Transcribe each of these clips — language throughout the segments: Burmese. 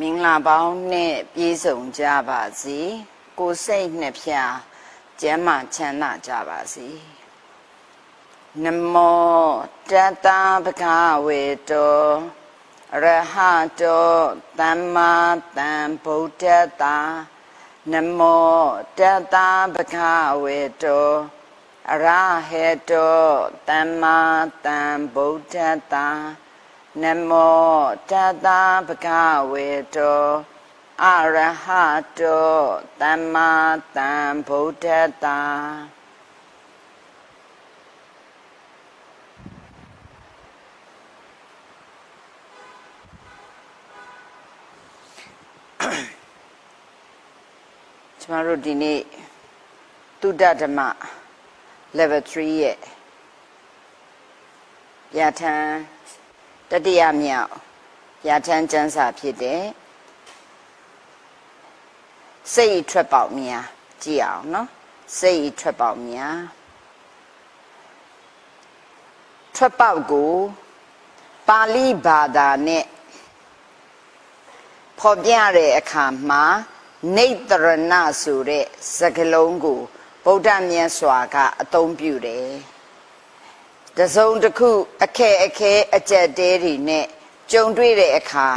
မင်္ဂလာပေါင်းနဲ့ပြည့်စုံကြပါစေကိုယ်စိတ်နှစ်ဖြာကျမ်းမာချမ်းသာကြပါစေနမောတတဗကဝေတောရဟတောသမ္မာသမ္ဗုဒ္ဓတာနမောတတဗကဝေတောအရဟေတောသမ္မာသမ္ဗုဒ္ဓတာ နမောတတဗကဝေတောအရဟတောသမ္မာသမ္ဗုဒ္ဓတာကျမတို့ဒီနေ့တုဒ္ဒဓမ္မ level 3ရဲ့ပြဋ္ဌာန်း တတိယမြောက်ပြဋ္ဌာန်းကျမ်းစာဖြစ်တဲ့စိတ်ထွက်ပေါက်များကြည့်အောင်နော်စိတ်ထွက်ပေါက်များထွက်ပေါက်ကိုပါဠိဘာသာနဲ့ဖော်ပြတဲ့အခါမှာနေတရဏဆိုတဲ့စကားလုံးကိုဗုဒ္ဓမြတ်စွာကအသုံးပြုတယ် တစုံတစ်ခုအခဲအခဲအကြက်တဲတွေနဲ့ကြုံတွေ့တဲ့အခါ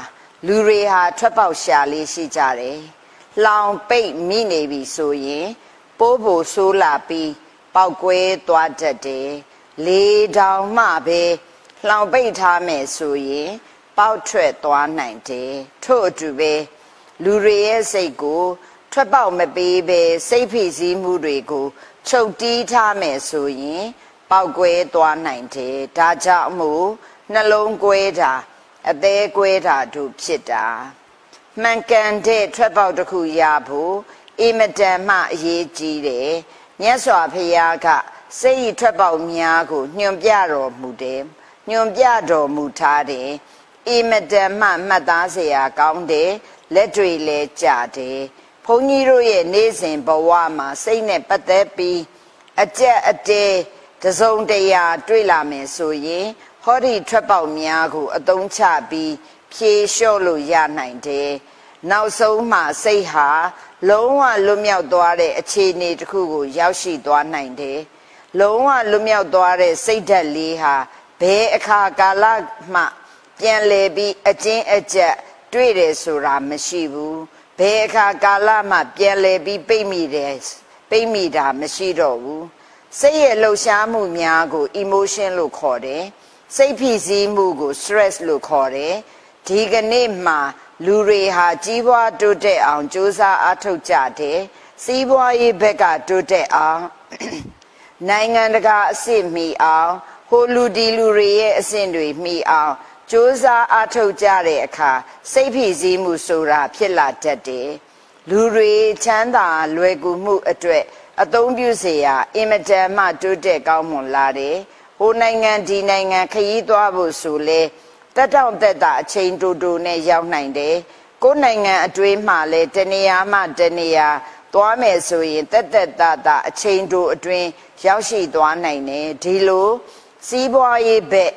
လူတွေဟာထွက်ပေါက်ရှာလေးရှိကြတယ်။လောင်ပိတ်မိနေပြီဆိုရင် ပိုးဖို့ဆိုးလာပြီးပောက်ကွဲသွားတတ်တယ်။လေတောင်မှပဲလောင်ပိတ်ထားမယ်ဆိုရင် ပေါက်ထွက်သွားနိုင်တယ်။ထို့အတူပဲလူတွေရဲ့စိတ်ကို ထွက်ပေါက်မပေးပဲစိတ်ဖိစီးမှုတွေကိုချုပ်တီးထားမယ်ဆိုရင် ပေါက်ကွဲသွားနိုင်တယ်ဒါကြောင့်မို့နှလုံးကွဲတာအသေးကွဲတာတို့ဖြစ်တာမှန်ကန်တဲ့ထွက်ပေါက်တစ်ခုရဖို့အင်မတန်မှအရေးကြီးတယ်မြတ်စွာဘုရားကစိတ်ထွက်ပေါက်များကိုညွန်ပြတော်မူတယ်ညွန်ပြတော်မူထားတယ်အင်မတန်မှမှတ်သားစရာကောင်းတယ်လက်တွေလည်းကြတယ်ဘုန်းကြီးတို့ရဲ့နေ့စဉ်ဘဝမှာစိတ်နဲ့ပတ်သက်ပြီးအကြက်အတဲ တစုံတရာတွေ့လာမယ်ဆိုရင်ဟောဒီထွက်ပေါက်များကိုအသုံးချပြီးဖြေလျှော့လို့ရနိုင်တယ်နောက်ဆုံးမှစိတ်ဟာလုံးဝလွတ်မြောက်သွားတဲ့အခြေအနေတစ်ခုကို ရောက်ရှိသွားနိုင်တယ်လုံးဝလွတ်မြောက်သွားတဲ့စိတ်ဓာတ်လေးဟာဘယ်အခါကာလမှပြန်လည်ပြီးအကျဉ်းအကျက်တွေ့တယ်ဆိုတာမရှိဘူးဘယ်အခါကာလမှပြန်လည်ပြီးပိတ်မိတယ်ပိတ်မိတာမရှိတော့ဘူး စိတ်ရဲ့လှုပ်ရှားမှုများကို emotion လို့ခေါ်တယ်စိတ်ဖိစီးမှုကို stress လို့ခေါ်တယ်ဒီကနေ့မှာလူတွေဟာကြီးပွားတိုးတက်အောင်ကြိုးစားအားထုတ်ကြတယ်စီးပွားရေးဘက်ကတိုးတက်အောင်နိုင်ငံတကာအဆင့်မီအောင်ဟိုလူဒီလူတွေရဲ့အဆင့်တွေမီအောင်စ조사အားထုတ်ကြတဲ့အခါစိတ်ဖိစီးမှုဆိုတာဖြစ်လာတတ်တယ်လူတွေချမ်းသာလွယ်ကူမှုအတွက် အသုံးပြုเสียအင်မတန်မှတိုးတက်ကောင်းမွန်လာတယ်ဟိုနိုင်ငံဒီနိုင်ငံခရီးသွားဖို့ဆိုလဲတက်တောင့်တက်တာအချိန်တူတူနဲ့ရောက်နိုင်တယ်ကိုယ်နိုင်ငံအတွင်းမှာလဲတနေရာမှတနေရာသွားမယ်ဆိုရင်တက်တက်တာတာအချိန်တူအတွင်းရောက်ရှိသွားနိုင်တယ်ဒီလိုစီးပွားရေးဘက်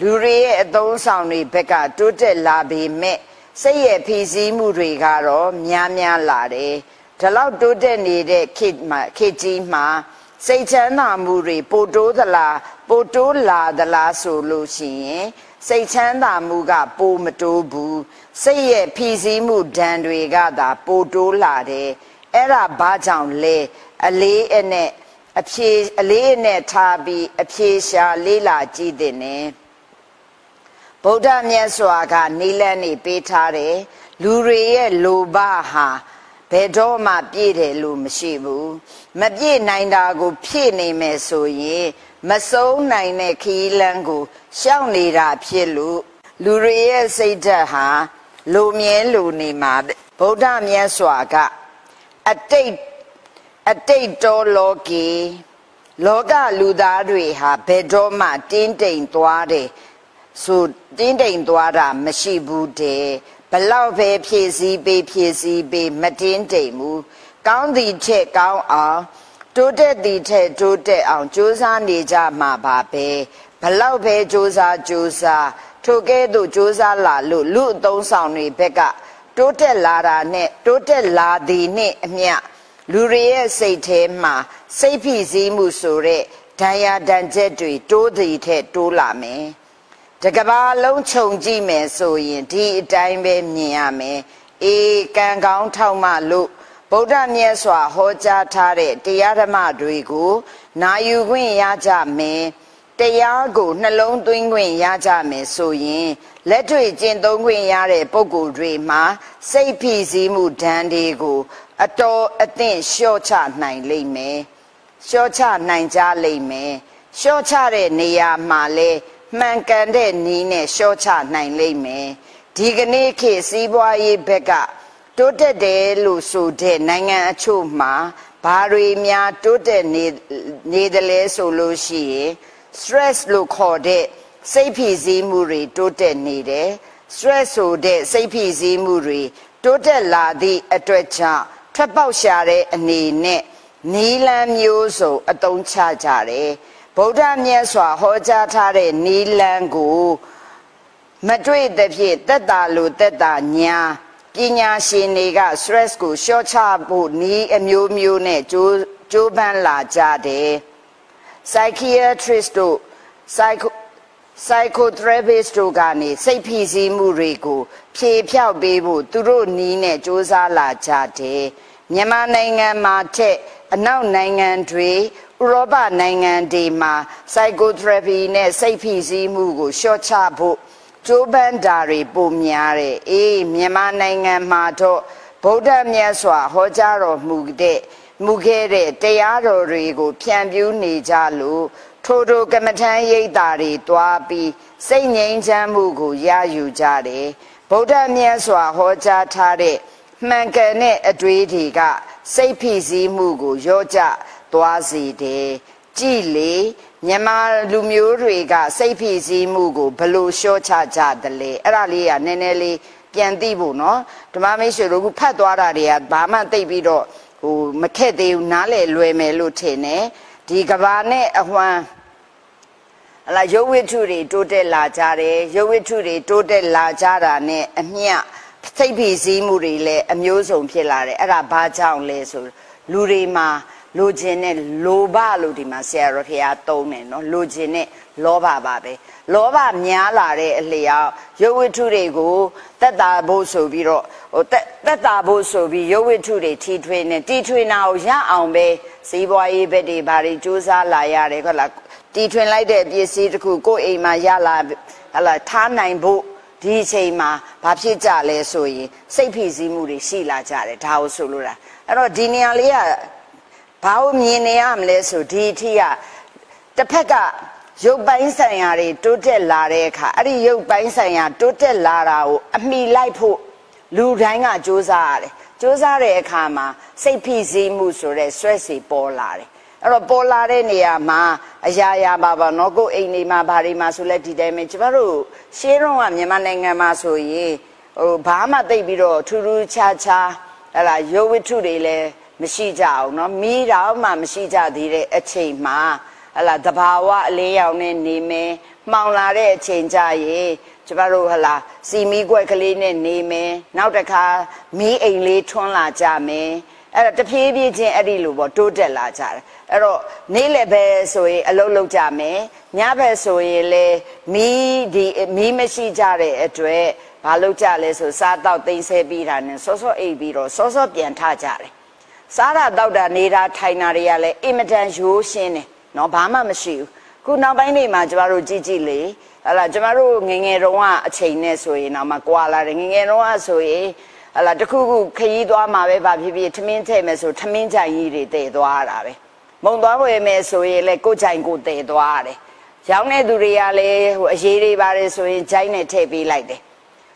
လူတွေရဲ့အသုံးဆောင်တွေဘက်ကတိုးတက်လာပေမဲ့စိတ်ရဲ့ဖိစီးမှုတွေကတော့များများလာတယ် ဒီလောက်တိုးတက်နေတဲ့ခေတ်မှာခေတ်ကြီးမှာစိတ်ချမ်းသာမှုတွေပိုတိုးသလားပိုတိုးလာသလားဆိုလို့ရှိရင်စိတ်ချမ်းသာမှုက ပိုမတိုးဘူးစိတ်ရဲ့ဖိစီးမှုဒဏ်တွေကသာ ပိုတိုးလာတယ်အဲ့ဒါဘာကြောင့်လဲအလေးအနဲ့အဖြေအလေးအနဲ့ထားပြီးအဖြေရှာလေးလာကြည့်တဲ့ ਨੇ ဗုဒ္ဓမြတ်စွာကနိလန်းနေပေးထားတယ်လူတွေရဲ့လိုဘဟာ ဘယ်တော့မှပြည့်တယ်လို့မရှိဘူးမပြည့်နိုင်တာကို ဖြည့်နေမယ်ဆိုရင်မဆုံးနိုင်တဲ့ခီးလန်းကိုရှောက်နေတာဖြစ်လို့လူတွေရဲ့စိတ်ဓာတ်ဟာလိုမြဲလိုနေမှာဗုဒ္ဓမြတ်စွာကအတိတ်အတိတ်တော်လောကီလောကလူသားတွေဟာဘယ်တော့မှတင်းတိမ်သွားတယ်ဆိုတင်းတိမ်သွားတာမရှိဘူးတဲ့ ဘလောက်ပဲဖြည့်စည်းပေးဖြည့်စည်းပေးမတင်းတိမ်ဘူးကောင်းသည်ထက်ကောင်းအောင်တိုးတက်သည်ထက်တိုးတက်အောင်ကြိုးစားနေကြမှာပါပဲဘလောက်ပဲကြိုးစားကြိုးစားထိုကဲ့သို့ကြိုးစားလာလို့လူအသုံးဆောင်တွေဘက်ကတိုးတက်လာတာနဲ့တိုးတက်လာသည်နဲ့အမျှလူတွေရဲ့စိတ်ထဲမှာစိတ်ဖိစီးမှုဆိုတဲ့ဒဏ်ရာဒဏ်ချက်တွေတိုးသည်ထက်တိုးလာမယ် တကဘာလုံးခြုံကြည့်မယ်ဆိုရင်ဒီအတိုင်းပဲမြင်ရမယ်အေးကံကောင်းထောက်မှလို့ဗုဒ္ဓမြတ်စွာဟောကြားထားတဲ့တရားဓမ္မတွေကိုနာယူခွင့်ရကြမယ်တရားကိုနှလုံးသွင်းခွင့်ရကြမယ်ဆိုရင်လက်တွေ့ကျင့်သုံးခွင့်ရတဲ့ပုံကိုယ်တွေမှာစိတ်ဖိစီးမှုဒဏ်တွေကိုအတော်အသင့်လျှော့ချနိုင်လိမ့်မယ်လျှော့ချနိုင်ကြလိမ့်မယ်လျှော့ချတဲ့နေရာမှာလဲ မှန်ကန်တဲ့နီးနဲ့လျှော့ချနိုင်လိမ့်မယ်ဒီကနေ့ခေတ်စီးပွားရေးဘက်ကတိုးတက်တယ်လို့ဆိုတဲ့နိုင်ငံအချို့မှာဘာတွေများတိုးတက်နေနေတယ်လဲဆိုလို့ရှိရင် stress လို့ခေါ်တဲ့စိတ်ဖိစီးမှုတွေတိုးတက်နေတယ် stress ဆိုတဲ့စိတ်ဖိစီးမှုတွေတိုးတက်လာသည့်အတွက်ကြောင့်ထွက်ပေါက်ရှာတဲ့အနေနဲ့နီလန်းမျိုးစုံအသုံးချကြတယ် ဗုဒ္ဓမြတ်စွာဟောကြားထားတဲ့နီလန်းကိုမတွေ့တဲ့ဖြင့်တက်တာလို့တက်တာညာပညာရှင်တွေက stress ကိုလျှော့ချဖို့နီးအမျိုးမျိုးနဲ့ကြိုးကြိုးပမ်းလာကြတယ် psychiatrist တို့ psycho psychotherapist တို့ကနေစိတ်ဖိစီးမှုတွေကို ဖြေဖြောက်ပေးဖို့သူတို့နီးနဲ့စ조사လာကြတယ်မြန်မာနိုင်ငံမှာထက်အနောက်နိုင်ငံတွေ ဥရောပနိုင်ငံတွေမှာ psychotherapy နဲ့စိတ်ဖိစီးမှုကိုလျှော့ချဖို့ကျိုးပန်းတာတွေပုံများတယ်အေးမြန်မာနိုင်ငံမှာတော့ဗုဒ္ဓမြတ်စွာဟောကြားတော်မူတဲ့မူခဲ့တဲ့တရားတော်တွေကို ဖြန့်ပြူးနေကြလို့ထို့ထိုကမ္မထမ်းရိပ်တာတွေတွားပြီးစိတ်ငြိမ်းချမ်းမှုကိုရယူကြတယ်ဗုဒ္ဓမြတ်စွာဟောကြားထားတဲ့မှန်ကန်တဲ့အတွေးတွေကစိတ်ဖိစီးမှုကိုရော့ကျ သွားစေတယ်ကြည်လေမြန်မာလူမျိုးတွေကစိတ်ဖိစီးမှုကိုဘလို့လျှော့ချကြသလဲအဲ့ဒါလေးကနည်းနည်းလေးပြန်သိဖို့နော်ဓမ္မမိတ်ဆွေတို့ကဖတ်သွားတာတွေကဘာမှသိပြီးတော့ဟိုမခက်သေးဘူးနားလေလွယ်မယ်လို့ထင်တယ်ဒီကဘာနဲ့အဝမ်းအလားရုပ်ဝိထုတွေတိုးတက်လာကြတယ်ရုပ်ဝိထုတွေတိုးတက်လာကြတာနဲ့အမျှစိတ်ဖိစီးမှုတွေလည်းအမျိုးစုံဖြစ်လာတယ်အဲ့ဒါဘာကြောင့်လဲဆိုလူတွေမှာ လိုချင်တဲ့လောဘလို့ဒီမှာဆရာတော်ဖရာသုံးတယ်နော်လိုချင်တဲ့လောဘပါပဲလောဘများလာတဲ့အလျောက်ရုပ်ဝိထုတွေကိုတက်တာဖို့ဆိုပြီးတော့ဟိုတက်တာဖို့ဆိုပြီးရုပ်ဝိထုတွေထီထွေးနေတီထွေးနာကိုရအောင်ပဲစီးပွားရေးဘက်တွေဘာတွေစူးစမ်းလာရတယ်ဟုတ်လားတီထွင်လိုက်တဲ့ပစ္စည်းတစ်ခုကိုယ့်အိမ်မှာရလာဟလာထားနိုင်ဖို့ဒီအချိန်မှာဘာဖြစ်ကြလဲဆိုရင်စိတ်ဖိစီးမှုတွေရှိလာကြတယ်ဒါကိုဆိုလိုတာအဲ့တော့ဒီနေရာလေးက ဘာလို့မြင်နေရမလဲဆိုဒီအထိကတစ်ဖက်ကရုပ်ပိုင်းဆိုင်ရာတွေတိုးတက်လာတဲ့အခါအဲ့ဒီရုပ်ပိုင်းဆိုင်ရာတိုးတက်လာတာကိုအမိလိုက်ဖို့လူတိုင်းကစူးစမ်းရတယ်စူးစမ်းတဲ့အခါမှာစိတ်ဖိစီးမှုဆိုတဲ့ဆွဲစီပေါ်လာတယ်အဲ့တော့ပေါ်လာတဲ့နေရာမှာအရာရာပါပါနော်ကိုအိမ်နေမှာဘာတွေမှာဆိုလဲဒီတိုင်းပဲကျမတို့ရှေးတော့ကမြန်မာနိုင်ငံမှာဆိုရင်ဟိုဘာမှသိပ်ပြီးတော့ထူးထူးခြားခြားဟဲ့လားရုပ်ဝတ္ထုတွေလည်း မရှိကြအောင်เนาะမိတော့မှမရှိကြသေးတဲ့အချိန်မှာဟလာတဘာဝအလေးရောင်နဲ့နေမယ်မှောင်လာတဲ့အချိန်ကြရင်ကျမတို့ဟလာစီမီကွက်ကလေးနဲ့နေမယ်နောက်တစ်ခါမီးအိမ်လေးထွန်းလာကြမယ်အဲ့တော့တဖြည်းဖြည်းချင်းအဲ့ဒီလိုပေါ့တိုးတက်လာကြတယ်အဲ့တော့နေ့လည်းပဲဆိုရင်အလုပ်လုပ်ကြမယ်ညဘက်ဆိုရင်လေမီးဒီမီးမရှိကြတဲ့အတွက်ဘာလုပ်ကြလဲဆိုစားတော့သိမ်းဆဲပြီးတာနဲ့စောစောအိပ်ပြီးတော့စောစောပြန်ထကြတယ် စားတာတောက်တာနေတာထိုင်တာတွေကလည်းအင်မတန်ရိုးရှင်းတယ်နော်ဘာမှမရှိဘူးခုနောက်ပိုင်းတွေမှာကျမတို့ကြည့်ကြည့်လေဟလာကျမတို့ငငယ်တုန်းကအချိန်နဲ့ဆိုရင်တော့မကွာလာတယ်ငငယ်တုန်းကဆိုရင်ဟလာတခုခုခရီးသွားမှာပဲဗာဖြစ်ဖြစ်ထမင်းထည့်မယ်ဆိုထမင်းကြိုင်ကြီးတွေတည်သွားတာပဲမုံသွားဝယ်မယ်ဆိုရင်လည်းကိုကြိုင်ကိုတည်သွားရတယ်ရောင်းတဲ့သူတွေကလည်းဟိုအရေးတွေပါတယ်ဆိုရင်ဂျိုင်းနဲ့ထည့်ပေးလိုက်တယ်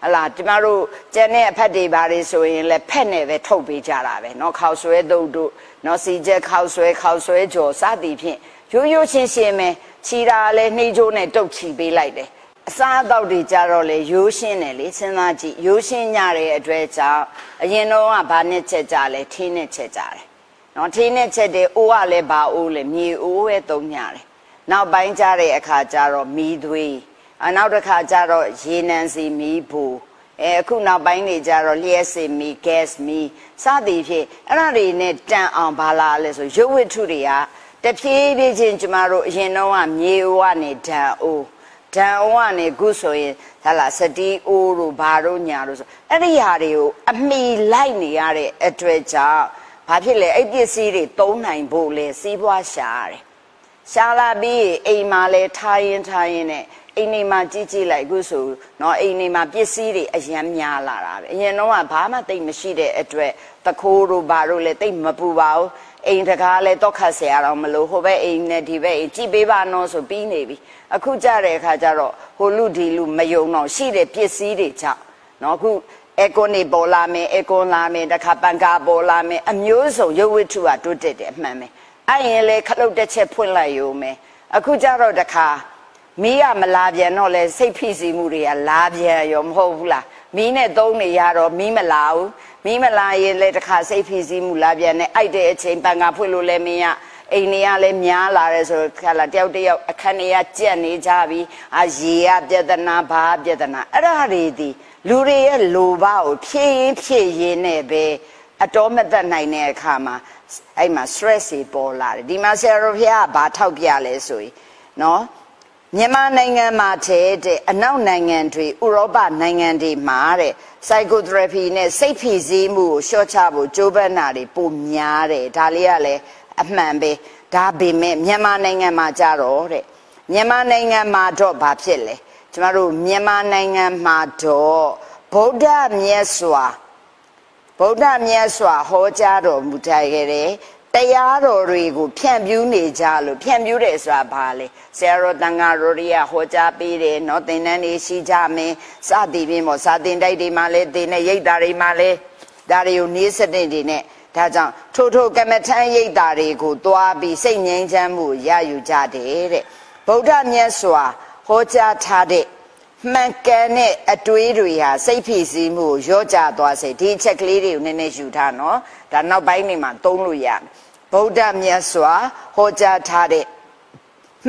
ဟလာကျမတို့ကျန်တဲ့အဖက်တွေပါတယ်ဆိုရင်လည်းဖက်နဲ့ပဲထုတ်ပေးကြတာပဲเนาะခေါက်ဆွဲတုပ်တို့เนาะစီချက်ခေါက်ဆွဲခေါက်ဆွဲကြော်စသည်ဖြင့်ရိုးရိုးရှင်းရှင်းပဲခြီတာလည်းနှိမ့်ချိုးနဲ့တုတ်ချီပေးလိုက်တယ်အစားအသောက်တွေကြတော့လေရိုးရှင်းတယ်လေစဉ်းစားကြည့်ရိုးရှင်းညတဲ့အတွက်ကြောင့်အရင်တော့ကဘာနဲ့ချက်ကြလဲထင်းနဲ့ချက်ကြတယ်နော်ထင်းနဲ့ချက်တယ်အိုးကလည်းဘာအိုးလဲမြေအိုးပဲသုံးညတယ်နောက်ပိုင်းကြတဲ့အခါကျတော့မီးသွေး အနောက်တစ်ခါကျတော့ရေနံစီမီးဘူအဲအခုနောက်ပိုင်းနေကြတော့လျှက်စင်မီ gas မီစသည်ဖြင့်အဲ့ဒါတွေနဲ့တန်အောင်ဘာလာလဲဆိုရုပ်ဝတ္ထုတွေကတဖြည်းဖြည်းချင်းကျမတို့အရင်တော့ကမြေအိုကနေဓာတ်အိုးဓာတ်အိုးကနေခုဆိုရင်ဟာလာစတီးအိုးတို့ဘာတို့ညာတို့ဆိုအဲ့ဒီဟာတွေကိုအမိလိုက်နေရတဲ့အတွေ့ကြောင့်ဘာဖြစ်လဲအဲ့ပစ္စည်းတွေသုံးနိုင်ဖို့လဲစီးပွားရှာရတယ် ရှားလာပြီးအိမ်မှာလဲထားရင်ထားရင်နဲ့အိမ်နေမှာကြည့်ကြည့်လိုက်ခုဆိုနော်အိမ်နေမှာပစ္စည်းတွေအရန်များလာတာပဲအရင်တော့ကဘာမှတိတ်မရှိတဲ့အတွက်တခိုးတို့ဘာတို့လဲတိတ်မပူပါဘူးအိမ်တကားလဲတော့ခတ်ဆရာတော့မလို့ဟိုဘက်အိမ်နဲ့ဒီဘက်အိမ်ကြည့်ပေးပါနော်ဆိုပြီးနေပြီအခုကြတဲ့အခါကျတော့ဟိုလူဒီလူမယုံတော့ရှိတဲ့ပစ္စည်းတွေကြောင့်နော်အခုအကွန်နေပေါ်လာမယ်အကွန်လာမယ်တခါပန်ကာပေါ်လာမယ်အမျိုးစုံရုပ်ဝတ္ထုကတိုးတက်တယ်အမှန်ပဲ အဲ့ရင်လေခလုတ်တစ်ချက်ဖွင့်လိုက်ရုံပဲအခုကြတော့တခါမီးကမလာပြန်တော့လဲစိတ်ဖိစီးမှုတွေကလာပြန်ရောမဟုတ်ဘူးလားမီးနဲ့သုံးနေရတော့မီးမလာဘူးမီးမလာရင်လည်းတခါစိတ်ဖိစီးမှုလာပြန်နဲ့အိုက်တဲ့အချိန်ပန်ကဖွင့်လို့လည်းမင်းရအိမ်တွေကလည်းများလာတယ်ဆိုခါလာတယောက်တယောက်အခန်းတွေကကြက်နေကြပြီအာရေကပြဿနာဘာပြဿနာအဲ့ဒါတွေဒီလူတွေရဲ့လိုဘကိုဖြည့်ရင်ဖြည့်ရင်းနဲ့ပဲအတော်မသက်နိုင်တဲ့အခါမှာ အဲ့မှာ stress တွေပေါ်လာတယ်ဒီမှာဆရာတော်ဘုရားကဘာထောက်ပြလဲဆိုရင်နော်မြန်မာနိုင်ငံမှာထဲတဲ့အနောက်နိုင်ငံတွေဥရောပနိုင်ငံတွေမှာတဲ့ psychotherapy နဲ့စိတ်ဖိစီးမှုကိုလျှော့ချဖို့ကြိုးပမ်းတာတွေပိုများတယ်ဒါလေးကလည်းအမှန်ပဲဒါပေမဲ့မြန်မာနိုင်ငံမှာကြတော့တဲ့မြန်မာနိုင်ငံမှာတော့ဘာဖြစ်လဲကျမတို့မြန်မာနိုင်ငံမှာတော့ဗုဒ္ဓမြတ်စွာ ဗုဒ္ဓမြတ်စွာဟောကြားတော်မူထားခဲ့တယ်တရားတော်တွေကိုဖြန့်ဖြူးနေကြလို့ဖြန့်ဖြူးတယ်ဆိုတာဘာလဲဆရာတော်တန်ဃာတော်တွေကဟောကြားပေးတယ်เนาะသင်တန်းတွေရှိကြမယ်စသည်ဖြင့်ပေါ့စာသင်တိုက်တွေမှာလဲသင်တဲ့ရိတ်တာတွေမှာလဲဒါတွေကိုနေစနစ်တွေနဲ့ဒါကြောင့်ထို့ထို့ကမ္မထမ်းရိတ်တာတွေကိုသွားပြီးစိတ်ငြိမ်းချမ်းမှုရယူကြတယ်တဲ့ဗုဒ္ဓမြတ်စွာဟောကြားထားတဲ့ မှန်ကန်တဲ့အတွေးတွေဟာစိတ်ဖိစီးမှုကိုရော့ကျသွားစေဒီအချက်ကလေးတွေကိုနည်းနည်းယူထားနော်ဒါနောက်ပိုင်းနေမှာသုံးလို့ရမယ်ဗုဒ္ဓမြတ်စွာဟောကြားထားတဲ့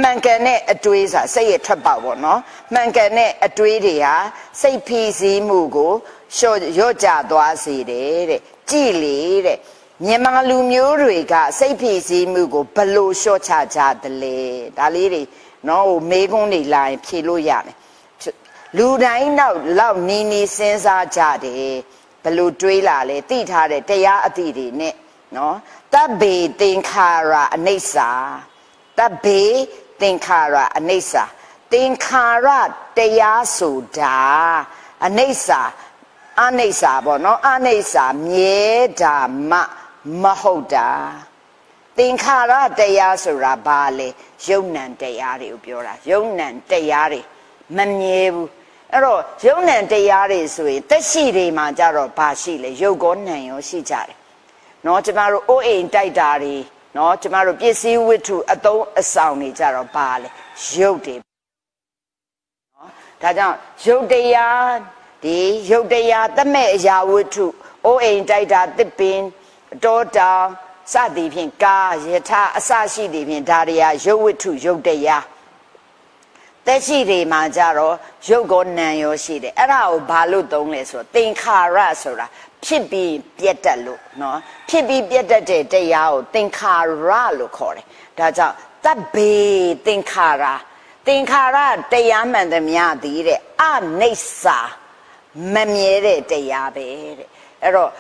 မှန်ကန်တဲ့အတွေးစာစိတ်ရထွက်ပေါက်ပေါ့နော်မှန်ကန်တဲ့အတွေးတွေဟာစိတ်ဖိစီးမှုကိုလျှော့ရော့ကျသွားစေတယ်တဲ့ကြည်လေတဲ့မြန်မာလူမျိုးတွေကစိတ်ဖိစီးမှုကိုဘလို့လျှော့ချကြသလဲဒါလေးတွေနော်ဟိုမေးခွန်းတွေလာရင်ဖြေလို့ရမယ် လူတိုင်းတော့လောက်နီးနီးစဉ်းစားကြတယ်ဘလို့တွေးလာလဲသိထားတဲ့တရားအသည့်တွေနဲ့နော်တပ်ဘေသင်္ခါရအနိစ္စတပ်ဘေသင်္ခါရအနိစ္စသင်္ခါရတရားဆိုတာအနိစ္စအနိစ္စပေါ့နော်အနိစ္စမြဲတာမမဟုတ်တာသင်္ခါရတရားဆိုတာဘာလဲယုံ nant တရားတွေကိုပြောတာယုံ nant တရားတွေမမြဲဘူး အဲ့တော့ယုံ nant တရားတွေဆိုရင်တက်ရှိတွေမှာကြတော့ဘာရှိလဲယုတ်ကောနံရောရှိကြတယ်နော်ကျမတို့အိုးအိမ်တိုက်တာတွေနော်ကျမတို့ပစ္စည်းဝတ္ထုအသုံးအဆောင်တွေကြတော့ဘာလဲယုတ်တွေနော်ဒါကြောင့်ယုတ်တရားဒီယုတ်တရားတမဲ့အရာဝတ္ထုအိုးအိမ်တိုက်တာတစ်ပင်တောတောင်စသည်ဖြင့်ကာယထအစရှိသည်ဖြင့်ဒါတွေကယုတ်ဝတ္ထုယုတ်တရား သက်ရှိတွေမှာကြတော့ရုပ်ကောနာရောရှိတယ်အဲ့ဒါကိုဘာလို့သုံးလဲဆိုတော့သင်္ခါရဆိုတာဖြစ်ပြီးပြတ်တက်လို့နော်ဖြစ်ပြီးပြတ်တက်တဲ့တရားကိုသင်္ခါရလို့ခေါ်တယ်ဒါကြောင့်တပ်ဘေသင်္ခါရသင်္ခါရတရားမှန်သမျှသည်တဲ့အနိစ္စမမြဲတဲ့တရားပဲတဲ့အဲ့တော့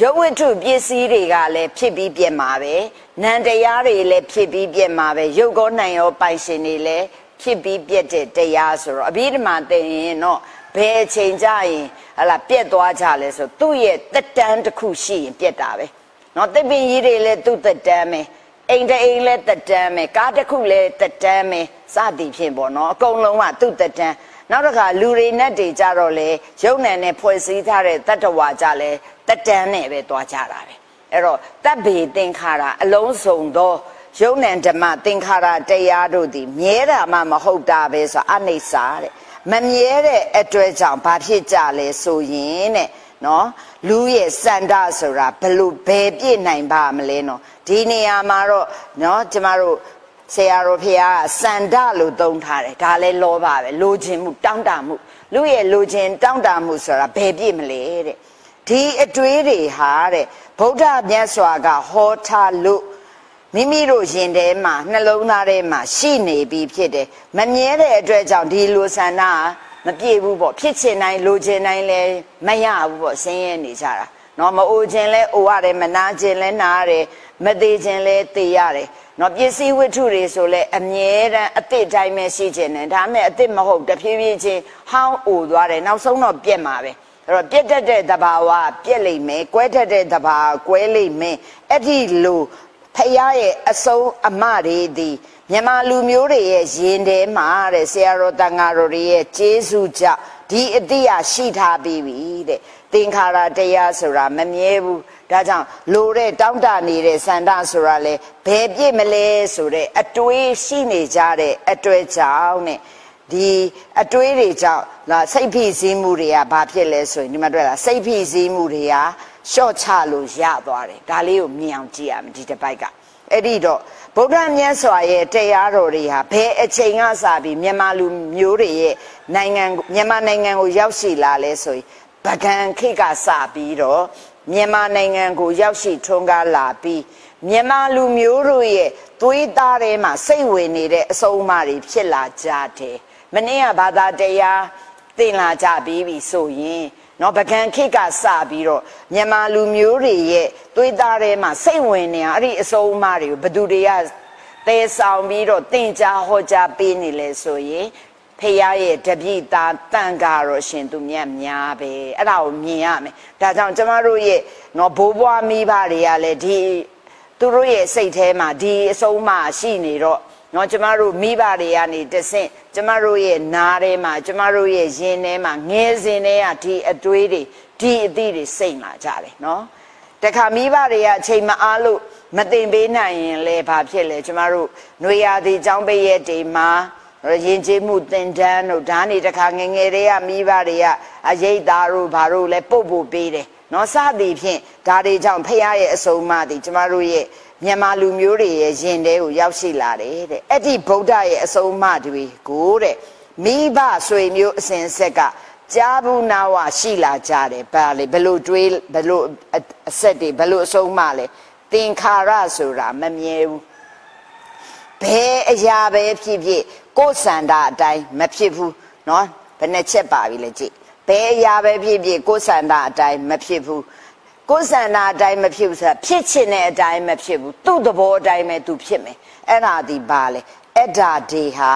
ရုပ်ဝတ္ထုပစ္စည်းတွေကလည်းဖြစ်ပြီးပြက်မှာပဲနံတရားတွေလည်းဖြစ်ပြီးပြက်မှာပဲရုပ်ကောနိုင်ရောပိုင်ရှင်တွေလည်း ဖြစ်ပြီးပြက်တဲ့တရားဆိုတော့အဘိဓမ္မာသင်ရင်တော့ဘယ်အချိန်ကြရင်ဟလာပြက်သွားကြလဲဆိုသူ့ရဲ့တက်တန်းတစ်ခုရှိရင်ပြက်တာပဲနော်သစ်ပင်ကြီးတွေလည်းသူ့တက်တန်းပဲအိမ်တအိမ်လည်းတက်တန်းပဲကားတစ်ခုလည်းတက်တန်းပဲစသည်ဖြင့်ပေါ့နော်အကုန်လုံးကသူ့တက်တန်းနောက်တစ်ခါလူတွေနဲ့တွေကြတော့လေရုပ်နာနဲ့ဖွဲ့စည်းထားတဲ့တတ္တဝါကြလဲတက်တန်းနဲ့ပဲသွားကြတာပဲအဲ့တော့တပ်ပေသင်္ခါရအလုံးစုံသော ယုံ nant ဓမ္မသင်္ခါရတရားတို့သည်မြဲတာမှမဟုတ်တာပဲဆိုအနိစ္စတဲ့မမြဲတဲ့အတွေ့ကြောင့်ဘာဖြစ်ကြလဲဆိုရင်တဲ့နော်လူရဲ့စန္ဒဆိုတာဘလို့ဘယ်ပြည့်နိုင်ပါမလဲနော်ဒီနေရာမှာတော့နော်ကျမတို့ဆရာတော်ဖះကစန္ဒလို့သုံးထားတယ်ဒါလည်းလောဘပဲလိုချင်မှုတောင်းတမှုလူရဲ့လိုချင်တောင်းတမှုဆိုတာဘယ်ပြည့်မလဲတဲ့ဒီအတွေးတွေဟာတဲ့ဗုဒ္ဓမြတ်စွာကဟောထားလို့ မိမိတို့ရင်ထဲမှာနှလုံးသားထဲမှာရှိနေပြီဖြစ်တယ်မမြဲတဲ့အတွက်ကြောင့်ဒီလိုဆန္ဒမပြည့်ဘူးပေါ့ဖြစ်ချင်တိုင်းလိုချင်တိုင်းလည်းမရဘူးပေါ့ဆင်းရဲနေကြတာနော်မအိုခြင်းလဲအိုရတယ်မနာခြင်းလဲနာရတယ်မသေးခြင်းလဲသေရတယ်နော်ပစ္စည်းဝတ္ထုတွေဆိုလဲအမြဲတမ်းအစ်စ်တိုင်းပဲရှိခြင်းနဲ့ဒါမဲ့အစ်စ်မဟုတ်တဖြည်းဖြည်းချင်းဟောင်းအိုသွားတယ်နောက်ဆုံးတော့ပြက်မှာပဲအဲ့တော့ပြက်တတ်တဲ့တဘာဝပြက်လိမ့်မယ်ကွဲတတ်တဲ့တဘာကွဲလိမ့်မယ်အဲ့ဒီလို ဖះရဲ့အဆုံးအမတွေဒီမြန်မာလူမျိုးတွေရဲ့ရင်ထဲမှာတဲ့ဆရာတော်တန်ဃာတော်တွေရဲ့ကျေးဇူးကြောင့်ဒီအတိအရှိထားပြီးပြီတဲ့သင်္ခါရတရားဆိုတာမမြဲဘူးဒါကြောင့်လိုတဲ့တောင်းတနေတဲ့စန္ဒဆိုတာလေဘယ်ပြည့်မလဲဆိုတဲ့အတွေးရှိနေကြတဲ့အတွေ့ကြောင့်နဲ့ဒီအတွေးတွေကြောင့်လာစိတ်ဖိစီးမှုတွေကဘာဖြစ်လဲဆိုရင်ဒီမှာတွေ့လားစိတ်ဖိစီးမှုတွေက ရှော့ချလို့ရသွားတယ်ဒါလေးကိုမြင်အောင်ကြည့်ရမယ်ဒီတစ်ပိုက်ကအဲ့ဒီတော့ဗုဒ္ဓမြတ်စွာရဲ့တရားတော်တွေဟာဘယ်အချိန်ကစပြီးမြန်မာလူမျိုးတွေရဲ့နိုင်ငံမြန်မာနိုင်ငံကိုရောက်ရှိလာလဲဆိုရင်ဗကံခေတ်ကစပြီးတော့မြန်မာနိုင်ငံကိုရောက်ရှိထွန်းကားလာပြီးမြန်မာလူမျိုးတို့ရဲ့သွေးသားထဲမှာစိတ်ဝင်နေတဲ့အစုံအမတွေဖြစ်လာကြတယ်မနေ့ကဘာသာတရားသင်လာကြပြီးပြီဆိုရင် နော်ပကံခိတ်ကစပြီးတော့မြန်မာလူမျိုးတွေရဲ့သွေးသားထဲမှာစိတ်ဝင်နေအဲ့ဒီအစုံအမတွေကိုဘသူတွေကတဲဆောင်ပြီးတော့သင်ကြားဟောကြားပေးနေလဲဆိုရင်ဖះရဲ့တပိသားတန်ကားတော့ရှင်သူမြတ်များပဲအဲ့ဒါကိုမြင်ရမယ်ဒါကြောင့်ကျမတို့ရဲ့နော်ဘိုးဘွားမိဘတွေကလည်းဒီသူတို့ရဲ့စိတ်ထဲမှာဒီအစုံးမရှိနေတော့ နော်ကျမတို့မိဘတွေကနေတဆင့်ကျမတို့ရဲ့နားထဲမှာကျမတို့ရဲ့ရင်ထဲမှာငယ်စဉ်တည်းကဒီအတွေးတွေဒီအသည့်တွေစိတ်လာကြတယ်နော်တခါမိဘတွေကအချိန်မအားလို့မတင်ပေးနိုင်ရင်လည်းဘာဖြစ်လဲကျမတို့ຫນွေရာသီចောင်းပိရဲ့တိမ်မှာရင်ကျေးမှုတင်တန်းတို့ဓာနေတခါငငယ်တွေကမိဘတွေကအရေးသားတို့ဘာတို့လဲပုတ်ပို့ပေးတယ်နော်စသည်ဖြင့်ဒါတွေကြောင့်ဖះရဲ့အစုံမသည်ကျမတို့ရဲ့ မြန်မာလူမျိုးတွေရဲ့ယင်တဲကိုရောက်ရှိလာတယ်တဲ့အဲ့ဒီဗုဒ္ဓရဲ့အစုံမတွေကိုတဲ့မိဘဆွေမျိုးအစဉ်ဆက်ကကြားဘူးနာဝရှိလာကြတယ်ဗာလေဘလို့တွေးဘလို့အဆက်တွေဘလို့အစုံမလဲသင်္ခါရဆိုတာမမြဲဘူးဘယ်အရာပဲဖြစ်ဖြစ်ကိုယ်စန္ဒအတိုင်းမဖြစ်ဘူးเนาะဘယ်နှချက်ပါပြီလဲကြည့်ဘယ်အရာပဲဖြစ်ဖြစ်ကိုယ်စန္ဒအတိုင်းမဖြစ်ဘူး ကိုယ်စန္ဒအတိုင်းမဖြစ်ဘူးဆိုတာဖြစ်ချင်တဲ့အတိုင်းမဖြစ်ဘူးသူ့သဘောအတိုင်းပဲသူဖြစ်မယ်အဲ့ဒါဒီပါလေအဲ့ဒါဒီဟာ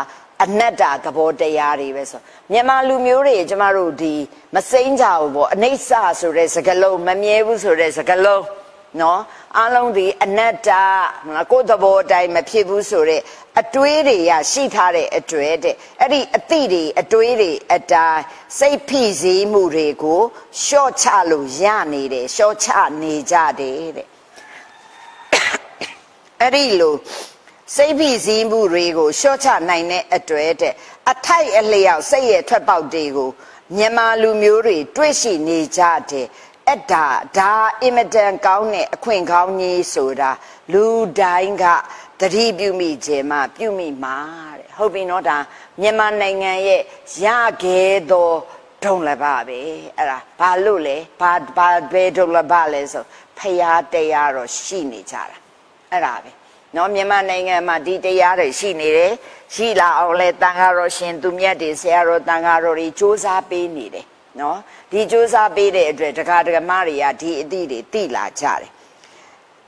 အနတ္တသဘောတရားတွေပဲဆိုမြန်မာလူမျိုးတွေကျမတို့ဒီမစိမ့်ကြဘူးပေါ့အနိစ္စဆိုတဲ့စကားလုံးမမြဲဘူးဆိုတဲ့စကားလုံး နော်အလုံးဒီအနတ္တကိုယ်သဘောအတိုင်းမဖြစ်ဘူးဆိုတဲ့အတွေးတွေရရှိထားတဲ့အတွေ့တဲ့အဲ့ဒီအတိတွေအတွေးတွေအတိုင်းစိတ်ဖိစီးမှုတွေကိုရှော့ချလို့ရနေတယ်ရှော့ချနေကြတယ်တဲ့အဲ့ဒီလိုစိတ်ဖိစီးမှုတွေကိုရှော့ချနိုင်တဲ့အတွေ့တဲ့အထိုက်အလျောက်စိတ်ရဲ့ထွက်ပေါက်တွေကိုမြန်မာလူမျိုးတွေတွေ့ရှိနေကြတယ် အဲ့ဒါဒါအင်မတန်ကောင်းတဲ့အခွင့်ကောင်းကြီးဆိုတာလူတိုင်းကတတိပြုမိခြင်းမှပြုမိမှာတဲ့ဟုတ်ပြီနော်ဒါမြန်မာနိုင်ငံရဲ့ရခဲ့သောဒုံလဘပဲအဲ့ဒါဘာလို့လဲဘာဘာဘယ်ဒုံလဘလဲဆိုဖရာတရားတော့ရှိနေကြတာအဲ့ဒါပဲနော်မြန်မာနိုင်ငံမှာဒီတရားတွေရှိနေတယ်ရှိလာအောင်လဲတန်ဃာတော်ရှင်သူမြတ်တွေဆရာတော်တန်ဃာတော်တွေစ조사ပေးနေတယ် နော်ဒီစ조사ပေးတဲ့အတွက်တက္ကဒကမတွေကဒီအသည့်တွေတိလာကြတယ်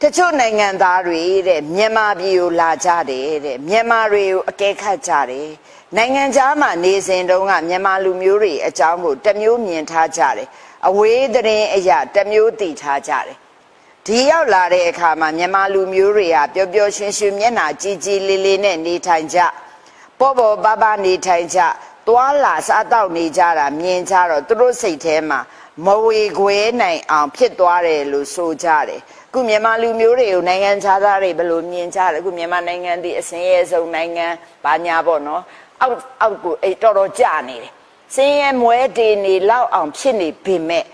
တချို့နိုင်ငံသားတွေတဲ့မြန်မာပြည်ကိုလာကြတယ်တဲ့မြန်မာတွေကိုအကဲခတ်ကြတယ်နိုင်ငံခြားမှာနေစဉ်တုန်းကမြန်မာလူမျိုးတွေအကြောင်းကိုတမျိုးမြင်ထားကြတယ်အဝေးသတင်းအရာတမျိုးသိထားကြတယ်ဒီရောက်လာတဲ့အခါမှာမြန်မာလူမျိုးတွေဟာပျော်ပျော်ရွှင်ရွှင်မျက်နှာကြည်ကြည်လေးလေးနဲ့နေထိုင်ကြပေါ်ပေါ်ပါပါနေထိုင်ကြ သွားလာစားတောက်နေကြတာမြင်ကြတော့သူတို့စိတ်ထဲမှာမဝေခွဲနိုင်အောင်ဖြစ်သွားတယ်လို့ဆိုကြတယ်ခုမြန်မာလူမျိုးတွေကိုနိုင်ငံခြားသားတွေဘယ်လိုမြင်ကြလဲခုမြန်မာနိုင်ငံဒီအစင်းရဲဆုံးနိုင်ငံဘာညာပေါ့နော်အောက်အောက်ကိုအေးတော်တော်ကြာနေတယ်စင်းရဲမွဲတေနေလောက်အောင်ဖြစ်နေပေမဲ့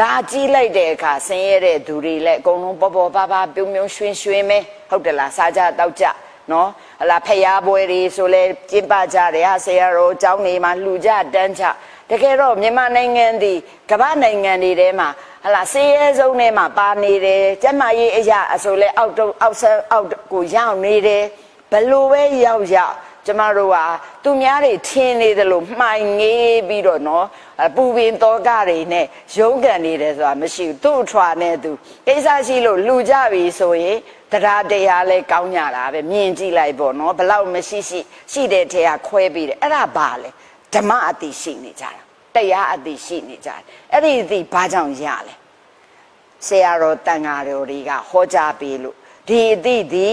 လာကြည့်လိုက်တဲ့အခါဆင်းရဲတဲ့သူတွေလည်းအကုန်လုံးပေါ်ပေါ်ပါပါပြုံပြုံရွှင်ရွှင်ပဲဟုတ်တယ်လားစားကြတောက်ကြနော် ဟလာဖျားပွဲတွေဆိုလဲကျင်းပကြတယ်ဟာဆရာတော်ကျောင်းနေမှာလှူကြတန်းချတကယ်တော့မြန်မာနိုင်ငံဒီကမ္ဘာနိုင်ငံတွေထဲမှာဟလာစေးရဲဆုံးထဲမှာပါနေတယ်ကျမကြီးအရာအဆိုလဲအောက်တော့အောက်ဆအောက်ကိုရောက်နေတယ်ဘလို့ပဲရောက်ရောက်ကျမတို့ကသူများတွေထင်းနေတယ်လို့မှိုင်ငေးပြီးတော့နော်ပူပင်တော်ကတွေနဲ့ရုံးကန်နေတယ်ဆိုတာမရှိဘူးသူ့ထွာနဲ့သူကိစ္စရှိလို့လူကြပြီဆိုရင် တရားတရားလဲကောင်းကြတာပဲမြင်ကြည့်လိုက်ပေါ့နော်ဘလောက်မရှိရှိရှိတဲ့ထဲကခွဲပြီးတယ်အဲ့ဒါဘာလဲဓမ္မအတိရှိနေကြတာတရားအတိရှိနေကြတယ်အဲ့ဒီအတိဘာကြောင့်ရလဲဆရာတော်တန်ဃာတော်တွေကဟောကြားပေးလို့ဒီအတိဒီ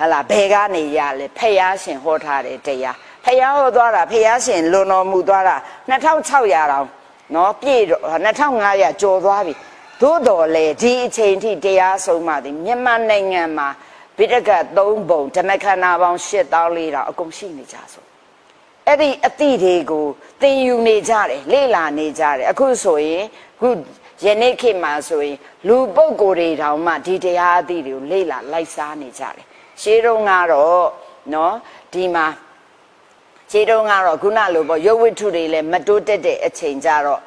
ဟလာဘယ်ကနေရလဲဖယားရှင်ဟောထားတဲ့တရားဖယားဟောသွားတာဖယားရှင်လွန်တော်မူသွားတာ2600တောင်နော်ပြည့်တော့2500ကျော်သွားပြီ သို့တော်လေဒီအချိန်ထိတရားဆုံးမှသည်မြန်မာနိုင်ငံမှာဗိဒက3ပုံဓမ္မခန္ဓာပေါင်း8400တောင်အကုန်ရှိနေကြဆိုအဲ့ဒီအတိတွေကိုသင်ယူနေကြတယ်လေ့လာနေကြတယ်အခုဆိုရင်ခုယနေ့ခေတ်မှာဆိုရင်လူပုဂ္ဂိုလ်တွေတောင်မှဒီတရားအသည့်တွေကိုလေ့လာလိုက်စားနေကြတယ်ရှေးတုန်းကတော့နော်ဒီမှာရှေးတုန်းကတော့ခုနလိုပေါ့ရုပ်ဝတ္ထုတွေလည်းမတိုးတက်တဲ့အချိန်ကြတော့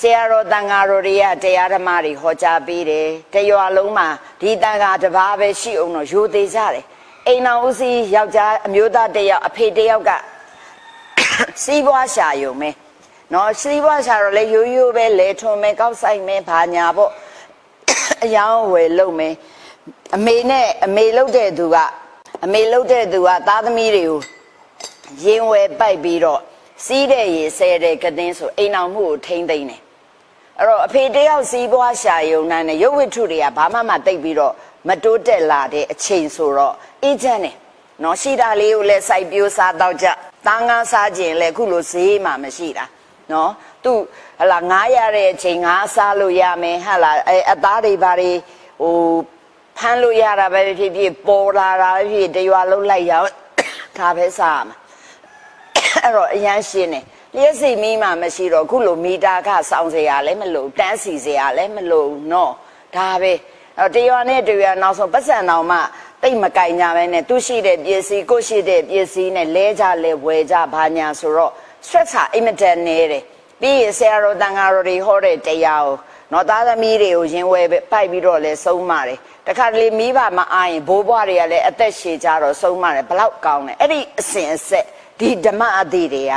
ဆရာတော်တန်ဃာတော်တွေကတရားဓမ္မတွေဟောကြားပေးတယ်တရွာလုံးမှာဒီတန်ဃာတစ်ပါးပဲရှိအောင်တော့ယူသေးကြတယ်အိမ်တော်ဦးစီးယောက်ျားအမျိုးသားတစ်ယောက်အဖေတစ်ယောက်ကစီးပွားရှာယုံမဲနော်စီးပွားရှာတော့လေရိုးရိုးပဲလဲထွန်မဲကောက်ဆိုင်မဲဘာညာပေါ့အယောင်းဝယ်လုပ်မဲအမေနဲ့အမေလှုပ်တဲ့သူကအမေလှုပ်တဲ့သူကသားသမီးတွေကိုရင်ဝယ်ပိုက်ပြီးတော့စီးတဲ့ရေဆဲတဲ့ကတင်းဆိုအိမ်အောင်မှုကိုထိမ့်သိမ့်တယ် အဲ့တော့အဖေတယောက်စီးပွားရှာယုံနိုင်တဲ့ရုပ်ဝတ္ထုတွေကဘာမှမတိတ်ပြီးတော့မတိုးတက်လာတဲ့အချိန်ဆိုတော့အေးချမ်းတယ်နော်ရှိတာလေးကိုလည်းစိုက်ပျိုးစားတော့ကြသားငါးစားခြင်းလည်းခုလိုဈေးမှမရှိတာနော်သူဟလာငားရတဲ့အချိန်ငားစားလို့ရမယ်ဟလာအဲအသားတွေဘာတွေဟိုဖမ်းလို့ရတာပဲဖြစ်ဖြစ်ပေါ်လာတာပဲဖြစ်တရွာလုံးလိုက်ရောက်ဒါပဲစားမှာအဲ့တော့အရန်ရှင်းတယ် လျှက်စီမီးမှမရှိတော့ခုလိုမီတာခစောင်းစရာလည်းမလိုတန်းစီစရာလည်းမလိုနော်ဒါပဲအဲ့တရွာနဲ့တရွာနောက်ဆုံးပတ်စံတော်မှတိတ်မကင်ကြပဲနဲ့သူရှိတဲ့ပစ္စည်းကိုရှိတဲ့ပစ္စည်းနဲ့လဲကြလဲဝယ်ကြဘာညာဆိုတော့ stress ဟာအိမ်မတန်နေတယ်ပြီးရင်ဆရာတော်တန်ဃာတော်တွေဟောတဲ့တရားကိုနော်သားသမီးတွေကိုရင်ဝယ်ပိုက်ပြီးတော့လဲဆုံးမတယ်တခါတလေမိဘမအားရင်ဘိုးဘွားတွေကလည်းအသက်ရှည်ကြတော့ဆုံးမတယ်ဘလောက်ကောင်းလဲအဲ့ဒီအစဉ်အဆက်ဒီဓမ္မအသည့်တွေက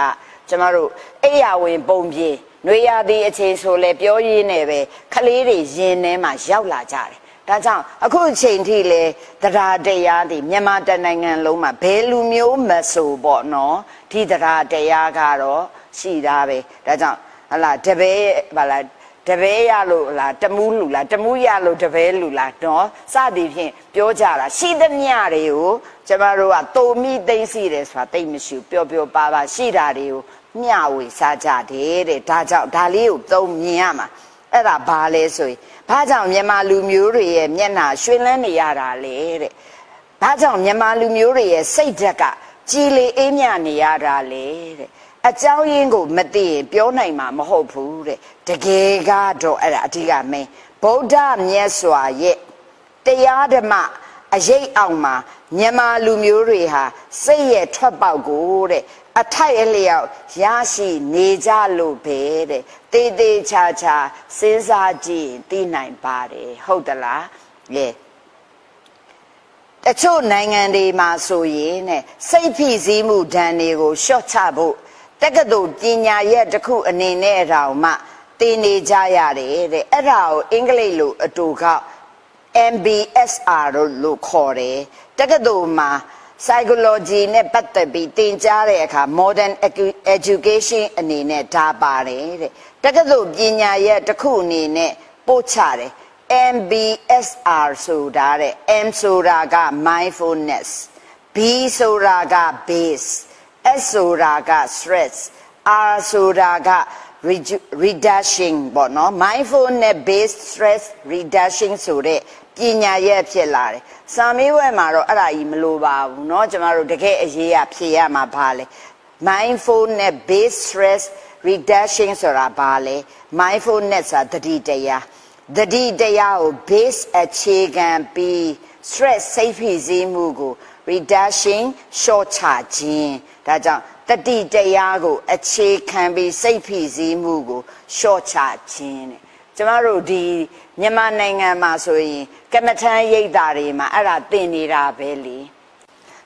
ကျမတို့အိယာဝင်ပုံပြေနှွေရသည့်အချိန်ဆိုလဲပြောရင်းနဲ့ပဲခလေးတွေရင်ထဲမှာရောက်လာကြတယ်ဒါကြောင့်အခုအချိန်ထိလဲတရားတရားဒီမြန်မာတနိုင်ငံလုံးမှာဘယ်လူမျိုးမဆိုပေါ့နော်ဒီတရားတရားကတော့ရှိတာပဲဒါကြောင့်ဟလာတပည့်ဗလာတပည့်ရလို့လားတမူးလူလားတမူးရလို့တပည့်လူလားနော်စသည်ဖြင့်ပြောကြတာရှိသမျှတွေကိုကျမတို့ကတုံမိသိမ့်စီတယ်ဆိုတာတိတ်မရှိဘူးပျော်ပျော်ပါပါရှိတာတွေကို မျှဝေစားကြတယ်တဲ့ဒါကြောင့်ဒါလေးကိုသုံးမြင်ရမှာအဲ့ဒါဘာလဲဆိုရင်ဘာကြောင့်မြန်မာလူမျိုးတွေရဲ့မျက်နှာရွှင်လန်းနေရတာလဲတဲ့ဘာကြောင့်မြန်မာလူမျိုးတွေရဲ့စိတ်ဓာတ်ကကြည်လေအေးမြနေရတာလဲတဲ့အကြောင်းရင်းကိုမသိရင်ပြောနိုင်မှာမဟုတ်ဘူးတဲ့တကယ်ကတော့အဲ့ဒါအဓိကမင်းဗုဒ္ဓမြတ်စွာရဲ့တရားဓမ္မအရေးအောင်မှာမြန်မာလူမျိုးတွေဟာစိတ်ရဲ့ထွက်ပေါက်ကိုတဲ့ အထိုက်အလျောက်ရရှိနေကြလို့ပဲတဲ့တေးသေးချာချာစဉ်းစားကြည့်သိနိုင်ပါတယ်ဟုတ်သလားလေတချို့နိုင်ငံတွေမှာဆိုရင်တဲ့စိတ်ဖိစီးမှုဒဏ်တွေကိုရှော့ချဖို့တက္ကသိုလ်ပညာရက်တစ်ခုအနေနဲ့တောင်မှသင်နေကြရတယ်တဲ့အဲ့ဒါကိုအင်္ဂလိပ်လိုအတူကောက် MBSR လို့ခေါ်တယ်တက္ကသိုလ်မှာ psychology နဲ့ပတ်သက်ပြီးသင်ကြားတဲ့အခါ modern education အနေနဲ့ဒါပါတယ်တဲ့တက္ကသိုလ်ပညာရက်တစ်ခုအနေနဲ့ပို့ချတယ် MBSR ဆိုတာတဲ့ M ဆိုတာက mindfulness B ဆိုတာက base S ဆိုတာက stress R ဆိုတာက reduction ပေါ့နော် mindfulness based stress reduction ဆိုတဲ့ပညာရက်ဖြစ်လာတယ် စာမေးပွဲမှာတော့အဲ့ဒါကြီးမလိုပါဘူးเนาะကျမတို့တကယ်အရေးအဖြေရမှာဘာလဲ mindfulness based stress reduction ဆိုတာဘာလဲ mindfulness ဆိုတာတတိတရားတတိတရားကို base အခြေခံပြီး stress စိတ်ဖိစီးမှုကို reduction ရှော့ချခြင်းဒါကြောင့်တတိတရားကို အခြေခံပြီးစိတ်ဖိစီးမှုကိုရှော့ချခြင်းတဲ့ ကျမတို့ဒီမြန်မာနိုင်ငံမှာဆိုရင်ကမ္မထမ်းရိပ်တာတွေမှာအဲ့ဒါသင်နေတာပဲလေ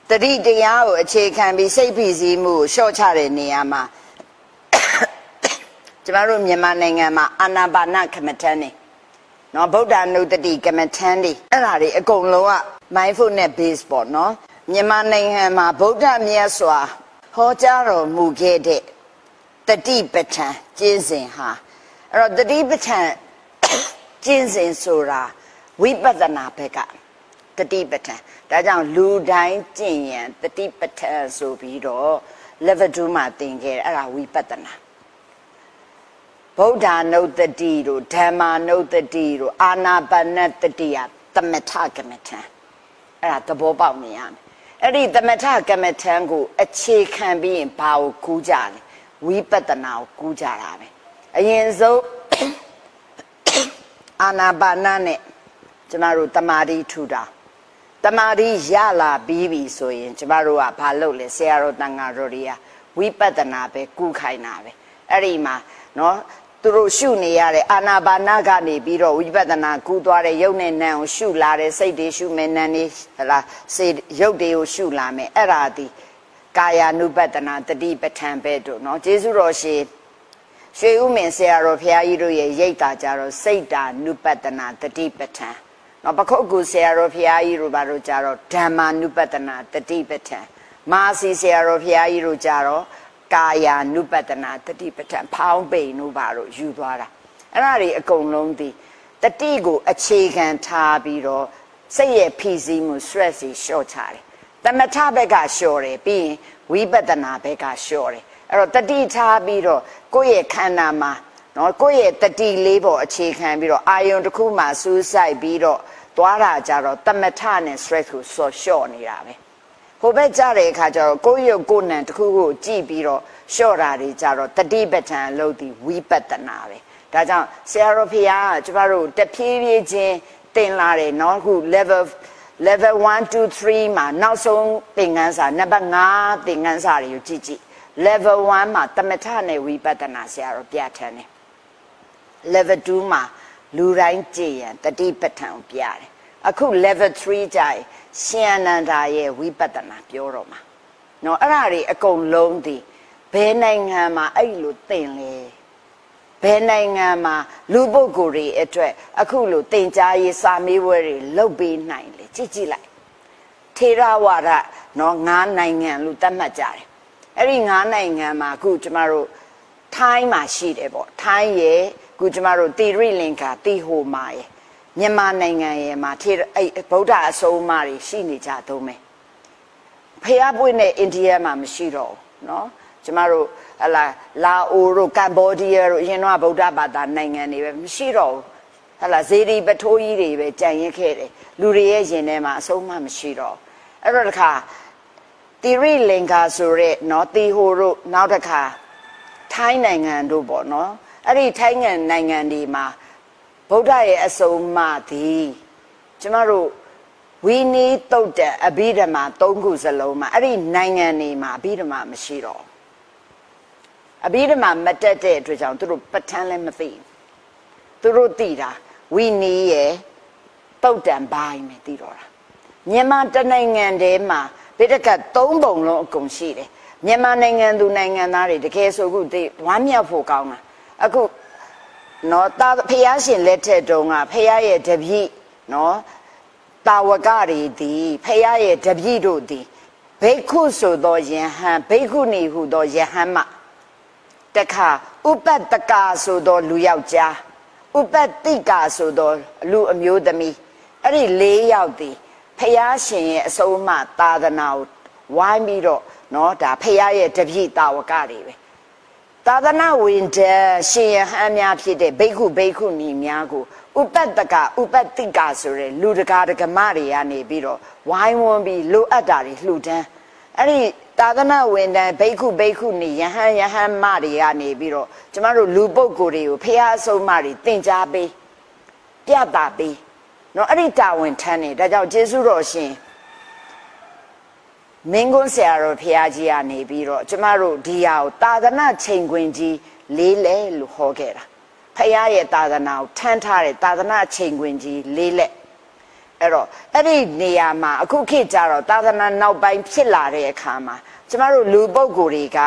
တတိတရားကိုအခြေခံပြီးစိတ်ဖိစီးမှုကိုရှော့ချတဲ့နေရာမှာကျမတို့မြန်မာနိုင်ငံမှာအာနာပါနကမ္မထမ်းနေနော်ဗုဒ္ဓနုတ္တိကမ္မထမ်းတွေအဲ့ဒါတွေအကုန်လုံးက mindfulness base ပေါ့နော်မြန်မာနိုင်ငံမှာဗုဒ္ဓမြတ်စွာဟောကြားတော်မူခဲ့တဲ့တတိပဋ္ဌာန်ကျင့်စဉ်ဟာ အဲ့တော့တတိပဋ္ဌာန်ကျင့်စဉ်ဆိုတာဝိပဿနာဘက်ကတတိပဋ္ဌာန်ဒါကြောင့်လူတိုင်းကျင့်ရန်တတိပဋ္ဌာန်ဆိုပြီးတော့ level 2မှာသင်ခဲ့တယ်အဲ့ဒါဝိပဿနာဗုဒ္ဓနုတ္တိတို့ဓမ္မာနုတ္တိတို့အာနာပါနတတိယသမထကမ္မထံအဲ့ဒါသဘောပေါက်နေရမယ်အဲ့ဒီသမထကမ္မထံကို အခြေခံပြီးရင်ဘာကိုကူးကြလဲဝိပဿနာကိုကူးကြတာပဲ အရင်ဆုံးအာနာပါနနဲ့ကျမတို့တမာတိထူတာတမာတိရလာပြီးပြီဆိုရင်ကျမတို့ကဘာလုပ်လဲဆရာတော်တန်ဃာတော်တွေကဝိပဿနာပဲကူးခိုင်းတာပဲအဲ့ဒီမှာနော်သူတို့ရှုနေရတဲ့အာနာပါနကနေပြီးတော့ဝိပဿနာကူးသွားတဲ့ယုတ်နဲ့နံကိုရှုလာတဲ့စိတ်တွေရှုမယ်နံတွေဟလားစေယုတ်တွေကိုရှုလာမယ်အဲ့ဒါဒီကာယ ानु ပတနာတတိပဋ္ဌာန်ပဲတို့နော်ကျေးဇူးတော်ရှင် ရွှေဥမင်ဆရာတော်ဘုရားကြီးတို့ရဲ့ရိတ်တာကြတော့စိတ်တာနုပတနာတတိပဋ္ဌာန်နော်ပခုတ်ကူဆရာတော်ဘုရားကြီးတို့ဘာတို့ကြတော့ဓမ္မာနုပတနာတတိပဋ္ဌာန်မာစီဆရာတော်ဘုရားကြီးတို့ကြတော့ကာယ ानु ပတနာတတိပဋ္ဌာန်ဖောင်းပိန်တို့ဘာတို့ယူသွားတာအဲ့ဒါတွေအကုန်လုံးဒီတတိကိုအခြေခံထားပြီးတော့စိတ်ရဲ့ဖြီးစည်းမှု stress ကြီးလျှော့ချတယ်တမထဘက်ကလျှော့တယ်ပြီးရင်ဝိပဿနာဘက်ကလျှော့တယ် အဲ့တော့တတိထားပြီးတော့ကိုယ့်ရဲ့ခန္ဓာမှာနော်ကိုယ့်ရဲ့တတိလေးပေါ်အခြေခံပြီးတော့အာယုံတစ်ခုမှာစူးစိုက်ပြီးတော့သွားတာကြတော့တမထနဲ့ stress ကိုဆော့ရှော့နေတာပဲဟိုဘက်ကြတဲ့အခါကျတော့ကိုယ့်ရုပ်ကိုယ်နံတစ်ခုကိုကြည့်ပြီးတော့လျှော့တာတွေကြတော့တတိပဋ္ဌာန်လို့ဒီဝိပဿနာပဲဒါကြောင့်ဆရာတော်ဖေကကျမတို့တဖြည်းဖြည်းချင်းတင်လာတယ်နော်ခု level level 1 2 3မှာနောက်ဆုံးသင်ခန်းစာနံပါတ်5သင်ခန်းစာတွေကိုကြည့်ကြည့် level 1မှာတမထနဲ့ဝိပဿနာဆရာတော်ပြဋ္ဌာန်းတယ် level 2မှာလူတိုင်းကြည်ရန်တတိပဋ္ဌာန်ကိုပြတယ်အခု level 3ကြရင်ရှင်အနန္ဒာရဲ့ဝိပဿနာပြောတော့မှာเนาะအဲ့ဒါတွေအကုန်လုံးဒီဘယ်နိုင်ငံမှာအဲ့လိုသင်လဲဘယ်နိုင်ငံမှာလူပုဂ္ဂိုလ်တွေအတွက်အခုလိုသင်ကြားရေးစာမေးပွဲတွေလုပ်ပေးနိုင်လေကြည့်ကြည့်လိုက်ထေရဝါဒเนาะငါးနိုင်ငံလို့သတ်မှတ်ကြတယ် အဲ့ဒီငါးနိုင်ငံမှာအခုကျမတို့ထိုင်းမှာရှိတယ်ပေါ့ထိုင်းရဲ့အခုကျမတို့တိရိလင်္ကာတိဟိုမာရဲ့မြန်မာနိုင်ငံရဲ့မှာထေအဲ့ဗုဒ္ဓအဆုံးအမတွေရှိနေကြသုံးမယ်ဖះပွင့်တဲ့အိန္ဒိယမှာမရှိတော့ဘူးเนาะကျမတို့ဟလာလာအိုတို့ကမ်ဘောဒီးယားတို့အရင်တော့ဗုဒ္ဓဘာသာနိုင်ငံတွေပဲမရှိတော့ဘူးဟလာဇေဒီပထိုးကြီးတွေပဲကြံရင်ခဲ့တယ်လူတွေရဲ့ရင်ထဲမှာအဆုံးမမရှိတော့အဲ့တော့တခါ တိရိလင်္ကာဆိုရက်နော်တီဟိုတို့နောက်တစ်ခါထိုင်းနိုင်ငံတို့ပေါ့နော်အဲ့ဒီထိုင်းနိုင်ငံတွေမှာဗုဒ္ဓရဲ့အဆုံးအမသည်ကျမတို့ဝီနီးတုတ်တဲ့အဘိဓမ္မာ၃ခုစလုံးမှာအဲ့ဒီနိုင်ငံတွေမှာအဘိဓမ္မာမရှိတော့အဘိဓမ္မာမတက်တဲ့အတွက်ကြောင့်သူတို့ပဋ္ဌာန်းလည်းမသိသူတို့သိတာဝီနီးရဲ့တုတ်တန်ပိုင်းပဲသိတော့တာမြန်မာတနိုင်ငံတည်းမှာ ဗိဒက၃ပုံလုံးအကုန်ရှိတယ်မြန်မာနိုင်ငံသူနိုင်ငံသားတွေတကယ်ဆိုခုသိဝမ်းမြောက်ဖို့ကောင်းတာအခုနော်တာဖះရှင်လက်ထက်တုန်းကဖះရဲ့တပည့်နော်တာဝကတွေသည်ဖះရဲ့တပည့်တို့သည်ဘိက္ခုဆိုသောယဟန်ဘိက္ခုနီဟုသောယဟန်မတခါဥပတ္တကာဆိုသောလူယောက်ျားဥပတ္တိကာဆိုသောလူအမျိုးသမီးအဲ့ဒီ၄ယောက်သည် ဖះရှင်ရဲ့အဆုံးအမသာသနာကိုဝိုင်းပြီးတော့နော်ဒါဖះရဲ့တပည့်တာဝကတွေပဲသာသနာဝင်တဲ့ရှင်ရဟန်းများဖြစ်တဲ့ဘိက္ခုဘိက္ခုနီများကိုဥပတ္တကဥပတ္တိကဆိုတဲ့လူတကာတကမတွေကနေပြီးတော့ဝိုင်းဝန်းပြီးလိုအပ်တာတွေလှူဒန်းအဲ့ဒီသာသနာဝင်တဲ့ဘိက္ခုဘိက္ခုနီယဟန်ယဟန်မတွေကနေပြီးတော့ကျမတို့လူပုဂ္ဂိုလ်တွေကိုဖះအဆုံးမတွေသင်ကြားပေးပြတာပေး နော်အဲ့ဒီတာဝန်ထမ်းနေဒါကြောင့်ဂျေစုတော်ရှင်မင်းကွန်းဆရာတော်ဖရာကြီးကနေပြီးတော့ကျမတို့ဒီဟာကိုသာသနာချိန်ခွင်ကြီးလေးလဲလို့ဟောခဲ့တာဖရာရဲ့သာသနာကိုထမ်းထားတဲ့သာသနာချိန်ခွင်ကြီးလေးလဲအဲ့တော့အဲ့ဒီနေရာမှာအခုခေတ်ကျတော့သာသနာနောက်ပိုင်းဖြစ်လာတဲ့အခါမှာကျမတို့လူပုဂ္ဂိုလ်တွေက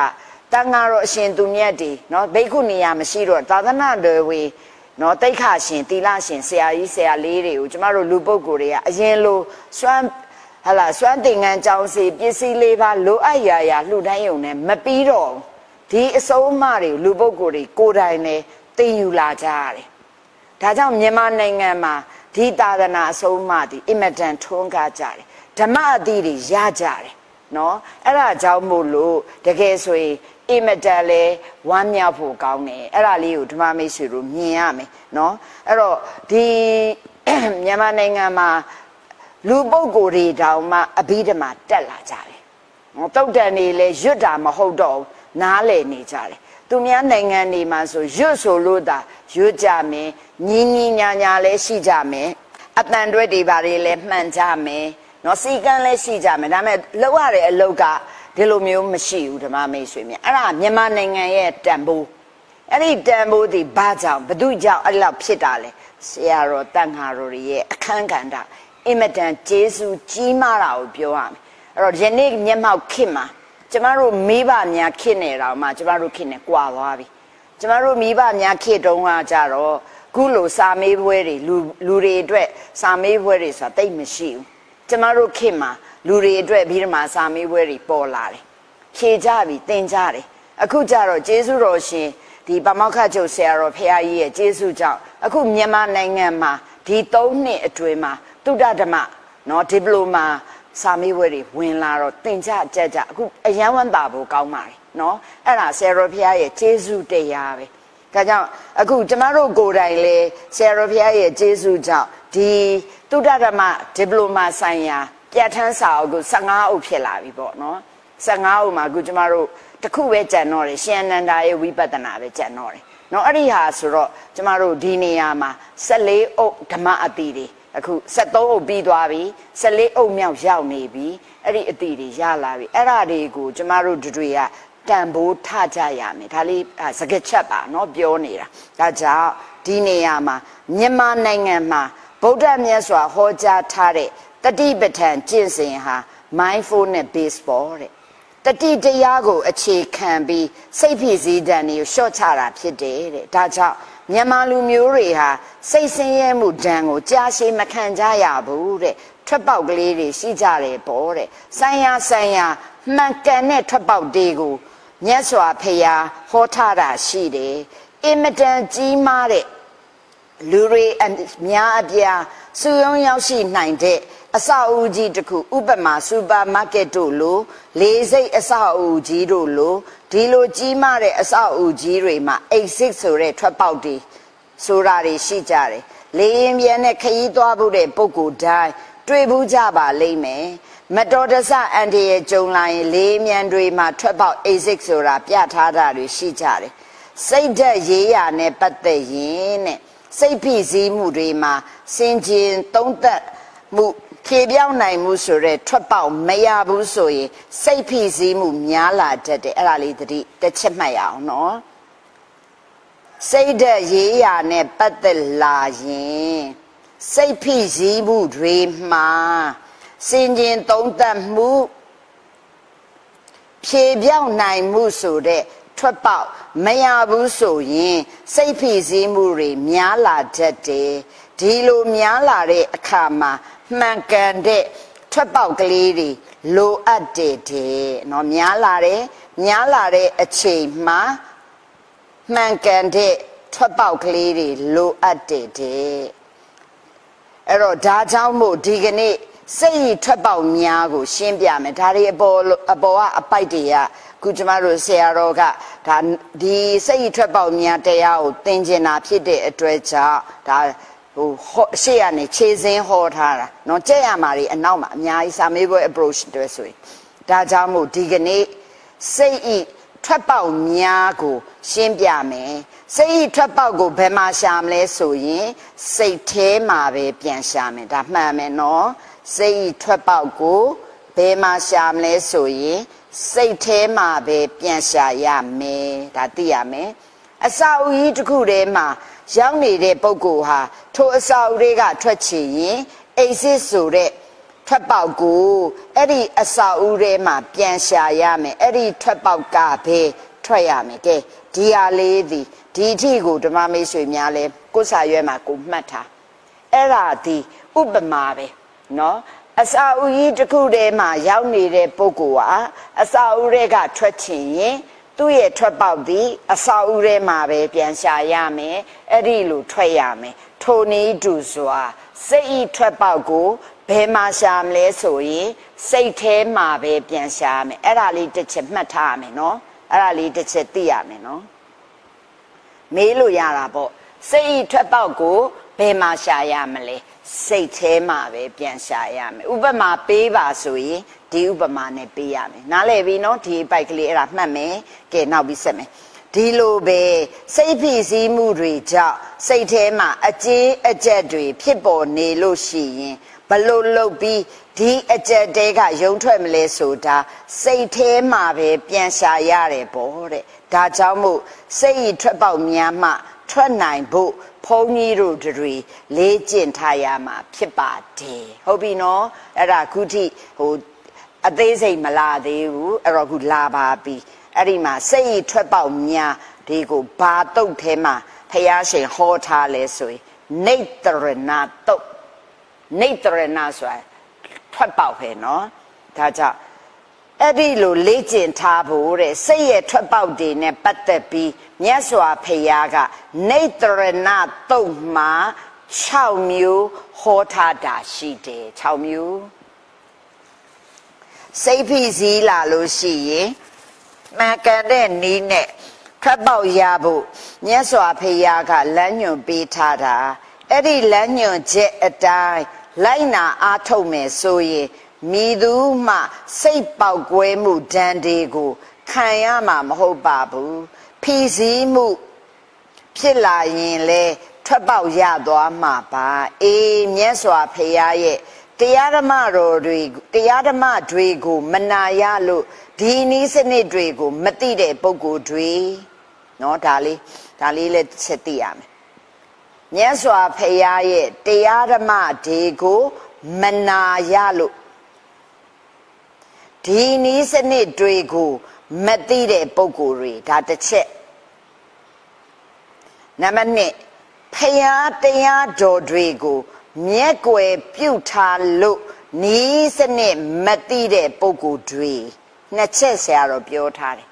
တန်ဃာတော်အရှင်သူမြတ်တွေနော်ဘိက္ခုနေရာမရှိတော့သာသနာတော်ဝေ နော်တိတ်ခရှင်တီလာရှင်ဆရာကြီးဆရာလေးတွေကိုကျမတို့လူပုဂ္ဂိုလ်တွေကအရင်လိုစွမ်းဟလာစွမ်းတင်ငန်းကြောင်းစီပစ္စည်းလေးပါလိုအပ်ရာရာလှူဒန်းရုံနဲ့မပြီးတော့ဒီအစိုးအမတွေကိုလူပုဂ္ဂိုလ်တွေကိုယ်တိုင်နဲ့တင်ယူလာကြရတယ်။ဒါကြောင့်မြန်မာနိုင်ငံမှာဒီသာသနာအစိုးအမတွေအင်မတန်ထွန်းကားကြတယ်။ဓမ္မအသီးတွေရကြတယ်။နော်အဲ့ဒါကြောင့်မို့လို့တကယ်ဆိုရင် အင်မတန်လဲဝမ်းမြောက်ဖို့ကောင်းတယ်အဲ့ဒါလေးကိုဓမ္မမိတ်ဆွေတို့မြင်ရမယ်နော်အဲ့တော့ဒီမြန်မာနိုင်ငံမှာလူပုဂ္ဂိုလ်တွေတောင်မှအဘိဓမ္မာတက်လာကြတယ်တုတ်တန်နေလဲရွတ်တာမဟုတ်တော့နားလည်နေကြတယ်သူများနိုင်ငံတွေမှာဆိုရွတ်ဆိုလို့သာရွတ်ကြမယ်ညီညီညာညာလဲရှိကြမယ်အတန်တွဲတွေပါတွေလဲမှန်ကြမယ်နော်စီကန်းလဲရှိကြမယ်ဒါပေမဲ့လောက်ရတဲ့အလုပ်က ဒီလိုမျိုးမရှိဘူးဓမ္မမိတ်ဆွေမြတ်အဲ့ဒါမြန်မာနိုင်ငံရဲ့တန်ဖိုးအဲ့ဒီတန်ဖိုးဒီဘာကြောင့်ဘသူကြောင့်အဲ့လောက်ဖြစ်တာလဲဆရာတော်တန်ခါတော်ရဲ့အခန်းကဏ္ဍအင်မတန်ကျေးဇူးကြီးမားတာကိုပြောရမယ်အဲ့တော့ယနေ့မျက်မှောက်ခေတ်မှာကျမတို့မိဘများခေတ်နေတော့မှကျမတို့ခေတ်နေကွာသွားပြီကျမတို့မိဘများခေတ်တုန်းကကြတော့ခုလိုစာမေးပွဲတွေလူလူတွေအတွက်စာမေးပွဲတွေဆိုတာတိတ်မရှိဘူးကျမတို့ခေတ်မှာ လူတွေအတွက်ပြီးတော့မှစာမေးပွဲတွေပေါ်လာတယ်ဖြေကြပြီသင်ကြတယ်အခုကြတော့ကျေးဇူးတော်ရှင်ဒီပမောက္ခချုပ်ဆရာတော်ဖရာကြီးရဲ့ကျေးဇူးကြောင့်အခုမြန်မာနိုင်ငံမှာဒီ၃နှစ်အတွင်းမှာတုဒ္ဒဓမ္မနော်ဒီပလိုမာစာမေးပွဲတွေဝင်လာတော့သင်ကြကြကြအခုအယံဝမ်းသာဖို့ကောင်းပါတယ်နော်အဲ့ဒါဆရာတော်ဖရာရဲ့ကျေးဇူးတရားပဲဒါကြောင့်အခုကျမတို့ကိုယ်တိုင်လေဆရာတော်ဖရာရဲ့ကျေးဇူးကြောင့်ဒီတုဒ္ဒဓမ္မဒီပလိုမာဆိုင်ရာ ပြဋ္ဌာန်းစာအုပ်ကို15အုပ်ဖြစ်လာပြီပေါ့နော်15အုပ်မှာအခုကျမတို့တခုပဲကြံတော့တယ်ရှင်အနန္ဒာရဲ့ဝိပဿနာပဲကြံတော့တယ်နော်အဲ့ဒီဟာဆိုတော့ကျမတို့ဒီနေရာမှာ14အုပ်ဓမ္မအတိတွေအခု73အုပ်ပြီးသွားပြီ14အုပ်မြောက်ရောက်နေပြီအဲ့ဒီအတိတွေရလာပြီအဲ့ဒါတွေကိုကျမတို့တွေကတန်ဖိုးထကြရမယ်ဒါလေးစကချက်ပါเนาะပြောနေတာဒါကြောင့်ဒီနေရာမှာမြန်မာနိုင်ငံမှာဗုဒ္ဓမြတ်စွာဟောကြားထားတဲ့ တတိပဋ္ဌာန်ကျင့်စဉ်ဟာ mindfulness based ပေါ်တဲ့တတိတရားကိုအခြေခံပြီးစိတ်ဖြစ်စည်းတန်တွေကိုရှော့ချတာဖြစ်တယ်တဲ့ဒါကြောင့်မြန်မာလူမျိုးတွေဟာစိတ်ဆင်းရဲမှုဒဏ်ကိုကြားရှိမခံကြရဘူးတဲ့ထွက်ပေါက်ကလေးတွေရှိကြတယ်ပေါ့တဲ့ဆိုင်ရာဆိုင်ရာမှန်ကန်တဲ့ထွက်ပေါက်တွေကိုမြတ်စွာဘုရားဟောထားတာရှိတယ်အင်မတန်ကြီးမားတဲ့လူတွေအများအပြားစုယုံရောက်ရှိနိုင်တဲ့ အဆောက်အဦကြီးတစ်ခုဥပမာစူပါမားကတ်တို့လိုလေးစိတ်အဆောက်အဦကြီးတို့လိုဒီလိုကြီးမားတဲ့အဆောက်အဦကြီးတွေမှာ86ဆိုတဲ့ထွက်ပေါက်တွေဆိုတာတွေရှိကြတယ်လေရင်ပြန်နဲ့ခရီးသွားဖို့တဲ့ပုံကိုယ်တိုင်းတွေ့ဘူးကြပါလိမ့်မယ်မတော်တဆအန်ဒီရဲ့ကြုံလာရင်လေးမြန်တွေမှာထွက်ပေါက်86ဆိုတာပြထားတာတွေရှိကြတယ်စိတ်ဓာတ်ရေးရာနဲ့ပတ်သက်ရင်တဲ့စိတ်ဖိစီးမှုတွေမှာစင်ကျင်သုံးသက်မှု ဖြေပြောင်းနိုင်မှုဆိုတဲ့ထွက်ပေါက်မရဘူးဆိုရင်စိတ်ဖိစီးမှုများလာတတ်တယ်အဲ့ဒါလေးတတိတစ်ချက်မှတ်ရအောင်နော်စိတ်ဓာတ်ရေးရာနဲ့ပတ်သက်လာရင်စိတ်ဖိစီးမှုတွေမှာစင်ကျင်သုံးသပ်မှုဖြေပြောင်းနိုင်မှုဆိုတဲ့ထွက်ပေါက်မရဘူးဆိုရင်စိတ်ဖိစီးမှုတွေများလာတတ်တယ်ဒီလိုများလာတဲ့အခါမှာ မှန်ကန်တဲ့ထွက်ပေါက်ကလေးတွေလိုအပ်တယ်တဲ့เนาะများလာတယ်များလာတဲ့အချိန်မှာမှန်ကန်တဲ့ထွက်ပေါက်ကလေးတွေလိုအပ်တယ်တဲ့အဲ့တော့ဒါကြောင့်မို့ဒီကနေ့စိတ်ရထွက်ပေါက်များကို ရှင်းပြမယ်ဒါတွေအပေါ်အပေါ်ကအပိုက်တွေကခုကျမတို့ဆရာတော်ကဒါဒီစိတ်ရထွက်ပေါက်များတရားကိုသင်ကျင်တာဖြစ်တဲ့အတွက်ကြောင့်ဒါ ဟိုရှေ့ကနေခြေစင်းဟောထားတာเนาะကြက်ရမှာတွေအနောက်မှာအများကြီးစာမေးပွဲ approach တွေဆိုရင်ဒါကြောင့်မို့ဒီကနေ့စိတ်ဤထွက်ပေါက်များကို ရှင်းပြမယ်စိတ်ဤထွက်ပေါက်ကိုဘယ်မှာရှာမလဲဆိုရင်စိတ်ထဲမှာပဲပြန်ရှာမယ်ဒါမှန်မယ်เนาะစိတ်ဤထွက်ပေါက်ကို ဘယ်မှာရှာမလဲဆိုရင်စိတ်ထဲမှာပဲပြန်ရှာရမယ်ဒါသိရမယ်အစာအုပ်ကြီးတစ်ခုထဲမှာ ရောက်နေတဲ့ပုဂ္ဂိုလ်ဟာထိုအစာအုပ်တွေကထွက်ချင်ရင်အိစစ်ဆိုတဲ့ထွက်ပေါက်ကိုအဲ့ဒီအစာအုပ်ထဲမှာပြန်ရှာရမယ်အဲ့ဒီထွက်ပေါက်ကပဲထွက်ရမယ်ကဲဒီဟာလေးဒီဒီအထီကိုဓမ္မမေးဆွေများလဲကိုယ်စာရွက်မှာကိုမှတ်ထားအဲ့ဒါဒီဥပမာပဲเนาะအစာအုပ်ကြီးတစ်ခုတည်းမှာရောက်နေတဲ့ပုဂ္ဂိုလ်ဟာအစာအုပ်တွေကထွက်ချင်ရင် သူ့ရဲ့ထွက်ပေါက်သည်အစာအုပ်ထဲမှာပဲပြန်ရှာရမယ်အဲ့ဒီလိုထွက်ရမယ်ထိုနည်းတူစွာစိတ်ဤထွက်ပေါက်ကိုဘယ်မှာရှာမလဲဆိုရင်စိတ်ထဲမှာပဲပြန်ရှာရမယ်အဲ့ဒါလေးတစ်ချက်မှတ်ထားရမယ်နော်အဲ့ဒါလေးတစ်ချက်သိရမယ်နော်မေးလို့ရတာပေါ့စိတ်ဤထွက်ပေါက်ကိုဘယ်မှာရှာရမလဲ စိတ်ထဲမှာပဲပြန်ရှာရမယ်ဥပမာပေးပါဆိုရင်ဒီဥပမာနဲ့ပေးရမယ်နားလည်ပြီနော်ဒီပိုက်ကလေးအဲ့ဒါမှတ်မယ်ကဲနောက်ပြီးဆက်မယ်ဒီလိုပဲစိတ်ဖြစ်စည်းမှုတွေကြောင့်စိတ်ထဲမှာအကျေးအကျက်တွေဖြစ်ပေါ်နေလို့ရှိရင်ဘလို့လုတ်ပြီးဒီအကျက်တဲကယုံထွက်မလဲဆိုတာစိတ်ထဲမှာပဲပြန်ရှာရတယ်ပေါ့တဲ့ဒါကြောင့်မို့စိတ်ရထွက်ပေါက်များမှထွက်နိုင်ဖို့ ဘုန်းကြီးတို့တွေလေးကျင့်ထားရမှာဖြစ်ပါတယ်ဟုတ်ပြီနော်အဲ့ဒါခုထိဟိုအသေးစိတ်မလာသေးဘူးအဲ့တော့ခုလာပါပြီအဲ့ဒီမှာစိတ်ရထွက်ပေါက်များဒီကိုဘာတုတ်ထဲမှာဖះရှင်ဟောထားလဲဆိုရင်နေတရဏတုတ်နေတရဏဆိုတာထွက်ပေါက်ပဲနော်ဒါကြောင့် အဲ့ဒီလိုလေ့ကျင့်ထားဖို့တဲ့စိတ်ရဲ့ထွက်ပေါက်တွေနဲ့ပတ်သက်ပြီးမြတ်စွာဘုရားကနေတရဏတုတ်မှာ6မျိုးဟောထားတာရှိတယ်6မျိုးစိတ်ဖိစီးလာလို့ရှိရင်မှန်ကန်တဲ့နီးနဲ့ထွက်ပေါက်ရဖို့မြတ်စွာဘုရားကလမ်းညွှန်ပေးထားတာအဲ့ဒီလမ်းညွှန်ချက်အတိုင်းလိုက်နာအားထုတ်မယ်ဆိုရင် မိသူမှစိတ်ပေါက်ကွဲမှုဒဏ်တွေကိုခံရမှာမဟုတ်ပါဘူးဖြီးစည်းမှုဖြစ်လာရင်လေထွက်ပေါက်ရသွားမှာပါအေးမြတ်စွာဘုရားရဲ့တရားဓမ္မတော်တွေတရားဓမ္မတွေကိုမနာရလို့ဒီနည်းစနစ်တွေကိုမသိတဲ့ပုဂ္ဂိုလ်တွေเนาะဒါလေးဒါလေးလည်းချက်သိရမယ်မြတ်စွာဘုရားရဲ့တရားဓမ္မတွေကိုမနာရလို့ ဒီနည်းစနစ်တွေကိုမသိတဲ့ပုံကိုယ်တွေဒါတစ်ချက်နံပါတ်1ဖယားတရားတော်တွေကိုမျက်ွယ်ပြုတ်ထားလို့နီးစနစ်မသိတဲ့ပုံကိုယ်တွေနှစ်ချက်ဆရာတော်ပြောထားတယ်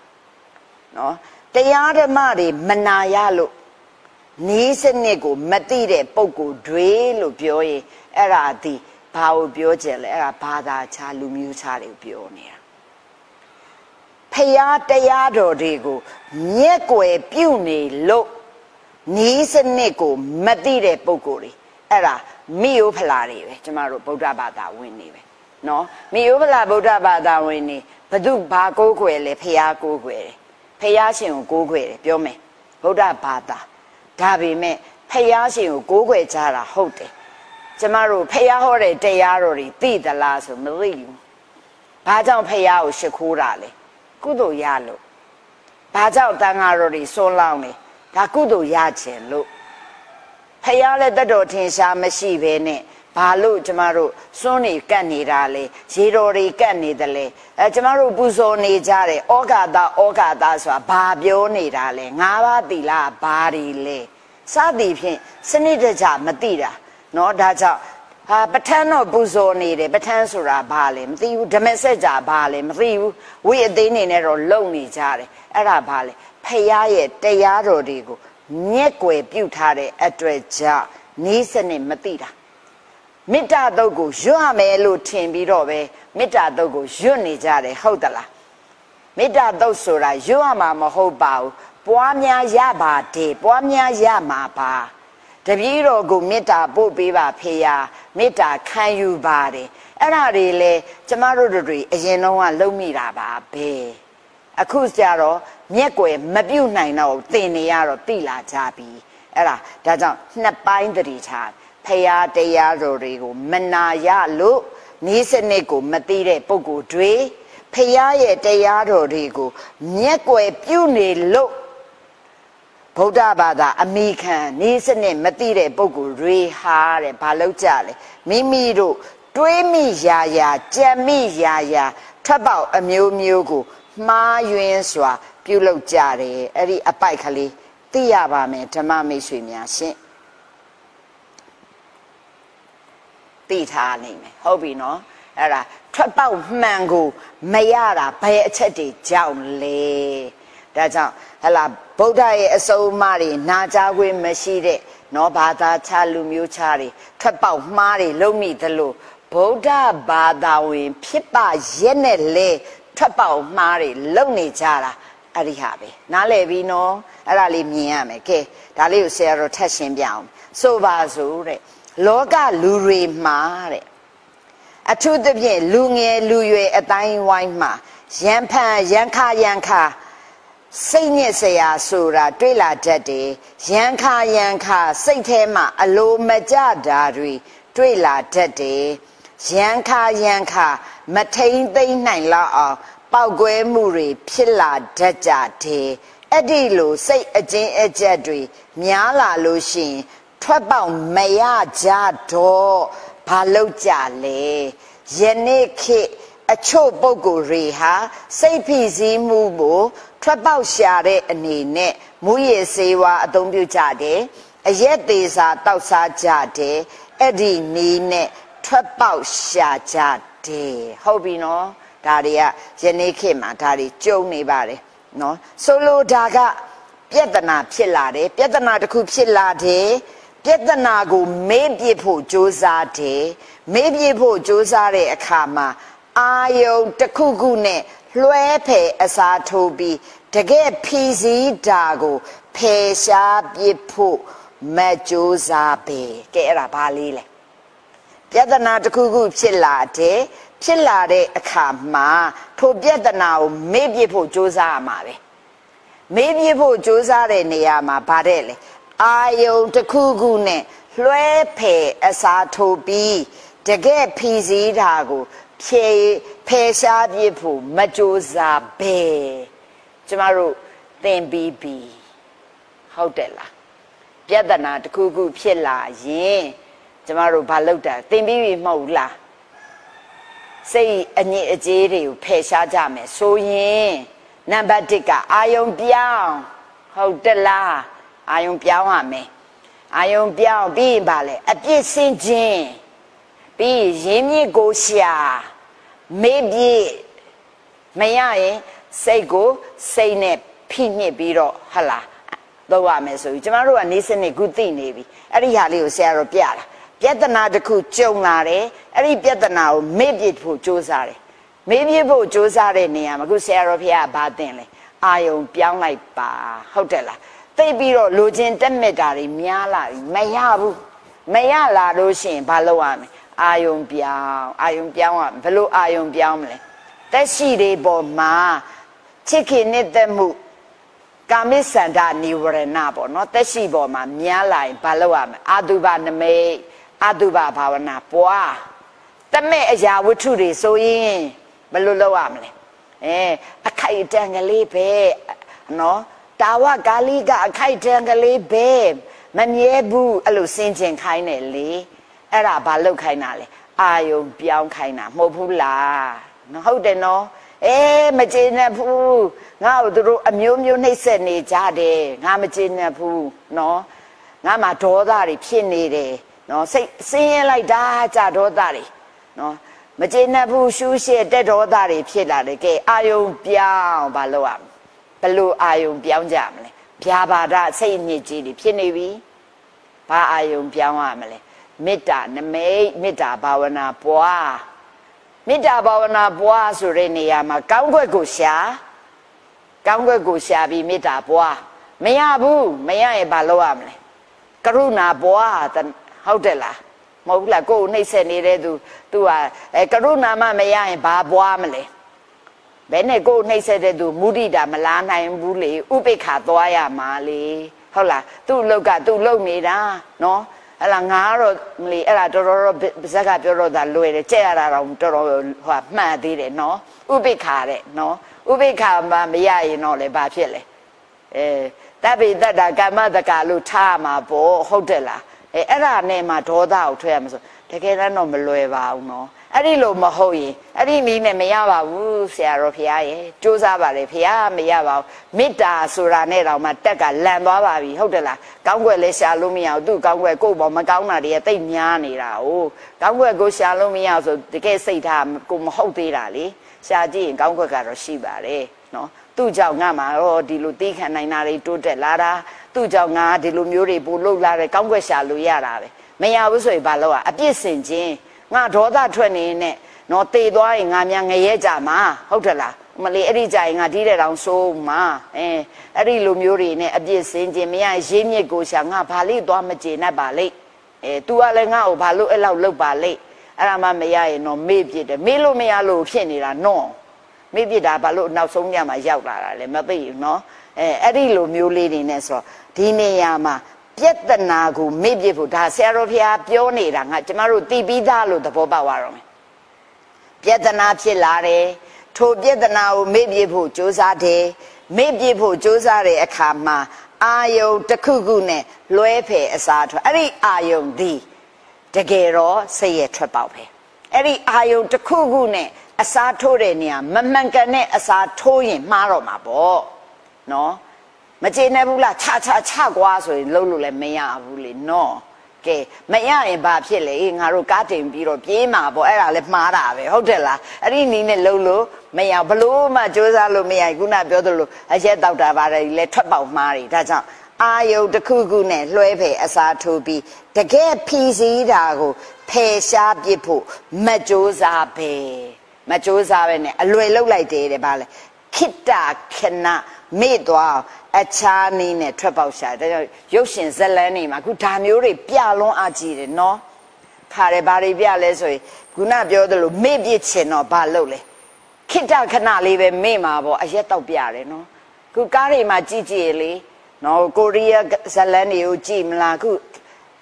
နော်တရားဓမ္မတွေမနာရလို့နီးစနစ်ကိုမသိတဲ့ပုံကိုယ်တွေလို့ပြောရင်အဲ့ဒါဒီ ဘာကိုပြောကြလဲအဲ့ဒါဘာသာခြားလူမျိုးခြားတွေကိုပြောနေတာဖရာတရားတော်တွေကိုမြက်ွယ်ပြုတ်နေလို့နီးစနစ်ကိုမသိတဲ့ပုံကိုယ်တွေအဲ့ဒါမိယိုဖလာတွေပဲကျမတို့ဗုဒ္ဓဘာသာဝင်နေပဲနော်မိယိုဖလာဗုဒ္ဓဘာသာဝင်နေဘသူဘာကိုးကွယ်လဲဖရာကိုးကွယ်တယ်ဖရာရှင်ကိုကိုးကွယ်တယ်ပြောမယ်ဗုဒ္ဓဘာသာဒါပေမဲ့ဖရာရှင်ကိုကိုးကွယ်ကြတာဟုတ်တယ် ကျမတို့ဖရာဟောတဲ့တရားတော်တွေသိသလားဆိုမသိဘူးဘာကြောင့်ဖရာကိုရှ िख ိုးတာလဲကုသိုလ်ရလို့ဘာကြောင့်တန်ဃာတော်တွေစွန့်လောင်းနေဒါကုသိုလ်ရခြင်းလို့ဖះလည်းတတ်တော်ထင်ရှားမရှိဘဲနဲ့ဘာလို့ကျမတို့စွန်းနေကတ်နေတာလဲရေတော်တွေကတ်နေတယ်လေအဲကျမတို့ပူဇော်နေကြတယ်ဩဃာတဩဃာတဆိုတာဘာပြောနေတာလဲငါးပါးသီလဘာတွေလဲစသည်ဖြင့်စနစ်တကျမသိတာ နော်ဒါကြောင့်ဟာပဋ္ဌာန်းတော့ပူဇော်နေတယ်ပဋ္ဌာန်းဆိုတာဘာလဲမသိဘူးဓမ္မစကြာဘာလဲမသိဘူးဝိအသေးနေနဲ့တော့လုံနေကြတယ်အဲ့ဒါဘာလဲဖရာရဲ့တရားတော်တွေကိုမျက်ွယ်ပြုထားတဲ့အတွေ့ကြောင့်နီးစနစ်မသိတာမေတ္တာတုတ်ကိုရွတ်ရမယ်လို့ထင်ပြီးတော့ပဲမေတ္တာတုတ်ကိုရွတ်နေကြတယ်ဟုတ်သလားမေတ္တာတုတ်ဆိုတာရွတ်ရမှာမဟုတ်ပါဘူးပွားများရပါတယ်ပွားများရမှာပါ တပည့်တော်ကိုမေတ္တာပို့ပေးပါဖေယာမေတ္တာခံယူပါတယ်အဲ့ဒါတွေလေကျမတို့တို့အရင်တော့ကလုံးမိတာပါပဲအခုကျတော့မျက်ွယ်မပြုတ်နိုင်တော့သင်နေရတော့တိလာကြပြီအဲ့ဒါဒါကြောင့်နှစ်ပိုင်းတတိထားဖရာတရားတော်တွေကိုမနာရလို့နေစနစ်ကိုမသိတဲ့ပုဂ္ဂိုလ်တွေဖရာရဲ့တရားတော်တွေကိုမျက်ွယ်ပြုနေလို့ ဗုဒ္ဓဘာသာအမိခံနေစနစ်မသိတဲ့ပုဂ္ဂိုလ်တွေဟာတဲ့ဘာလို့ကြလဲမိမိတို့တွေးမိရာရာကြံမိရာရာထွက်ပေါက်အမျိုးမျိုးကိုမှားယွင်းစွာ ပြုလုပ်ကြတယ်အဲ့ဒီအပိုက်ကလေးသိရပါမယ်ဓမ္မမိတ်ဆွေများရှင်သိထားနိုင်မယ်ဟုတ်ပြီနော်အဲ့ဒါထွက်ပေါက်မှန်ကိုမရတာဘယ်အချက်တွေကြောင့်လဲဒါကြောင့် ဟလာဗုဒ္ဓရဲ့အစုံအမတွေနာကြားခွင့်မရှိတဲ့နော်ဘာသာခြားလူမျိုးခြားတွေထွက်ပေါက်မှားတွေလုံးမိသလိုဗုဒ္ဓဘာသာဝင် ဖြစ်ပါရဲ့နဲ့လေထွက်ပေါက်မှားတွေလုံနေကြတာအဲ့ဒီဟာပဲနားလည်ပြီနော်အဲ့ဒါလေးမြင်ရမယ်ကဲဒါလေးကိုဆရာတော်ထက်ရှင်းပြအောင်ဆိုပါစို့တဲ့လောကလူတွေမှာတဲ့အထူးသဖြင့်လူငယ်လူရွယ်အတိုင်းဝိုင်းမှာရန်ဖန်ရန်ခါရန်ခါ စိတ်ညစ်စရာဆိုတာတွေ့လာတတ်တယ်ရန်ခါရန်ခါစိတ်ထဲမှာအလိုမကျတာတွေတွေ့လာတတ်တယ်ရန်ခါရန်ခါမထိန်သိမ့်နိုင်လောက်အောင်ပောက်ကွဲမှုတွေဖြစ်လာတတ်ကြတယ်အဲ့ဒီလိုစိတ်အကျဉ်းအကျက်တွေများလာလို့ရှိရင်ထွက်ပေါက်မရကြတော့ဘာလုပ်ကြလဲယနေ့ခေတ် အချို့ပုဂ္ဂိုလ်တွေဟာစိတ်ဖိစီးမှုကိုထွက်ပေါက်ရှာတဲ့အနေနဲ့မူရည်စေဝါအသုံးပြုကြတယ်အရက်သေးစာတောက်စားကြတယ်အဲ့ဒီနီးနဲ့ထွက်ပေါက်ရှာကြတယ်ဟုတ်ပြီနော်ဒါတွေကယနေ့ခေတ်မှာဒါတွေကြုံနေပါတယ်နော်ဆိုလိုဒါကပြဿနာဖြစ်လာတယ်ပြဿနာတစ်ခုဖြစ်လာတယ်ပြဿနာကိုမေးပြဖို့ကြိုးစားတယ်မေးပြဖို့ကြိုးစားတဲ့အခါမှာ အာယုံတစ်ခုခုနဲ့လွှဲဖယ်အစားထိုးပြီးတကယ်ဖြီးစည်းတာကိုဖယ်ရှားပြဖို့မကြိုးစားပဲကဲအဲ့ဒါဘာလေးလဲပြဿနာတစ်ခုခုဖြစ်လာတယ်ဖြစ်လာတဲ့အခါမှာထိုပြဿနာကိုမေ့ပြဖို့ကြိုးစားရမှာပဲမေ့ပြဖို့ကြိုးစားတဲ့နေရာမှာဗါတဲ့လေအာယုံတစ်ခုခုနဲ့လွှဲဖယ်အစားထိုးပြီးတကယ်ဖြီးစည်းတာကို ဖြေဖယ်ရှားပြဖို့မကြိုးစားပဲကျမတို့သင်ပြီးပြီဟုတ်တယ်လားပြဿနာတစ်ခုခုဖြစ်လာရင်ကျမတို့ဘာလုပ်တာသင်ပြီးပြီမဟုတ်လားစိတ်အညစ်အကြေးတွေကိုဖယ်ရှားကြမယ်ဆိုရင်နံပါတ်1ကအာယုံပြောင်းဟုတ်တယ်လားအာယုံပြောင်းရမယ်အာယုံပြောင်းပြီးရင်ဗာလဲအပြစ်စင်ခြင်းပြီးရင်းမြစ်ကိုရှာ မေးပြေမရရင်စိတ်ကိုစိတ်နဲ့ဖိညစ်ပြီးတော့ဟလာတော့ရမယ်ဆိုပြီးကျမတို့ကနေစနစ်ခုသိနေပြီအဲ့ဒီဟာလေးကိုဆရာတော်ပြတာပြဿနာတစ်ခုကြုံလာတယ်အဲ့ဒီပြဿနာကိုမေ့ပြစ်ဖို့ကြိုးစားတယ်မေ့ပြစ်ဖို့ကြိုးစားတဲ့နေရာမှာခုဆရာတော်ဖះကဘာသင်လဲအာယုံပြောင်းလိုက်ပါဟုတ်တယ်လားသိပြီးတော့လိုချင်တက်မြက်တာတွေများလာပြီမရဘူးမရလာလို့ရှိရင်ဘာလုပ်ရမလဲ အာယုံပြောင်းအာယုံပြောင်းရဘယ်လိုအာယုံပြောင်းမလဲတက်ရှိတွေပေါ်မှာချစ်ခင်နှစ်သက်မှုကာမိစန္ဒနိဝရဏပေါ့နော်တက်ရှိပေါ်မှာများလာရင်ဘာလုပ်ရမလဲအာတုဘနမိတ်အာတုဘဘာဝနာပွားတမဲ့အရာဝတ္ထုတွေဆိုရင်ဘယ်လိုလုပ်ရမလဲအဲအခိုက်အတန့်ကလေးပဲနော်တာဝကာလိကအခိုက်အတန့်ကလေးပဲမမြဲဘူးအဲ့လိုစင်ကျင်ခိုင်းတယ်လေ အဲ့ဒါဘာလုပ်ခိုင်းတာလဲအာယုံပြောင်းခိုင်းတာမဟုတ်ဘူးလားနော်ဟုတ်တယ်နော်အေးမကျေနပ်ဘူးငါ့ကိုသူတို့အမျိုးမျိုးနှိပ်စက်နေကြတယ်ငါမကျေနပ်ဘူးနော်ငါမှဒေါသတွေဖြစ်နေတယ်နော်စိတ်ဆင်းရဲလိုက်တာကြဒေါသတွေနော်မကျေနပ်ဘူးရှူးရှက်တက်ဒေါသတွေဖြစ်လာတယ်ကဲအာယုံပြောင်းဘာလို့ရမလဲဘလို့အာယုံပြောင်းကြမလဲဗျာပါဒစိတ်ညစ်ကြီးတွေဖြစ်နေပြီဘာအာယုံပြောင်းရမလဲ မေတ္တာနမိတ်မေတ္တာဘာဝနာပွားမေတ္တာဘာဝနာပွားဆိုတဲ့နေရာမှာကောင်းခွက်ကိုရှာကောင်းခွက်ကိုရှာပြီးမေတ္တာပွားမရဘူးမရရင်ဘာလုပ်ရမလဲကရုဏာပွားဟုတ်တယ်လားမဟုတ်ဘူးလားကိုယ်နှိမ့်ဆက်နေတဲ့သူသူဟာအဲကရုဏာမမရရင်ဘာပွားမလဲဘယ်နဲ့ကိုယ်နှိမ့်ဆက်တဲ့သူမုဒိတာမလားနိုင်ဘူးလေဥပိ္ပခာသွားရမှာလေဟုတ်လားသူ့လောက်ကသူ့လုံနေတာနော် အဲ့လားငါကတော့မလီအဲ့ဒါတော်တော်တော့ပါဇက်ကပြောတော့ဒါလွယ်တယ်ကြက်ရတာတော့တော်တော်ဟိုမှန်သေးတယ်နော်ဥပိ္ပခါတဲ့နော်ဥပိ္ပခါမှမရရင်တော့လေဘာဖြစ်လဲအဲတပ်ပိတ္တာကမ္မတကလို့ထားမှာပေါ့ဟုတ်တယ်လား အဲအဲ့ဒါနဲ့မှဒေါသကိုထွက်ရမှာဆိုတကယ်တော့မလွယ်ပါဘူးနော်အဲ့ဒီလိုမဟုတ်ရင်အဲ့ဒီနည်းနဲ့မရပါဘူးဆရာတော်ဖရာရဲ့စူးစမ်းပါလေဖရာမရပါဘူးမေတ္တာဆိုတာနဲ့တော့မှတက်ကလန်သွားပါပြီဟုတ်တယ်လားကောင်းွယ်လဲရှာလို့မရဘူးသူ့ကောင်းွယ်ကို့ပေါ်မကောင်းတာတွေကတိတ်များနေတာ哦ကောင်းွယ်ကိုရှာလို့မရဆိုတကယ်စိတ်ထားကိုမဟုတ်သေးတာလေရှာကြည့်ရင်ကောင်းွယ်ကတော့ရှိပါတယ်နော်သူ့ကြောင့်ငါမှာတော့ဒီလိုတီးခံနိုင်တာတွေတိုးတက်လာတာ သူ့ကြောင့်ငါဒီလိုမျိုးတွေပို့လှုပ်လာတယ်ကောင်းွယ်ရှာလို့ရတာပဲမရဘူးဆိုရင်ဘာလို့อ่ะအပြစ်စင်ချင်းငါဒေါသထွက်နေနဲ့နော်တေသွားရင်ငါများငရဲကြမှာဟုတ်တယ်လားမလေးအဲ့ဒီကြရင်ငါဒီတဲ့တောင်ဆိုးမှာအဲအဲ့ဒီလိုမျိုးတွေနဲ့အပြစ်စင်ခြင်းမရရေးမြစ်ကိုရှာငါဘာလို့သွားမကျေနပ်ပါလိမ့်အဲ तू ကလည်းငါ့ကိုဘာလို့အဲ့လောက်လုပ်ပါလိမ့်အဲ့ဒါမှမရရင်တော့မေ့ပြစ်တယ်မေ့လို့မရလို့ဖြစ်နေတာနော်မေ့ပြစ်တာဘာလို့နောက်ဆုံးညမှာရောက်လာတာလဲမသိဘူးနော်အဲအဲ့ဒီလိုမျိုးလေးတွေနဲ့ဆိုတော့ ဒီနေရာမှာပြဿနာကိုမေ့ပြစ်ဖို့ဒါဆရာတော်ဖျားပြောနေတာငါကျမတို့တီးပြီးသားလို့သဘောပေါက်ရတော့မယ်ပြဿနာဖြစ်လာတယ်ထိုပြဿနာကိုမေ့ပြစ်ဖို့ကြိုးစားတယ်မေ့ပြစ်ဖို့ကြိုးစားတဲ့အခါမှာအာယုံတစ်ခုခုနဲ့လွဲဖယ်အစားထွက်အဲ့ဒီအာယုံဒီတကယ်တော့စိတ်ရထွက်ပေါက်ပဲအဲ့ဒီအာယုံတစ်ခုခုနဲ့အစားထိုးတဲ့နေရာမမှန်ကန်တဲ့အစားထိုးရင်မှားတော့မှာပေါ့နော် မကျေနပ်ဘူးလားခြားခြားခြားကွာဆိုရင်လုံးလို့လည်းမရဘူးလေနော်ကဲမရရင်ဘာဖြစ်လဲငါတို့ကားတင်ပြီးတော့ပြေးမှာပေါ့အဲ့ဒါလည်းမှားတာပဲဟုတ်တယ်လားအဲ့ဒီနီးနဲ့လုံးလို့မရဘလို့မှစူးစမ်းလို့မရခုနပြောသလိုအရက်တောက်တာပါတယ်လဲထွက်ပေါက်မှားတယ်ဒါကြောင့်အာယုံတစ်ခုခုနဲ့လွှဲဖယ်အစားထိုးပြီးတကယ်ဖြီးစည်းတာကိုဖယ်ရှားပစ်ဖို့မစူးစမ်းပဲမစူးစမ်းပဲနဲ့အလွယ်လောက်လိုက်တယ်တဲ့ဗာလဲခိတ္တခဏ မေ့သွားအခြားနည်းနဲ့ထွက်ပေါက်ရှာဒါကြောင့်ရုပ်ရှင်ဇလန်းနေမှာအခုဒါမျိုးတွေပြလွန်းအားကြီးတယ်နော်ခါတယ်ဘာတွေပြလဲဆိုရင်ခုနပြောသလိုမေ့ပြစ်ချင်တော့ဘာလုပ်လဲခိတ္တခဏလေးပဲမေ့မှာပေါ့အရက်တော့ပြတယ်နော်ခုကားတွေမှာကြည့်ကြည့်လေနော်ကိုရီးယားဇလန်းတွေကိုကြည့်မလားခု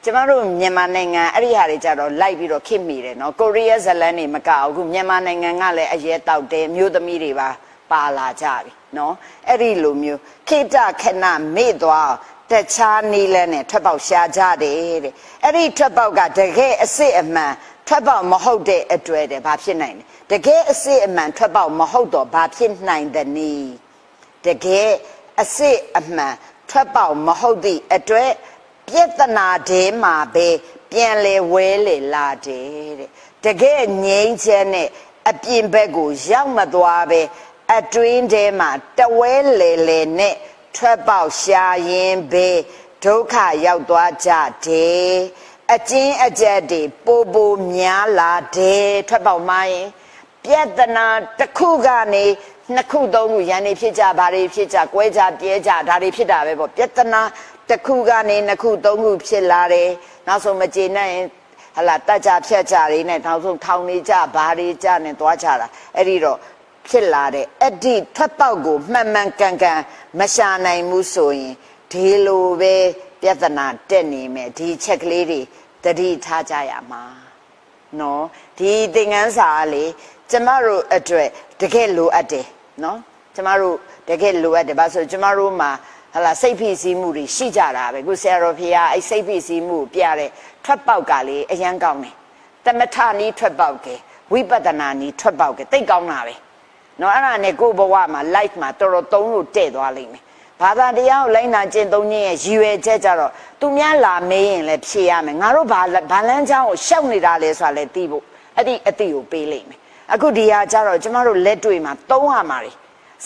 ကျမတို့မြန်မာနိုင်ငံအဲ့ဒီဟာတွေကြတော့လိုက်ပြီးတော့ခစ်မိတယ်နော်ကိုရီးယားဇလန်းတွေမကဘူးခုမြန်မာနိုင်ငံကလည်းအရက်တောက်တယ်မျိုးသမီးတွေပါပါလာကြပြီ နော်အဲ့ဒီလိုမျိုးခိတခဏမေ့သွားတခြားနီးလဲနဲ့ထွက်ပေါက်ရှားကြတယ်တဲ့အဲ့ဒီထွက်ပေါက်ကတကယ်အစစ်အမှန်ထွက်ပေါက်မဟုတ်တဲ့အတွေ့တဲ့ဘာဖြစ်နိုင်လဲတကယ်အစစ်အမှန်ထွက်ပေါက်မဟုတ်တော့ဘာဖြစ်နိုင်သနည်းတကယ်အစစ်အမှန်ထွက်ပေါက်မဟုတ်သည့်အတွေ့ပြဿနာတဲမှာပဲပြန်လဲဝဲလေလာတယ်တဲ့တကယ်ငြိမ်းချမ်းတဲ့အပြင်ဘက်ကိုရောက်မသွားပဲ အတွင်းထဲမှာတဝဲလေလေနဲ့ထွက်ပေါက်ရှာရင်ပဲဒုက္ခရောက်သွားကြတယ်အကျဉ်းအကျက်တွေပိုပိုများလာတယ်ထွက်ပေါက်မှရင်ပြဿနာတစ်ခုကနေနှစ်ခုသုံးခုရန်နေဖြစ်ကြဘာတွေဖြစ်ကြကွဲကြပြဲကြဒါတွေဖြစ်တာပဲပေါ့ပြဿနာတစ်ခုကနေနှစ်ခုသုံးခုဖြစ်လာတယ်နောက်ဆုံးမကျေနပ်ရင်ဟလာတက်ကြဖြတ်ကြတွေနဲ့နောက်ဆုံးထောင်နေကြဘာတွေကြနဲ့သွားကြတာအဲ့ဒီတော့ ဖြစ်လာတဲ့အဓိထွက်ပေါက်ကိုမှန်မှန်ကန်ကန်မရှာနိုင်ဘူးဆိုရင်ဒီလိုပဲပြဿနာတက်နေမယ်ဒီချက်ကလေးတွေတတိထားကြရမှာနော်ဒီသင်္ကန်းစာလေကျမတို့အတွက်တကယ်လိုအပ်တယ်နော်ကျမတို့တကယ်လိုအပ်တယ်ဘာလို့ကျမတို့မှာဟလာစိတ်ဖိစီးမှုတွေရှိကြတာပဲခုဆရာတော်ဖေကအဲ့စိတ်ဖိစီးမှုပြတဲ့ထွက်ပေါက်ကလေအရန်ကောင်းတယ်တမထနီးထွက်ပေါက်ကဝိပဿနာနီးထွက်ပေါက်ကတိတ်ကောင်းတာပဲ နော်အဲ့ဒါနဲ့ကိုယ့်ဘဝမှာ life မှာတော်တော်သုံးလို့တဲ့သွားလိမ့်မယ်ဘာသာတရားကိုလိုက်နာကျင့်သုံးခြင်းရဲ့ရည်ရွယ်ချက်ကြတော့သူများလာမေးရင်လည်းဖြေရမယ်ငါတို့ဘာဘာလန်းချောင်းကိုရှောက်နေတာလဲဆိုတာလည်းသိဖို့အဲ့ဒီအသိကိုပေးလိမ့်မယ်အခုဒီဟာကြတော့ကျမတို့လက်တွေ့မှာသုံးရမှာလေ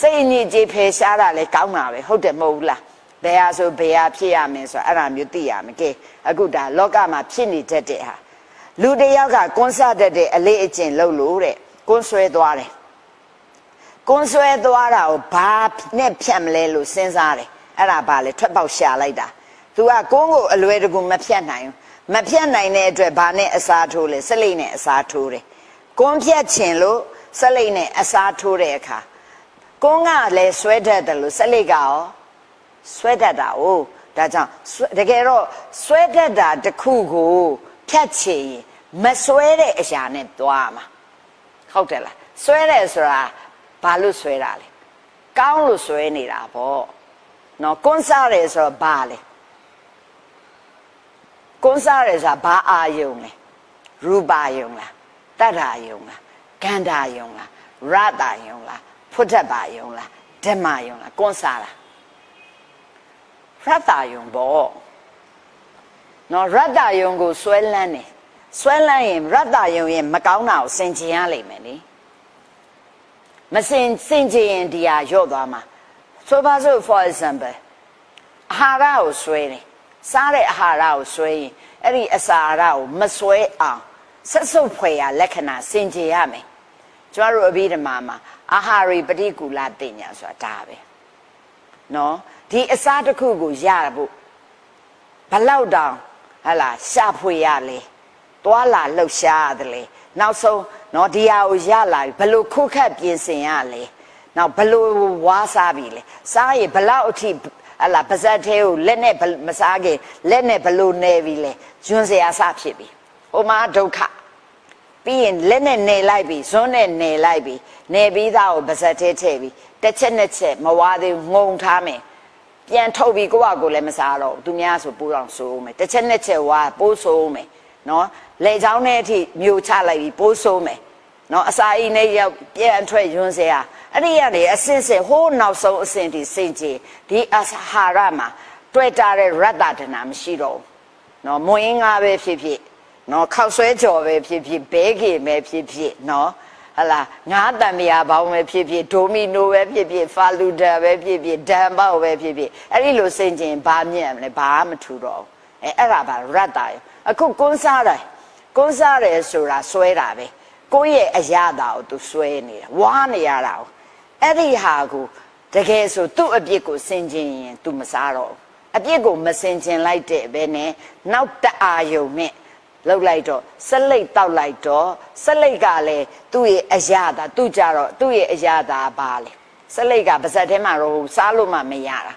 စိတ်အညစ်အကြေးဖယ်ရှားတာလည်းကောင်းတာပဲဟုတ်တယ်မဟုတ်ဘူးလားဘယ်ဟာဆိုဘယ်ဟာဖြစ်ရမယ်ဆိုအဲ့ဒါမျိုးသိရမယ်ကဲအခုဒါလောကမှာဖြစ်နေတတ်တဲ့ဟာလူတယောက်ကကွန်းဆတတ်တဲ့အလေးအကျင့်လုပ်လို့တဲ့ကွန်းဆွဲသွားတယ် ကွန်းဆွဲသွားတာကိုဘာနဲ့ဖြတ်မလဲလို့စဉ်းစားတယ်အဲ့ဒါဘာလဲထွက်ပေါက်ရှာလိုက်တာသူကကွန်းကိုအလွယ်တကူမဖြတ်နိုင်ဘူးမဖြတ်နိုင်တဲ့အတွက်ဘာနဲ့အစားထိုးလဲစလိတ်နဲ့အစားထိုးတယ်ကွန်းဖြတ်ချင်လို့စလိတ်နဲ့အစားထိုးတဲ့အခါကွန်းကလည်းဆွဲတတ်တယ်လို့စလိတ်ကရောဆွဲတတ်တာ哦သူဒါကြောင့်တကယ်တော့ဆွဲတတ်တာတစ်ခုကိုဖြတ်ချင်ရင်မဆွဲတဲ့အရာနဲ့သွားမှာဟုတ်တယ်လားဆွဲတယ်ဆိုတာ ဘာလို့ဆွဲတာလဲကောင်းလို့ဆွဲနေတာပေါ့နော်ကွန်းစားတယ်ဆိုတော့ဘာလဲကွန်းစားတယ်ဆိုတာဘာအာယုံလဲရူပါယုံလားတတ္ထာယုံလားကန္တာယုံလားရတယုံလားဖွတ်တတ်ပါယုံလားဓမ္မယုံလားကွန်းစားလားရတယုံပေါ့နော်ရတယုံကိုဆွဲလန်းတယ်ဆွဲလန်းရင်ရတယုံရင်မကောင်းတာကိုစင်ကျင်ရလိမ့်မယ်လေ မစင်စင်ကျင်ရင်ဒီဟာရော့သွားမှာဆိုပါစို့ for example အာဟာရကိုဆွဲတယ်စားတဲ့အာဟာရကိုဆွဲရင်အဲ့ဒီအစာအာဟာရကိုမဆွဲအောင်ဆက်စုပ်ဖွယ်ရလက္ခဏာစင်ကြယ်ရမယ်ကျမတို့အဘိဓမ္မာမှာအာဟာရိပฏิကူလတင်ညာဆိုတာဒါပဲနော်ဒီအစာတစ်ခုကိုရဖို့ဘလောက်တောင်ဟလာရှာဖွေရလဲတွာလာလှုပ်ရှားရတယ်လေနောက်ဆုံး နော်ဒီဟာကိုရလာပြီဘလို့ခုခတ်ပြင်ဆင်ရလဲနောက်ဘလို့ဝါစားပြီလဲစားရင်ဘလောက်အထိဟလာပါဇက်သေးကိုလက်နဲ့မစားခင်လက်နဲ့ဘလို့နေပြီလဲညွန်စရာစဖြစ်ပြီဟိုမှာဒုက္ခပြီးရင်လက်နဲ့နေလိုက်ပြီဇွန်းနဲ့နေလိုက်ပြီနေပြီးသားကိုပါဇက်သေးထည့်ပြီတစ်ချက်နှစ်ချက်မဝါသေးငုံထားမယ်ပြန်ထုတ်ပြီးကိုယ့်အကိုလည်းမစားတော့သူများဆိုပိုးအောင်ဆိုးမယ်တစ်ချက်နှစ်ချက်ဝါပိုးဆိုးမယ်နော်လေချောင်းနဲ့အထိမြို့ချလိုက်ပြီးပိုးဆိုးမယ် နော်အစာအိမ်နဲ့ရောက်ပြန်ထွက်ယွန်းစရာအဲ့ဒီကနေအစင်စင်ဟိုးနောက်ဆုံးအစင်ဒီစင်ကြီးဒီအဟာရမှာတွေ့တာတဲ့ရတ္တဒနာမရှိတော့ဘူးနော်မွင်းငါပဲဖြစ်ဖြစ်နော်ခောက်ဆွဲကြော်ပဲဖြစ်ဖြစ်ဘဲကေပဲဖြစ်ဖြစ်နော်ဟလာငါးတံမြာပေါင်းပဲဖြစ်ဖြစ်ဒိုမီနိုပဲဖြစ်ဖြစ်ဖာလူဒါပဲဖြစ်ဖြစ်ဒမ်ပေါပဲဖြစ်ဖြစ်အဲ့ဒီလိုစင်ကျင်ဘာမြင့်မလဲဘာမှမထူတော့ဘူးအဲအဲ့ဒါပါရတ္တရအခုကွန်းစားတယ်ကွန်းစားတယ်ဆိုတာဆွဲတာပဲ ကိုယ့်ရဲ့အရာတာကိုသူဆွဲနေတာဝါနေရတာကိုအဲ့ဒီဟာကိုတကယ်ဆိုသူ့အပြစ်ကိုစင်ကျင်ရင် तू မစားတော့အပြစ်ကိုမစင်ကျင်လိုက်တဲ့ဘဲနဲ့နောက်တအာယုံနဲ့လောက်လိုက်တော့ဆက်လိတ်တောက်လိုက်တော့ဆက်လိတ်ကလည်းသူ့ရဲ့အရာတာသူ့ကြတော့သူ့ရဲ့အရာတာဘာလဲဆက်လိတ်ကပါဇက်ထဲမှာတော့စားလို့မှမရတာ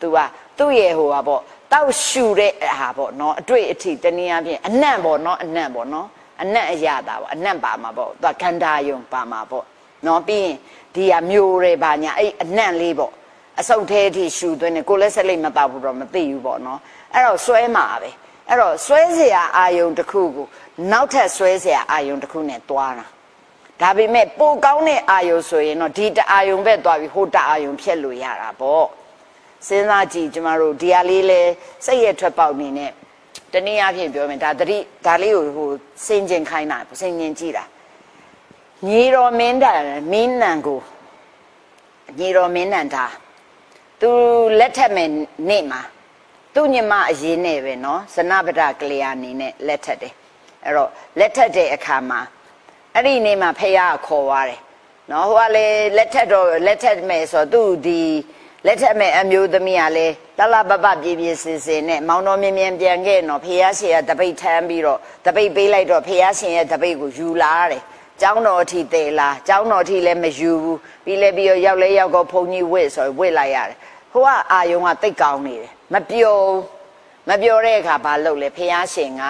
तू ကသူ့ရဲ့ဟိုပါပေါ့တောက်ရှူတဲ့ဟာပေါ့နော်အတွေ့အထိတနည်းအားဖြင့်အနံ့ပေါ့နော်အနံ့ပေါ့နော် အနံ့အရတာပေါ့အနံ့ပါမှာပေါ့သူကခန္ဓာယုံပါမှာပေါ့နော်ပြီးရင်ဒီဟာမျိုးတွေပါညာအဲ့အနံ့လေးပေါ့အစုပ်သေးအထိရှူသွင်းနေကိုလည်းဆက်လိမ့်မတော့ဘူးတော့မသိဘူးပေါ့နော်အဲ့တော့ဆွဲမှာပဲအဲ့တော့ဆွဲเสียအာယုံတစ်ခုကိုနောက်ထပ်ဆွဲเสียအာယုံတစ်ခုနဲ့တွားတာဒါပေမဲ့ပိုကောင်းတဲ့အာယုံဆိုရင်တော့ဒီတအာယုံပဲတွားပြီးဟိုတအာယုံဖြတ်လို့ရတာပေါ့စဉ်းစားကြည့်ကျမတို့ဒီဟာလေးလဲစိတ်ရထွက်ပေါက်နေနဲ့ တနည်းအားဖြင့်ပြောမယ်ဒါတတိဒါလေးကိုဟိုစင်ကျင်ခိုင်းတာစင်ကျင်ကြည့်တာညီတော်မင်းတန်မင်းနံကိုညီတော်မင်းနံတာသူလက်ထက်မဲ့နေ့မှာသူ့ညီမအရင်နဲ့ပဲเนาะဇနပဒကလျာနေနဲ့လက်ထက်တယ်အဲ့တော့လက်ထက်တဲ့အခါမှာအဲ့ဒီနေ့မှာဖះခေါ်သွားတယ်เนาะဟိုကလေလက်ထက်တော့လက်ထက်မဲ့ဆိုတော့သူ့ဒီ လက်ထက်မဲ့အမျိုးသမီးကလည်းတလပပပြေပြေစင်စင်နဲ့မောင်တော်မြင်မြန်ပြန်ခဲ့တော့ဖះရှင်ကတပိတ်ထမ်းပြီးတော့တပိတ်ပေးလိုက်တော့ဖះရှင်ရဲ့တပိတ်ကိုယူလာတယ်ကျောင်းတော်အထိတည်လာကျောင်းတော်အထိလည်းမယူဘူးပြီးလဲပြီးတော့ရောက်လဲရောက်တော့ဘုံကြီးဝစ်ဆိုဝစ်လိုက်ရတယ်ဟိုကအာယုံကတိတ်ကောင်းနေတယ်မပျော်မပျော်တဲ့အခါဘာလုပ်လဲဖះရှင်က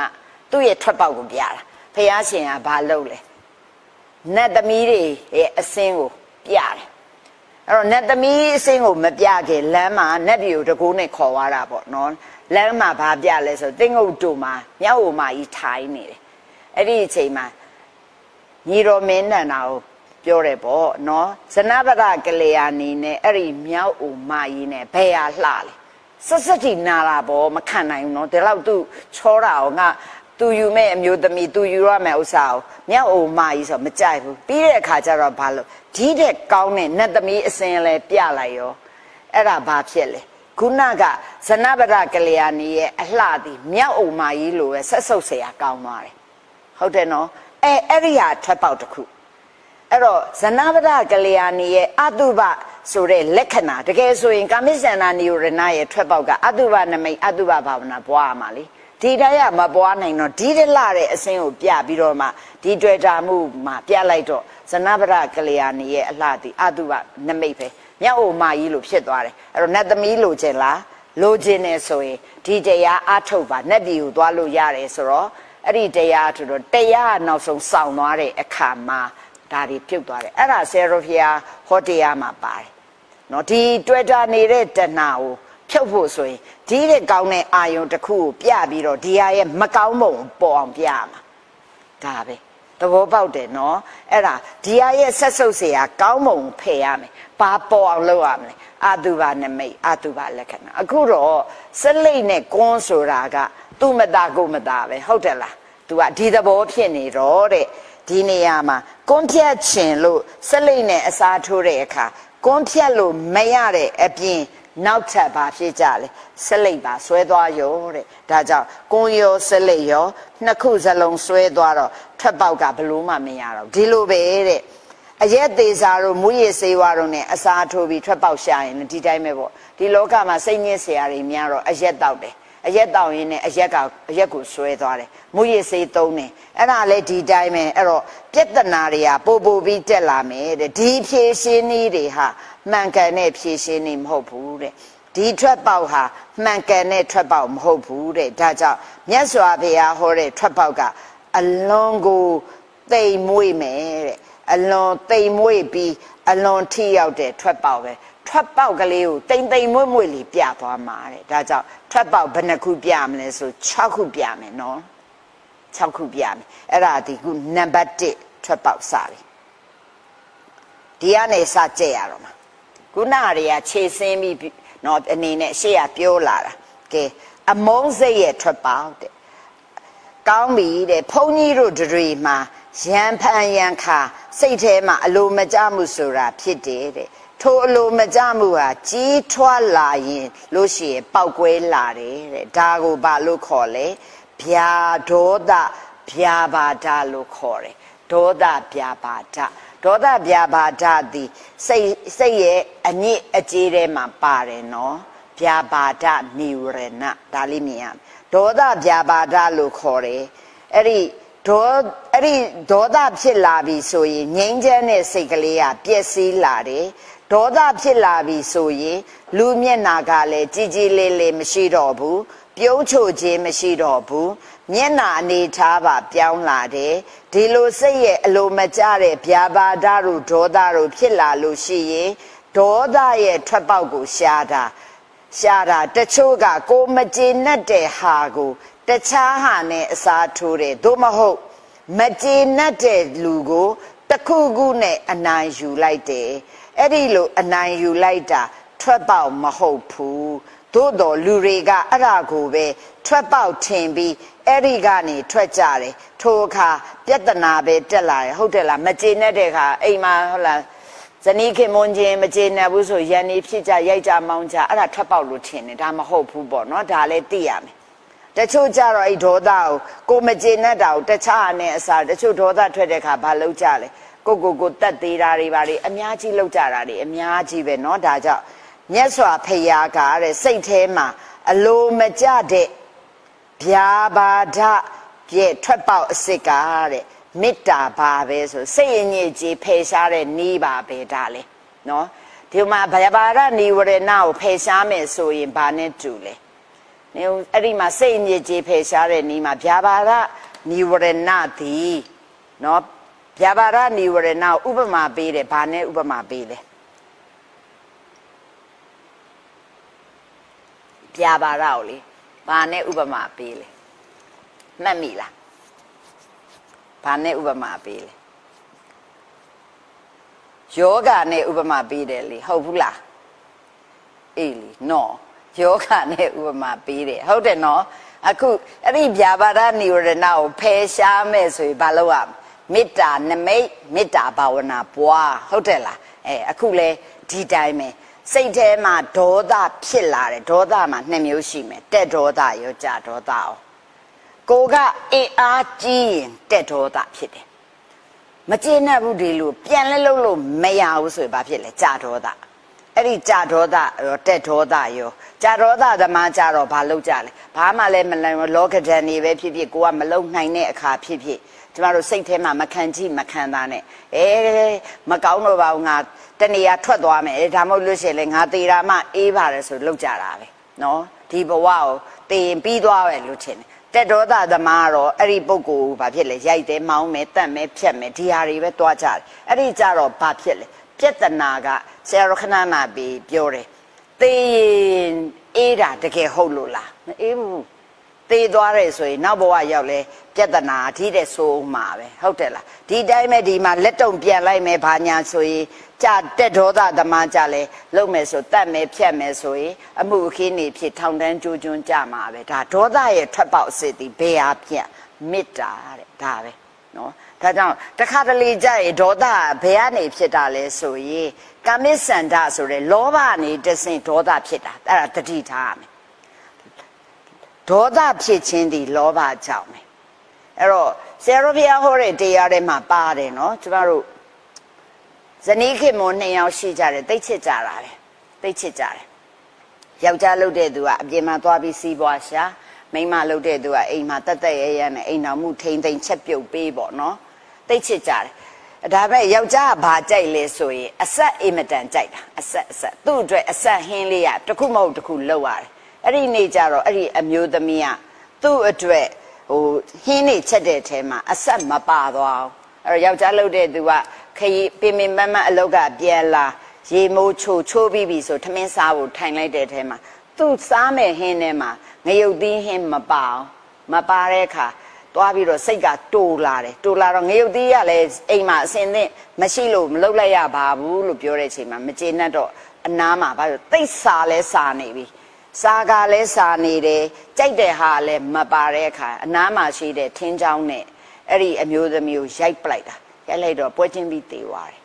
သူ့ရဲ့ထွက်ပေါက်ကိုပြတာဖះရှင်ကဘာလုပ်လဲနတ်သမီးတွေရဲ့အစင်းကိုပြတယ် အဲ့တော့နတ်သမီးအစင်းကိုမပြခင်လမ်းမှာနတ်ပြည်ကိုတကိုးနဲ့ခေါ်သွားတာပေါ့နော်လမ်းမှာဘာပြလဲဆိုတင်းငုတ်တူမှာမြောက်ဟိုမှာကြီးထိုင်းနေတယ်အဲ့ဒီအချိန်မှာညီတော်မင်းနန္ဒာကိုပြောတယ်ပေါ့နော်ဇနပဒကလျာဏီနဲ့အဲ့ဒီမြောက်အိုမကြီးနဲ့ဘယ်ဟာလှလဲဆက်စက်တီနာတာပေါ့မခံနိုင်ဘူးနော်ဒီလောက်သူချောတာအောင်ငါသူယူမဲ့အမျိုးသမီးသူယူရမယ့်ဥစ္စာကိုမြောက်အိုမကြီးဆိုမကြိုက်ဘူးပြီးတဲ့အခါကျတော့ဘာလို့ ဒီတဲ့ကောင်းတဲ့နတ်သမီးအစင်လဲပြလိုက်ရောအဲ့ဒါဘာဖြစ်လဲခုနကဇနပဒကလျာဏီရဲ့အလှသည်မြောက်အိုမကြီးလိုပဲဆက်ဆုပ်เสียကောင်းသွားတယ်ဟုတ်တယ်နော်အဲအဲ့ဒီဟာထွက်ပေါက်တစ်ခုအဲ့တော့ဇနပဒကလျာဏီရဲ့အတုပဆိုတဲ့လက္ခဏာတကယ်ဆိုရင်ကာမိစ္ဆန္ဒနိယရဏရဲ့ထွက်ပေါက်ကအတုပနမိတ်အတုပဘာဝနာပွားရမှာလေဒီတရားမပွားနိုင်တော့ဒီတလတဲ့အစင်းကိုပြပြီးတော့မှ ဒီတွေ့တာမှုမှာပြလိုက်တော့ဇနပဒကလျာဏီရဲ့အလှသည်အတုပနမိတ်ပဲမြောက်အိုမာကြီးလို့ဖြစ်သွားတယ်အဲ့တော့နတ်သမီးလိုချင်လားလိုချင်နေဆိုရင်ဒီတရားအထုတ်ပါနဲ့ပြည်ကိုသွားလို့ရတယ်ဆိုတော့အဲ့ဒီတရားထူတော့တရားနောက်ဆုံးစောင့်သွားတဲ့အခါမှာဒါတွေပြုတ်သွားတယ်အဲ့ဒါဆေရိုဖီယာဟောတရားမှာပါတယ်နော်ဒီတွေ့တာနေတဲ့တဏှာကိုဖြုတ်ဖို့ဆိုရင်ဒီတဲ့ကောင်းတဲ့အာယုံတစ်ခုကိုပြပြီးတော့ဒီဟာရဲ့မကောင်းပုံပေါ်အောင်ပြရမှာဒါပဲ သဘောပေါက်တယ်နော်အဲ့ဒါဒီဟာရဲ့ဆက်ဆုပ်เสียကောင်းပုံဖယ်ရမယ်ဘာပေါ်အောင်လုပ်ရမလဲအတုပါနမိတ်အတုပါလက္ခဏာအခုတော့စလိတ်နဲ့ကွန်းဆိုတာကသူ့မတာကိုမတာပဲဟုတ်တယ်လား तू ကဒီသဘောဖြစ်နေတော့တဲ့ဒီနေရာမှာကွန်းဖြတ်ချင်လို့စလိတ်နဲ့အစားထိုးတဲ့အခါကွန်းဖြတ်လို့မရတဲ့အပြင် နောက်ထပ်ဘာဖြစ်ကြလဲစလိတ်ပါဆွဲသွားရောတဲ့ဒါကြောင့်ကွန်းရောစလိတ်ရောနှစ်ခုစလုံးဆွဲသွားတော့ထွက်ပေါက်ကဘလို့မှမရတော့ဒီလိုပဲတဲ့အရက်သေးစာတို့မူရည်စေးဝါတို့ ਨੇ အစားထိုးပြီးထွက်ပေါက်ရှာရင်ဒီတိုင်းပဲပေါ့ဒီလောကမှာစိတ်ညစ်စရာတွေများတော့အရက်တောက်တယ်အရက်တောက်ရင်းနဲ့အရက်ကအရက်ကိုဆွဲသွားတယ်မူရည်စေးသုံးတယ်အဲ့ဒါလည်းဒီတိုင်းပဲအဲ့တော့ပြဿနာတွေကပို့ပို့ပြီးတက်လာမယ်တဲ့ဒီဖြည့်ရှင်းနည်းတွေဟာ မှန်ကန်တဲ့ဖြည့်ရှင်းနည်းမဟုတ်ဘူးတဲ့ဒီထွက်ပေါက်ဟာမှန်ကန်တဲ့ထွက်ပေါက်မဟုတ်ဘူးတဲ့ဒါကြောင့်မြတ်စွာဘုရားဟောတဲ့ထွက်ပေါက်ကအလွန်ကိုတိမ်မွေ့မယ်တဲ့အလွန်တိမ်မွေ့ပြီးအလွန်ထိရောက်တဲ့ထွက်ပေါက်ပဲထွက်ပေါက်ကလေးကိုတိမ်တိမ်မွေ့မွေ့လေးပြသွားမှာတဲ့ဒါကြောင့်ထွက်ပေါက်ဘယ်နှခုပြမလဲဆို6ခုပြမယ်နော်6ခုပြမယ်အဲ့ဒါဒီခုနံပါတ်1ထွက်ပေါက်စပြီဒီကနေစကြက်ရတော့မှာ ခုနတွေကခြေစင်းပြီးနော်အနေနဲ့ရှေ့ကပြောလာတာကဲအမုန်းစိတ်ရဲ့ထွက်ပေါက်တဲ့ကောင်းပြီတဲ့ဘုန်းကြီးတို့တွေမှာရံဖန်ရံခါစိတ်ထဲမှာအလိုမကျမှုဆိုတာဖြစ်တယ်တဲ့ထိုအလိုမကျမှုဟာကြီးထွားလာရင်လို့ရှိရင်ပောက်ကွဲလာတယ်တဲ့ဒါကိုဘာလို့ခေါ်လဲဗျာဒေါသဗျာပါဒလို့ခေါ်တယ်ဒေါသဗျာပါဒ ဒေါသဗျာပါဒသည်စိတ်စိတ်ရဲ့အညစ်အကြေးထဲမှာပါတယ်နော်ဗျာပါဒနိဝရဏဒါလေးမြင်ရဒေါသဗျာပါဒလို့ခေါ်တယ်အဲ့ဒီဒေါအဲ့ဒီဒေါသဖြစ်လာပြီဆိုရင်ငြိမ်းချမ်းတဲ့စိတ်ကလေးကပျက်စီးလာတယ်ဒေါသဖြစ်လာပြီဆိုရင်လူမျက်နာကလည်းကြည်ကြည်လေးလေးမရှိတော့ဘူးပြုံးချိုခြင်းမရှိတော့ဘူး မျက်နာအနေထားပါပြောင်းလာတယ်ဒီလိုစိတ်ရဲ့အလိုမကျတဲ့ဗျာပါဒတို့ဒေါသတို့ဖြစ်လာလို့ရှိရင်ဒေါသရဲ့ထွက်ပေါက်ကိုရှားတာရှားတာတချို့ကကိုမကျေနပ်တဲ့ဟာကိုတခြားဟာနဲ့အစားထိုးတယ်သို့မဟုတ်မကျေနပ်တဲ့လူကိုတခုခုနဲ့အနိုင်ယူလိုက်တယ်အဲ့ဒီလိုအနိုင်ယူလိုက်တာထွက်ပေါက်မဟုတ်ဘူးသို့တော်လူတွေကအဲ့ဒါကိုပဲထွက်ပေါက်ထင်ပြီး အဲ့ဒီကနေထွက်ကြတယ်ထိုအခါပြဿနာပဲတက်လာတယ်ဟုတ်တယ်လားမကျေနပ်တဲ့အခါအိမ်မှာဟုတ်လားဇနီးခင်မွန်ချင်းမကျေနပ်ဘူးဆိုရန်နေဖြစ်ကြရိုက်ကြမောင်းကြအဲ့ဒါထွက်ပေါက်လို့ထင်တယ်ဒါမဟုတ်ဘူးပေါ့နော်ဒါလည်းသိရမယ်တချို့ကြတော့အဲ့ဒေါသကိုကိုမကျေနပ်တာကိုတခြားနဲ့အစားတချို့ဒေါသထွက်တဲ့အခါဘာလုပ်ကြလဲကိုကိုကိုတက်သေးတာတွေပါတွေအများကြီးလုပ်ကြတာတွေအများကြီးပဲเนาะဒါကြောင့်မြတ်စွာဘုရားကတဲ့စိတ်ထဲမှာအလိုမကျတဲ့ ဗျာပါဒပြည့်ထွက်ပေါက်အစစ်ကတဲ့မေတ္တာပါပဲဆိုစိတ်ရင်းကြီးကြီးဖယ်ရှားတဲ့နီးပါပဲဒါလေနော်ဒီမှာဗျာပါဒနိဝရဏကိုဖယ်ရှားမယ်ဆိုရင်ဘာနဲ့တူလဲနေအဲ့ဒီမှာစိတ်ရင်းကြီးဖယ်ရှားတဲ့နီးမှာဗျာပါဒနိဝရဏသည်နော်ဗျာပါဒနိဝရဏကိုဥပမာပေးတယ်ဘာနဲ့ဥပမာပေးလဲဗျာပါဒကိုလေ ဘာနဲ့ဥပမာပေးလဲမှတ်မိလားဘာနဲ့ဥပမာပေးလဲယောဂနဲ့ဥပမာပေးတယ်လေဟုတ်ဘူးလားအေးလीနော်ယောဂနဲ့ဥပမာပေးတယ်ဟုတ်တယ်နော်အခုအဲ့ဒီဗျာပါဒနိဝရဏကိုဖယ်ရှားမယ်ဆိုရင်ဘာလုပ်ရမလဲမေတ္တာနမိတ်မေတ္တာဘာဝနာပွားဟုတ်တယ်လားအဲအခုလဲဒီတိုင်းပဲ စိတ်ထဲမှာဒေါသဖြစ်လာတယ်ဒေါသမှာနှစ်မျိုးရှိမယ်တက်ဒေါသရောကြာဒေါသရောကိုကအင်အားကြီးရင်တက်ဒေါသဖြစ်တယ်မကျေနပ်ဘူးဒီလိုပြန်လဲလို့လို့မရဘူးဆိုရင်ဘာဖြစ်လဲကြာဒေါသအဲ့ဒီကြာဒေါသရောတက်ဒေါသရောကြာဒေါသသမားကြတော့ဘာလုပ်ကြလဲဘာမှလည်းမလုံလောကဒဏ်နေပဲဖြစ်ဖြစ်ကိုကမလုံနိုင်တဲ့အခါဖြစ်ဖြစ်ကျမတို့စိတ်ထဲမှာမခံကြည့်မခံသားနဲ့အဲမကောင်းတော့ပါဘူးငါ တနေရာထွက်သွားမယ်ဒါမှမဟုတ်လို့ရှိရင်လေငါသေးတာမှအေးပါတယ်ဆိုလောက်ကြတာပဲနော်ဒီဘဝကိုသိရင်ပြီးသွားပဲလို့ထင်တယ်တက်ဒေါသသမားကတော့အဲ့ဒီပုဂ္ဂိုလ်ဘာဖြစ်လဲရိုက်တယ်မောင်းမယ်တတ်မယ်ဖြတ်မယ်ဒီဟာတွေပဲတွားကြတယ်အဲ့ဒီကြတော့ဘာဖြစ်လဲပြက်တနာကဆရာရခဏနာပြီးပြောတယ်သိရင်အေးတာတကယ်ဟုတ်လို့လားမအေးဘူး သေသွားတယ်ဆိုရင်နောက်ဘဝရောက်လဲပြဿနာအထီးတဲ့ဆိုးမှာပဲဟုတ်တယ်လားဒီတိုင်းပဲဒီမှာလက်တုံပြန်လိုက်မယ်ဘာညာဆိုရင်ကြတက်ဒေါသသမားကြလဲလုံမယ်ဆိုတတ်မယ်ဖြတ်မယ်ဆိုရင်အမှုအခင်းနေဖြစ်ထောင်တန်းကြိုးကျွန်းကြမှာပဲဒါဒေါသရဲ့ထွက်ပေါက်စစ်သည်ဘယ်အားဖြင့်မေတ္တာတဲ့ဒါပဲနော်ဒါကြောင့်တခါတလေကြရင်ဒေါသဘယ်ကနေဖြစ်တာလဲဆိုရင်ကာမိစန္ဒဆိုတဲ့လောဘနေတဆင့်ဒေါသဖြစ်တာအဲ့ဒါတတိထားရမယ် ဒေါသဖြစ်ခြင်းဒီလောဘကြောင့်ပဲအဲ့တော့ဆရာတော်ဘုရားဟောတဲ့တရားထဲမှာပါတယ်နော်ကျမတို့ဇနီးခင်မွန်နှစ်ယောက်ရှိကြတယ်တိတ်ချစ်ကြတာပဲတိတ်ချစ်ကြတယ်ယောက်ျားလုပ်တဲ့သူကအပြင်မှာသွားပြီးစီးပွားရှာမိန်းမလုပ်တဲ့သူကအိမ်မှာတက်တက်ရဲရဲနဲ့အိမ်တော်မှုထိမ့်သိမ့်ချက်ပြုတ်ပေးပေါ့နော်တိတ်ချစ်ကြတယ်ဒါပေမဲ့ယောက်ျားကဘာကြိုက်လဲဆိုရင်အဆက်အင်မတန်ကြိုက်တာအဆက်အဆက်သူ့အတွက်အဆက်ဟင်းလေးရတခုမဟုတ်တခုလောက်ရတယ် အဲ့ဒီနေ့ကျတော့အဲ့ဒီအမျိုးသမီးကသူ့အတွက်ဟိုဟင်းနေချက်တဲ့ထဲမှာအဆက်မပါသွားအောင်အဲ့တော့ယောက်ျားလုပ်တဲ့သူကခရီးပင်ပင်ပန်းပန်းအလောက်ကပြန်လာရေမိုးချိုချိုးပြီးပြီဆိုထမင်းစားဖို့ထိုင်လိုက်တဲ့ထဲမှာသူ့စားမဲ့ဟင်းထဲမှာငရုတ်သီးဟင်းမပါအောင်မပါတဲ့အခါသွားပြီးတော့စိတ်ကတူလာတယ်တူလာတော့ငရုတ်သီးကလည်းအိမ်မှာအစင်သင့်မရှိလို့မလုပ်လိုက်ရပါဘူးလို့ပြောတဲ့အချိန်မှာမကျေနပ်တော့အနားမှာဘာလို့သိစာလဲစာနေပြီ စာကလည်းစာနေတယ်ကြိုက်တဲ့ဟာလည်းမပါတဲ့အခါအနားမှာရှိတဲ့ထင်းချောင်းနဲ့အဲ့ဒီအမျိုးသမီးကိုရိုက်ပလိုက်တာရိုက်လိုက်တော့ပွဲချင်းပြီးတေသွားတယ်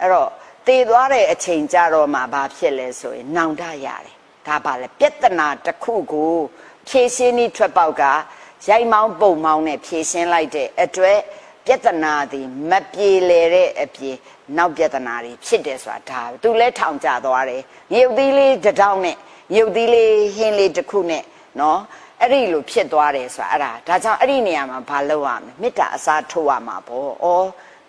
အဲ့တော့တေသွားတဲ့အချိန်ကြတော့မှဘာဖြစ်လဲဆိုရင်နောင်တရတယ်ဒါပါလေပြဿနာတစ်ခုကိုဖြေရှင်းပြီးထွက်ပေါက်ကရိုက်မောင်းပုံမောင်းနဲ့ဖြေရှင်းလိုက်တဲ့အတွက်ပြဿနာသည်မပြေလေတဲ့အပြင်နောက်ပြဿနာတွေဖြစ်တယ်ဆိုတာဒါသူလဲထောင်ကြသွားတယ်မြုပ်သီးလေးတစ်တောင်းနဲ့ မြုပ်သီးလေးဟင်းလေးတစ်ခုနဲ့နော်အဲ့ဒီလိုဖြစ်သွားတယ်ဆိုတာအဲ့ဒါဒါကြောင့်အဲ့ဒီနေရာမှာဘာလုပ်ရမလဲမေတ္တာအစားထိုးရမှာပေါ့ဩ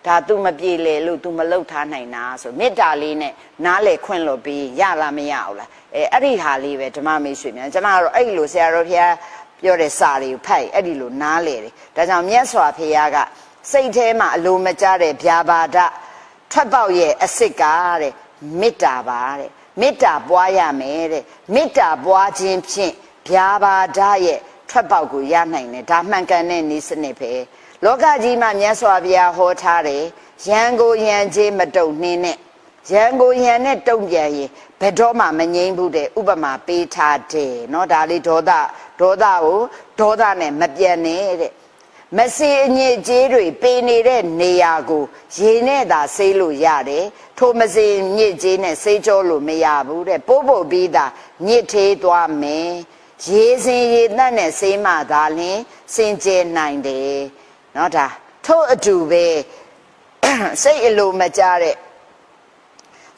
ဒါ तू မပြေလေလို့ तू မလှုပ်ထားနိုင်တာဆိုမေတ္တာလေးနဲ့နားလေခွင့်လို့ပြီးရလားမရဘူးလားအဲအဲ့ဒီဟာလေးပဲဓမ္မမိတ်ဆွေများကျွန်မတို့အဲ့ဒီလိုဆရာတော်ဖျားပြောတဲ့စာတွေကိုဖတ်အဲ့ဒီလိုနားလေတယ်ဒါကြောင့်မြတ်စွာဘုရားကစိတ်ထဲမှာအလိုမကျတဲ့ဗျာပါဒထွက်ပေါက်ရဲ့အစ်စ်ကားတဲ့မေတ္တာပါတဲ့ မေတ္တာပွားရမယ်တဲ့မေတ္တာပွားခြင်းဖြင့်ဗျာပါဒရဲ့ထွက်ပေါက်ကိုရနိုင်တယ်ဒါမှန်ကန်တဲ့နည်းစနစ်ပဲလောကကြီးမှာမြတ်စွာဘုရားဟောထားတယ်ရန်ကိုရန်ကြီးမတုံနှင်းနဲ့ရန်ကိုရန်နဲ့တုံပြန်ရင်ဘယ်တော့မှမငြိမ်းဘူးတဲ့ဥပမာပေးထားတယ်เนาะဒါလေးဒေါသဒေါသကိုဒေါသနဲ့မပြတ်နဲ့တဲ့ မစီအညစ်အကြေးတွေပေနေတဲ့နေရာကိုရေနဲ့သာဆေးလို့ရတယ်ထိုမစီညစ်ကြေးနဲ့ဆေးကြောလို့မရဘူးတဲ့ပို့ဖို့ပြီးတာညစ်သေးသွားမယ်ရေစင်ရေတတ်နဲ့ဆေးမှသာလင်စင်ကြယ်နိုင်တယ်เนาะဒါထို့အတူပဲစိတ်အလိုမကြတဲ့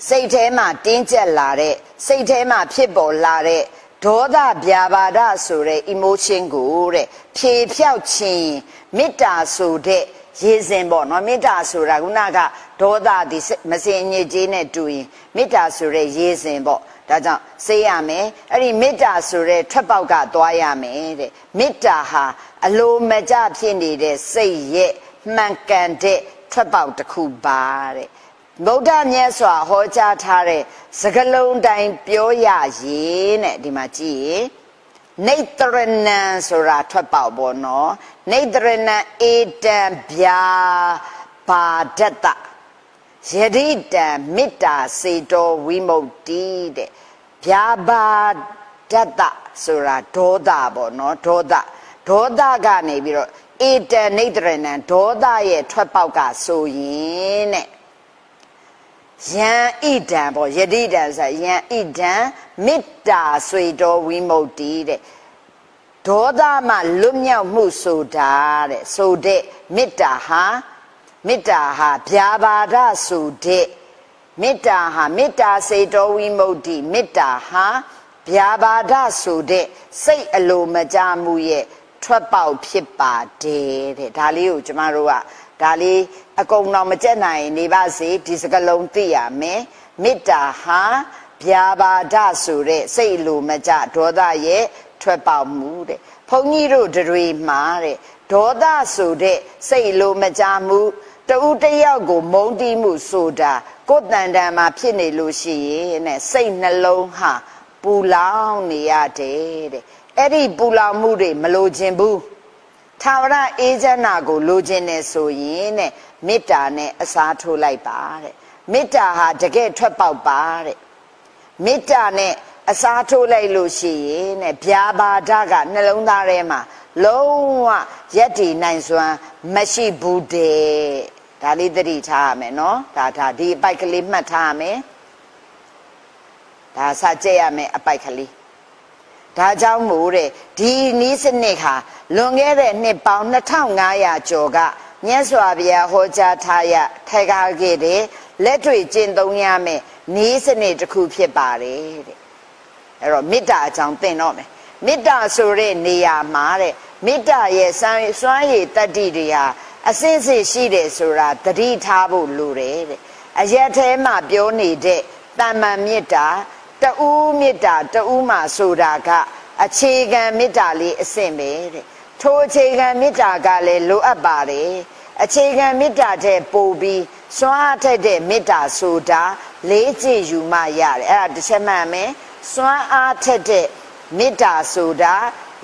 စိတ်ထဲမှာတင်းကျပ်လာတဲ့စိတ်ထဲမှာဖြစ်ပေါ်လာတဲ့ ဒေါသဗျာပါဒဆိုတဲ့ emotion ကိုတဲ့ဖြေဖြောက်ခြင်းမေတ္တာဆိုတဲ့ရေစင်ပေါ့နော်မေတ္တာဆိုတာခုနကဒေါသဒီမစင်ညစ်ကြေးနဲ့တူရင်မေတ္တာဆိုတဲ့ရေစင်ပေါ့ဒါကြောင့်စေးရမယ်အဲ့ဒီမေတ္တာဆိုတဲ့ထွက်ပေါက်ကသွားရမယ်တဲ့မေတ္တာဟာအလိုမကျဖြစ်နေတဲ့စိတ်ရဲ့မှန်ကန်တဲ့ထွက်ပေါက်တစ်ခုပါတဲ့ ဗုဒ္ဓမြတ်စွာဟောကြားထားတဲ့စကလုံးတိုင်းပြောရရင်တဲ့ဒီမှာကြည့်ရင်နေတရဏံဆိုတာထွက်ပေါက်ပေါ့နော်နေတရဏံအေတံဗျာပါဒတ္တယရိတံမေတ္တာစေတောဝိမု ക്തി တဲ့ဗျာပါဒတ္တဆိုတာဒေါသပေါ့နော်ဒေါသဒေါသကနေပြီးတော့အေတံနေတရဏံဒေါသရဲ့ထွက်ပေါက်ကဆိုရင်တဲ့ ယံဣဒံပေါ့ယတိဒံဆိုယံဣဒံမေတ္တာဆွေတော်ဝိမု ക്തി တဲ့ဒေါသမှလွတ်မြောက်မှုဆိုတာတဲ့ဆိုတဲ့မေတ္တာဟာမေတ္တာဟာဗျာပါဒဆိုတဲ့မေတ္တာဟာမေတ္တာစေတော်ဝိမု ക്തി မေတ္တာဟာဗျာပါဒဆိုတဲ့စိတ်အလိုမကြမှုရဲ့ထွက်ပေါက်ဖြစ်ပါတယ်တဲ့ဒါလေးကိုကျမတို့ကဒါလေး အကုန်တော့မကြက်နိုင်နေပါစေဒီစကလုံးသိရမယ်မေတ္တာဟာဗျာပါဒဆိုတဲ့စိတ်လိုမကြဒေါသရဲ့ထွက်ပေါက်မှုတဲ့ဘုန်းကြီးတို့တွေမှာတဲ့ဒေါသဆိုတဲ့စိတ်လိုမကြမှုတူတယောက်ကိုမုန်းတီးမှုဆိုတာကိုယ်တန်တန်မှာဖြစ်နေလို့ရှိရင်နဲ့စိတ်နှလုံးဟာပူလောင်နေရတယ်တဲ့အဲ့ဒီပူလောင်မှုတွေမလိုချင်ဘူး ထာဝရအေးချမ်းနာကိုလိုချင်နေဆိုရင်တဲ့မေတ္တာနဲ့အစားထိုးလိုက်ပါတဲ့မေတ္တာဟာတကယ်ထွက်ပေါက်ပါတဲ့မေတ္တာနဲ့အစားထိုးလိုက်လို့ရှိရင်တဲ့ဗျာပါဒကနှလုံးသားထဲမှာလုံးဝရက်တည်နိုင်စွမ်းမရှိဘူးတဲ့ဒါလေးသတိထားရမယ်နော်ဒါဒါဒီအပိုက်ကလေးမှတ်ထားရမယ်ဒါစကြည့်ရမယ်အပိုက်ကလေး ဒါကြောင့်မို့တဲ့ဒီနီးစနစ်ဟာလွန်ခဲ့တဲ့နှစ်ပေါင်း2500ကျော်ကမြတ်စွာဘုရားဟောကြားထားရထိုက်ကားခဲ့တဲ့လက်တွေ့ကျင့်သုံးရမယ်နီးစနစ်တစ်ခုဖြစ်ပါတယ်တဲ့အဲ့တော့မေတ္တာအကြောင်းသင်တော့မယ်မေတ္တာဆိုတဲ့နေရာမှာတဲ့မေတ္တာရဲ့စွမ်းစွမ်းရည်တတ္တိတွေဟာအစစ်စစ်ရှိတယ်ဆိုတာသတိထားဖို့လိုတယ်တဲ့အရက်ထဲမှာပြောနေတဲ့တမ္မာမေတ္တာ တူးမေတ္တာတူးမှဆိုတာက အခြေခံမေတ္တာလေးအဆင့်ပဲတဲ့ထိုအခြေခံမေတ္တာကလည်းလိုအပ်ပါတယ်အခြေခံမေတ္တာတဲ့ပို့ပြီးစွမ်းအားထက်တဲ့မေတ္တာဆိုတာလေးကြည့်ယူမှရတယ်အဲ့ဒါတစ်ချက်မှတ်မယ်စွမ်းအားထက်တဲ့မေတ္တာဆိုတာ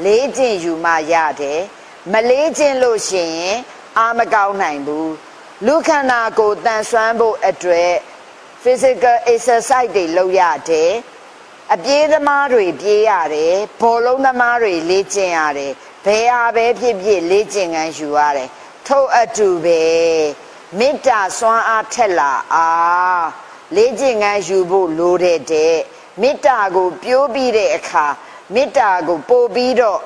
လေးကျင့်ယူမှရတယ်မလေးကျင့်လို့ရှိရင်အာမကောင်းနိုင်ဘူးလူခန္ဓာကိုယ်တန်ဆွမ်းဖို့အတွက် physical exercise တွေလုပ်ရတယ်အပြေးသမားတွေပြေးရတယ်ဘောလုံးသမားတွေလေ့ကျင့်ရတယ်ဘယ်ဟာပဲဖြစ်ဖြစ်လေ့ကျင့်ခန်းယူရတယ်ထို့အတူပဲမေတ္တာစွမ်းအားထက်လာအားလေ့ကျင့်ခန်းယူဖို့လိုတဲ့တဲ့မေတ္တာကိုပြိုးပြီးတဲ့အခါမေတ္တာကိုပို့ပြီးတော့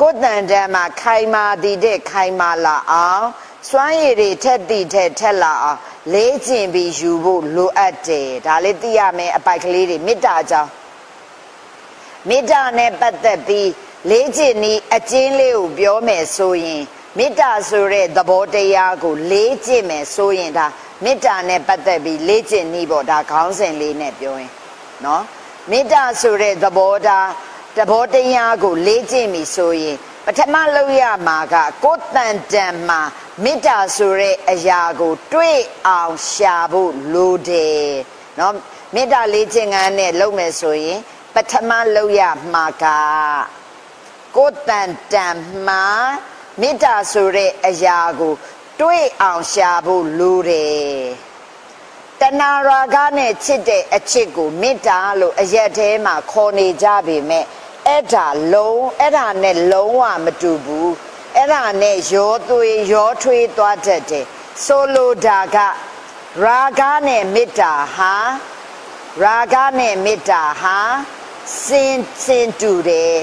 ကိုယ်တန်တမ်းမှာခိုင်မာတည်တဲ့ခိုင်မာလာအောင် စွမ်းရည်တွေထက်တည်ထက်ထက်လာအောင်လေးကျင်ပြီးယူဖို့လိုအပ်တယ်ဒါလေးသိရမယ်အပိုက်ကလေးတွေမေတ္တာကြောင့်မေတ္တာနဲ့ပတ်သက်ပြီးလေးကျင်ဤအကျဉ်းလေးကိုပြောမယ်ဆိုရင်မေတ္တာဆိုတဲ့သဘောတရားကိုလေးကျင့်မယ်ဆိုရင်ဒါမေတ္တာနဲ့ပတ်သက်ပြီးလေးကျင့်ဤပေါ့ဒါခေါင်းစဉ်လေးနဲ့ပြောရင်နော်မေတ္တာဆိုတဲ့သဘောထားသဘောတရားကိုလေးကျင့်ပြီဆိုရင် ပထမလုပ်ရမှာကကိုယ်တန်တန်မှာမေတ္တာဆိုတဲ့အရာကို တွေ့အောင်ရှာဖို့လိုတယ်နော်မေတ္တာလေးကျင့်ခန်းနဲ့လုပ်မယ်ဆိုရင် ပထမလုပ်ရမှာကကိုယ်တန်တန်မှာမေတ္တာဆိုတဲ့အရာကို တွေးအောင်ရှာဖို့လိုတယ်တဏှာရာဂနဲ့ချစ်တဲ့အချစ်ကိုမေတ္တာလို့အရက်ထဲမှာခေါ်နေကြပေမဲ့ အဲ့ဒါလုံးအဲ့ဒါနဲ့လုံးဝမတူဘူးအဲ့ဒါနဲ့ရောသွေးရောထွေးသွားတတ်တယ်ဆိုလိုတာကရာဂနဲ့မေတ္တာဟာရာဂနဲ့မေတ္တာဟာစင်စင်တူတယ်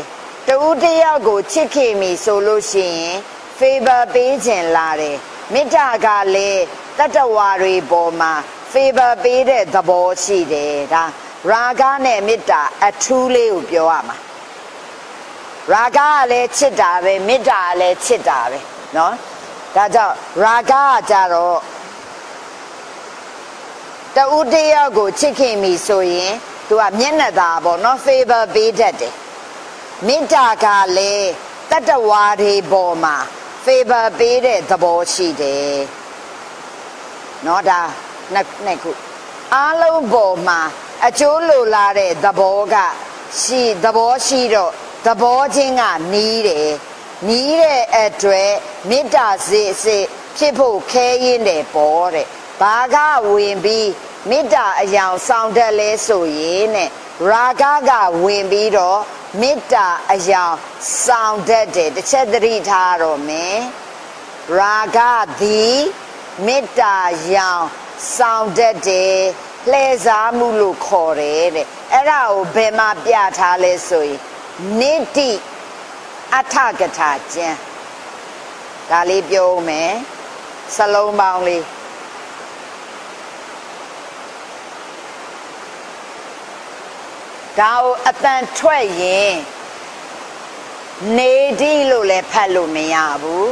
တူတယောက်ကိုချစ်ခင်ပြီဆိုလို့ရှိရင် favor ပေးခြင်းလာတယ်မေတ္တာကလည်းတတ္တဝါတွေပေါ်မှာ favor ပေးတဲ့သဘောရှိတယ်ဒါရာဂနဲ့မေတ္တာအထူးလေးကိုပြောရမှာ ရာဂကလည်းချစ်တာပဲမေတ္တာကလည်းချစ်တာပဲเนาะဒါကြောင့်ရာဂကကြတော့တူတယောက်ကိုချစ်ခင်ပြီဆိုရင်သူကမျက်နှာသာပေါ့เนาะ favor ပေးတတ်တယ်မေတ္တာကလည်းတတ္တဝါတွေပေါ်မှာ favor ပေးတဲ့သဘောရှိတယ်เนาะဒါနှစ်နှစ်ခုအားလုံးပေါ်မှာအကျိုးလိုလာတဲ့သဘောကရှိသဘောရှိတော့ သဘောချင်းကနီးတယ်နီးတဲ့အတွက်မေတ္တာစေစေဖြစ်ဖို့ခဲရင်တယ်ပေါ်တဲ့ဘာကဝင်ပြီးမေတ္တာအယောင်ဆောင်တတ်လဲဆိုရင်တဲ့ရာဂကဝင်ပြီးတော့မေတ္တာအယောင်ဆောင်တတ်တယ်တစ်ချက်သတိထားတော့မယ်ရာဂသည်မေတ္တာယောင်ဆောင်တတ်တယ်လှည့်စားမှုလို့ခေါ်တယ်တဲ့အဲ့ဒါကိုဘယ်မှာပြထားလဲဆိုရင် နိတိအထကထာကျမ်းဒါလေးပြောမယ်စလုံးပေါင်းလေးဒါကိုအတန်ထွက်ရင်နေတိလို့လည်းဖတ်လို့မရဘူး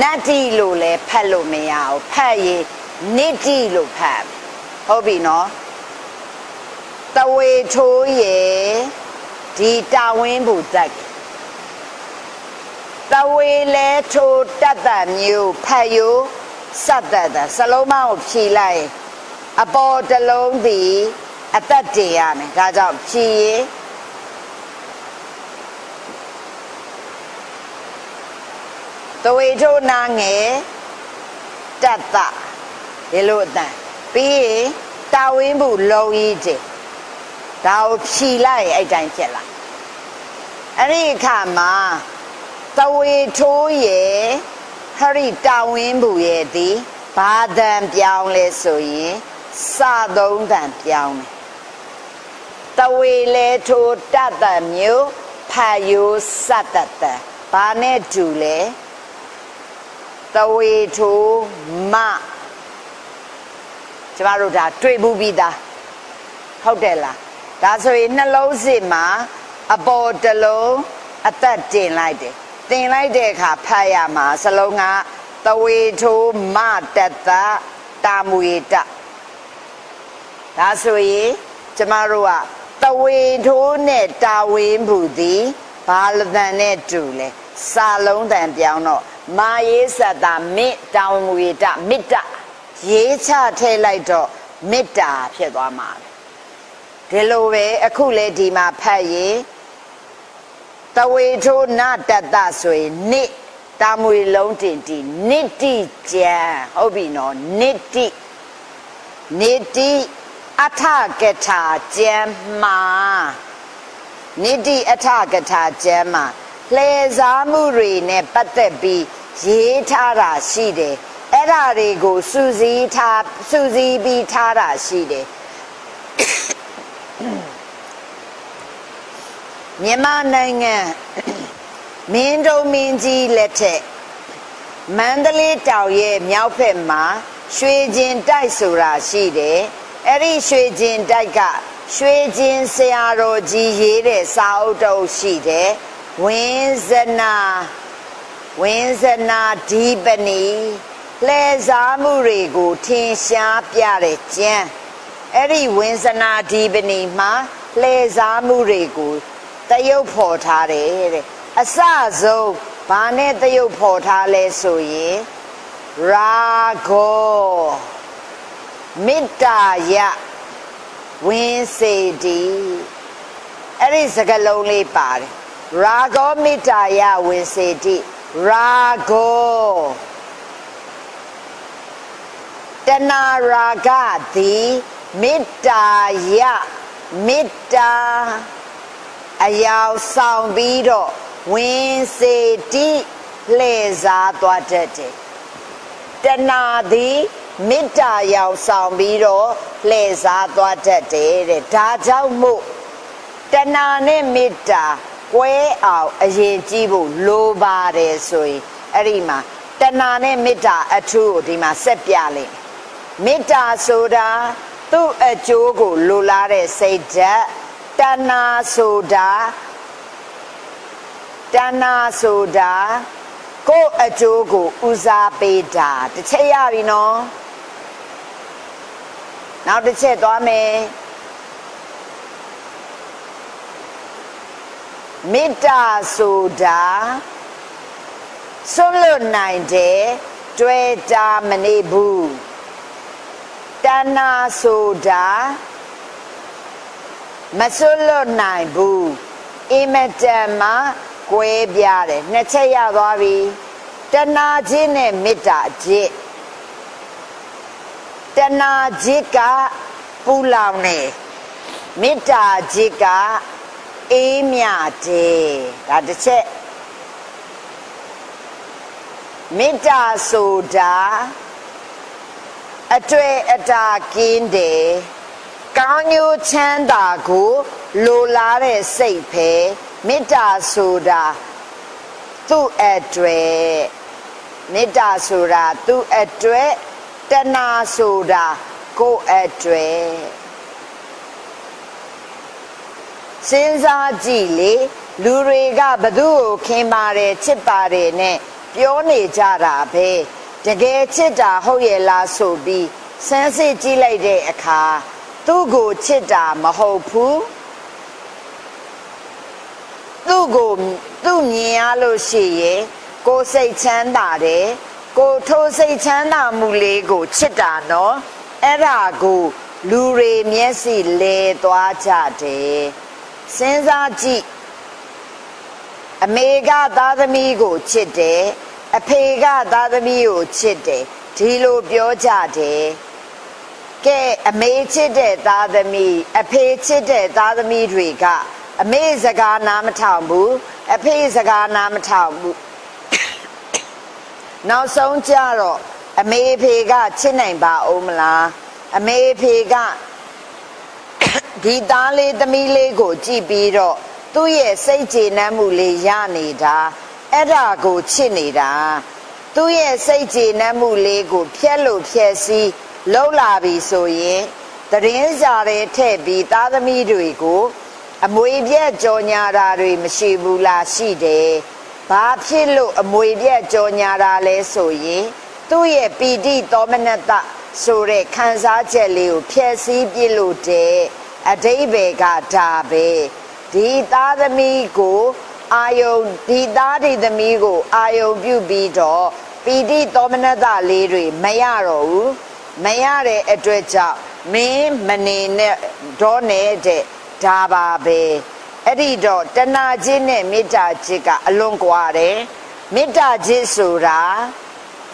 နတ္တိလို့လည်းဖတ်လို့မရဘူးဖတ်ရင်နိတိလို့ဖတ်ဟုတ်ပြီနော်တဝေထိုးရေ ဒီတာဝင်းဘူးတက်တဝေလဲထိုးတတ်တမျိုးဖတ်ယူစတ်တတ်တာစလုံးမကိုဖြီလိုက်အပေါ်တလုံးသည်အသက်တင်ရမယ်ဒါကြောင့်ဖြီရင်တဝေထိုးနာငယ်တတ်တာဒီလိုအတန်ပြီးရင်တာဝင်းဘူးလုံကြီးတယ် ဒါကိုဖြီလိုက်အဲ့တိုင်းဖြစ်လာအဲ့ဒီအခါမှာသဝေထိုးရဲ့ဟရိတာဝင်းဘူးရဲ့ဒီဘာတန်ပြောင်းလဲဆိုရင်စသုံးတန်ပြောင်းတယ်တဝေလဲထိုးတတ်တမျိုးဖာယိုစတတ်တဘာနဲ့တူလဲတဝေထိုးမကျမတို့ဒါတွေ့ဘူးပြီးသားဟုတ်တယ်လား ဒါဆိုရင်နှလုံးစစ်မှာအပေါ်တလုံးအသက်တင်လိုက်တယ်တင်လိုက်တဲ့အခါဖတ်ရမှာစလုံးကတဝေထိုးမတတတာမူရတဒါဆိုရင်ကျမတို့ကတဝေထိုးနဲ့တာဝင်းဘူးသည်ဘာလတန်နဲ့တူလဲစာလုံးတန်ပြောင်းတော့မာရေးစတာမေတ္တာဝေတမေတ္တာရေးချထည့်လိုက်တော့မေတ္တာဖြစ်သွားမှာ ဒီလိုပဲအခုလေဒီမှာဖတ်ရင်တဝေထိုးနတတဆိုရင်နိတာမွေလုံးတင်တီနိတိကြံဟုတ်ပြီနော်နိတိနိတိအထကထာကြံမှာနိတိအထကထာကြံမှာလှည့်စားမှုတွေနဲ့ပတ်သက်ပြီးရေးထားတာရှိတယ်အဲ့ဒါတွေကိုစူးစီးထားစူးစီးပြီးထားတာရှိတယ် မြန်မာနိုင်ငံမင်းတုံမင်းကြီးလက်ထက်မန္တလေးတောင်ရဲ့မြောက်ဖက်မှာရွှေကျင်တိုက်ဆိုတာရှိတယ်အဲ့ဒီရွှေကျင်တိုက်ကရွှေကျင်ဆရာတော်ကြီးရေးတဲ့စာအုပ်တုပ်ရှိတယ်ဝင်းဇနာဝင်းဇနာဒီပနီလှည့်စားမှုတွေကိုထင်ရှားပြတဲ့ကျမ်း အဲ့ဒီဝင်းဇနာဒီပနီမှာလှည့်စားမှုတွေကိုတရုပ်ဖော်ထားတယ်တဲ့အစဆုံးဘာနဲ့တရုပ်ဖော်ထားလဲဆိုရင်ရာဂောမေတ္တာယဝင်းစေတီအဲ့ဒီစကလုံးလေးပါတယ်ရာဂောမေတ္တာယဝင်းစေတီရာဂောတဏရာဂသည် မေတ္တာယမေတ္တာအယောင်ဆောင်ပြီးတော့ဝင်းစေတိလှည့်စားသွားတတ်တယ်တဏှာသည်မေတ္တာယောင်ဆောင်ပြီးတော့လှည့်စားသွားတတ်တယ်တဲ့ဒါကြောင့်မို့တဏှာနဲ့မေတ္တာကွဲအောင်အရင်ကြည့်ဖို့လိုပါတယ်ဆိုရင်အဲ့ဒီမှာတဏှာနဲ့မေတ္တာအထူးကိုဒီမှာဆက်ပြလိုက်မေတ္တာဆိုတာ သူ့အကျိုးကိုလိုလားတဲ့စိတ်ဓာတ်တဏှာဆိုတာတဏှာဆိုတာကိုယ်အကျိုးကိုဦးစားပေးတာတစ်ချက်ရပြီနော်နောက်တစ်ချက်သွားမယ်မေတ္တာဆိုတာဆွလွတ်နိုင်တယ်တွေ့တာမနေဘူး တဏှာဆိုတာမဆွလွတ်နိုင်ဘူးအင်မတန်မှကွဲပြားတယ်နှစ်ချက်ရသွားပြီတဏှာခြင်းနဲ့မေတ္တာခြင်းတဏှာခြင်းကပူလောင်နေမေတ္တာခြင်းကအေးမြတယ်ဒါတစ်ချက်မေတ္တာဆိုတာ အတွေ့အတာကင်းတယ်ကောင်းကျိုးချမ်းသာကိုလိုလားတဲ့စိတ်ပဲမေတ္တာဆိုတာသူ့အတွေ့မေတ္တာဆိုတာသူ့အတွေ့တဏှာဆိုတာကိုယ်အတွေ့စဉ်းစားကြည့်လေလူတွေကဘသူ့ကိုခင်ပါတယ်ချစ်ပါတယ်နဲ့ပြောနေကြတာပဲ တကယ်ချစ်တာဟုတ်ရဲ့လားဆိုပြီးစမ်းစစ်ကြည့်လိုက်တဲ့အခါသူ့ကိုချစ်တာမဟုတ်ဘူးသူ့ကိုသူ့မြင်ရလို့ရှိရင်ကိုစိတ်ချမ်းသာတယ်ကိုထိုးစိတ်ချမ်းသာမှုလေးကိုချစ်တာနော်အဲ့ဒါကိုလူတွေမျက်စိလဲသွားကြတယ်စဉ်းစားကြည့်အမေကသားသမီးကိုချစ်တယ် အဖေကသားသမီးကိုချစ်တယ်ဒီလိုပြောကြတယ်ကဲအမေချစ်တဲ့သားသမီးအဖေချစ်တဲ့သားသမီးတွေကအမေစကားနားမထောင်ဘူးအဖေစကားနားမထောင်ဘူးနောက်ဆုံးကြတော့အမေဖေကချစ်နိုင်ပါဦးမလားအမေဖေကဒီသားလေးသမီးလေးကိုကြည့်ပြီးတော့သူ့ရဲ့စိတ်ကျေနပ်မှုလေးရနေတာ အဲ့ဒါကိုချစ်နေတာသူ့ရဲ့စိတ်ကျေနပ်မှုလေးကိုဖျက်လို့ဖျက်စီးလှုပ်လာပြီဆိုရင်တရင်စာတွေထည့်ပြီးသားသမီးတွေကို အမွေပြက်ကြော်ညာတာတွေမရှိဘူးလားရှိတယ်။ဘာဖြစ်လို့အမွေပြက်ကြော်ညာတာလဲဆိုရင်သူ့ရဲ့ပီတိသောမနတဆိုတဲ့ခံစားချက်လေးကိုဖျက်ဆီးပြလို့တဲ့အတိဘယ်ကဒါပဲဒီသားသမီးကို အာယုံဒီသားဒီသမီးကို အာယုံပြုပြီးတော့ပီတိသောမနတလေးတွေမရတော့ဘူးမရတဲ့အတွက်ကြောင့်မင်းမနေနဲ့တော့နေတဲ့ဒါပါပဲအဲ့ဒီတော့တဏှာချင်းနဲ့မေတ္တာချစ်ကအလွန်ကွာတယ်မေတ္တာချစ်ဆိုတာ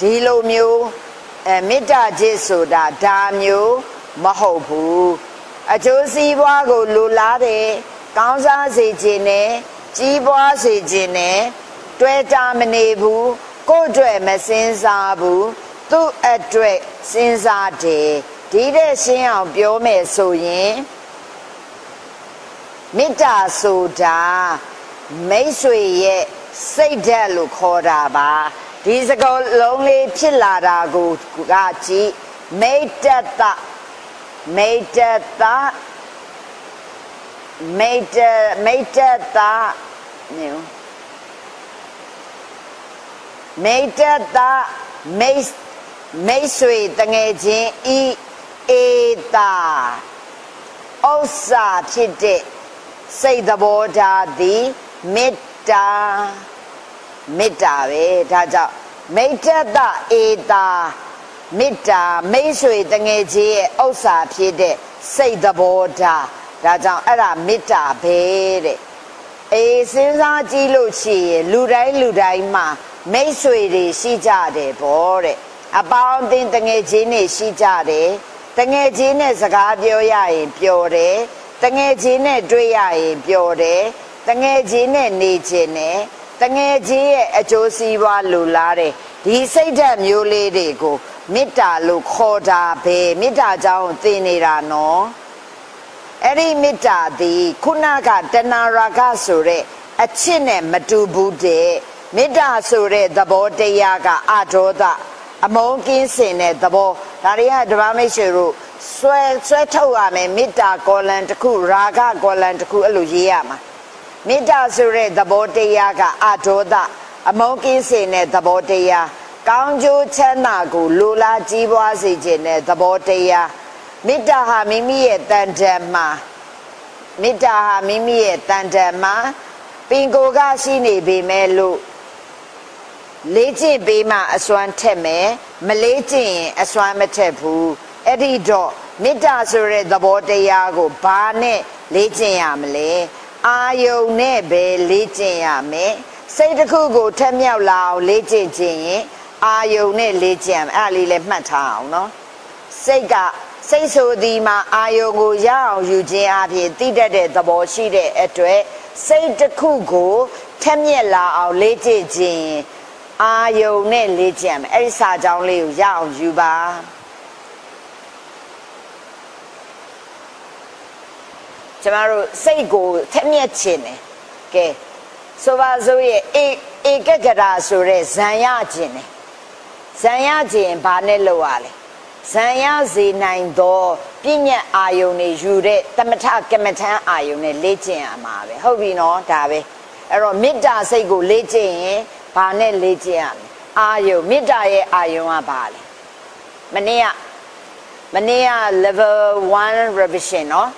ဒီလိုမျိုးအဲမေတ္တာချစ်ဆိုတာဒါမျိုးမဟုတ်ဘူးအကျိုးစီးပွားကိုလိုလားတယ်ကောင်းစားစေခြင်းနဲ့ ကြီးပွားစေခြင်းနဲ့တွဲတာမနေဘူးကိုယ့်အတွက်မစင်စားဘူးသူ့အတွက်စဉ်းစားတယ်ဒီတဲ့ရှင်းအောင်ပြောမယ်ဆိုရင်မေတ္တာဆိုတာမိတ်ဆွေရဲ့စိတ်ဓာတ်လို့ခေါ်တာပါဒီစကားလုံးလေးဖြစ်လာတာကိုကကြည့်မိတ္တတမိတ္တ တမိတ္တမိတ္တတနေမိတ္တတမိတ်မိတ်ဆွေတငယ်ချင်းဤအေတာဥစ္စာဖြစ်တဲ့စိတ်သဘောထားသည်မေတ္တာမေတ္တာပဲဒါကြောင့်မိတ္တတအေတာမေတ္တာမိတ်ဆွေတငယ်ချင်းရဲ့ဥစ္စာဖြစ်တဲ့စိတ်သဘောထား ဒါကြောင့်အဲ့ဒါမေတ္တာပဲတဲ့အေးစဉ်းစားကြည့်လို့ရှိရင်လူတိုင်းလူတိုင်းမှာမိတ်ဆွေတွေရှိကြတယ်ဗောတဲ့အပေါင်းအသင်းတငယ်ချင်းတွေရှိကြတယ်တငယ်ချင်းနဲ့စကားပြောရရင်ပျော်တယ်တငယ်ချင်းနဲ့တွေ့ရရင်ပျော်တယ်တငယ်ချင်းနဲ့နေခြင်းနဲ့တငယ်ချင်းရဲ့အကျိုးစီးပွားလိုလားတယ်ဒီစိတ်ဓာတ်မျိုးလေးတွေကိုမေတ္တာလို့ခေါ်တာပဲမေတ္တာကြောင့်သင်နေတာနော် အဲ့ဒီမေတ္တာသည်ခုနကတဏှာရာဂဆိုတဲ့အချစ်နဲ့မတူဘူးတဲ့မေတ္တာဆိုတဲ့သဘောတရားကအဒေါသအမုန်းကင်းစင်တဲ့သဘောဒါတွေကဓမ္မမိတ်ဆွေတို့ဆွဲဆွဲထုတ်ရမယ်မေတ္တာကောလံတစ်ခုရာဂကောလံတစ်ခုအဲ့လိုရေးရမှာမေတ္တာဆိုတဲ့သဘောတရားကအဒေါသအမုန်းကင်းစင်တဲ့သဘောတရားကောင်းကျိုးချမ်းသာကိုလိုလားကြီးပွားစေခြင်းတဲ့သဘောတရား မေတ္တာဟာမိမိရဲ့တန်တန်မှာမေတ္တာဟာမိမိရဲ့တန်တန်မှာပင်ကိုယ်ကရှိနေပေမဲ့လို့လေးကျင့်ပေးမှအစွမ်းထက်မယ်မလေးကျင့်ရင်အစွမ်းမထက်ဘူးအဲ့ဒီတော့မေတ္တာဆိုတဲ့သဘောတရားကိုဘာနဲ့လေးကျင့်ရမလဲအာယုံနဲ့ပဲလေးကျင့်ရမယ်စိတ်တစ်ခုကိုထက်မြောက်လာအောင်လေးကျင့်ခြင်းရင်အာယုံနဲ့လေးကျင့်အဲ့လေးလည်းမှတ်ထားအောင်နော်စိတ်က စိတ်ဆိုသည်မှာအာယုံကိုရအောင်ယူခြင်းအပြင်တိတတ်တဲ့သဘောရှိတဲ့အတွက်စိတ်တစ်ခုကိုထက်မြက်လာအောင်လေးကျင့်ခြင်းအာယုံနဲ့လေးကျင့်မယ်အဲ့ဒီစာကြောင်းလေးကိုရအောင်ယူပါကျမတို့စိတ်ကိုထက်မြက်ခြင်းတယ်ကဲဆိုပါစို့ရဲ့ဧဧကဂရာဆိုတဲ့ဇံရခြင်းတယ်ဇံရခြင်းဘာနဲ့လောက်ရလဲ ဇံရစေနိုင်သောပြဉ္ညာအာယုန်တွေယူတဲ့တမထကမ္မထံအာယုန်နဲ့လေ့ကျင့်ရမှာပဲဟုတ်ပြီနော်ဒါပဲအဲ့တော့မေတ္တာစိတ်ကိုလေ့ကျင့်ရင်ဘာနဲ့လေ့ကျင့်ရမလဲအာယုန်မေတ္တာရဲ့အာယုန်ကဘာလဲမနေ့ကမနေ့က level 1 revision နော်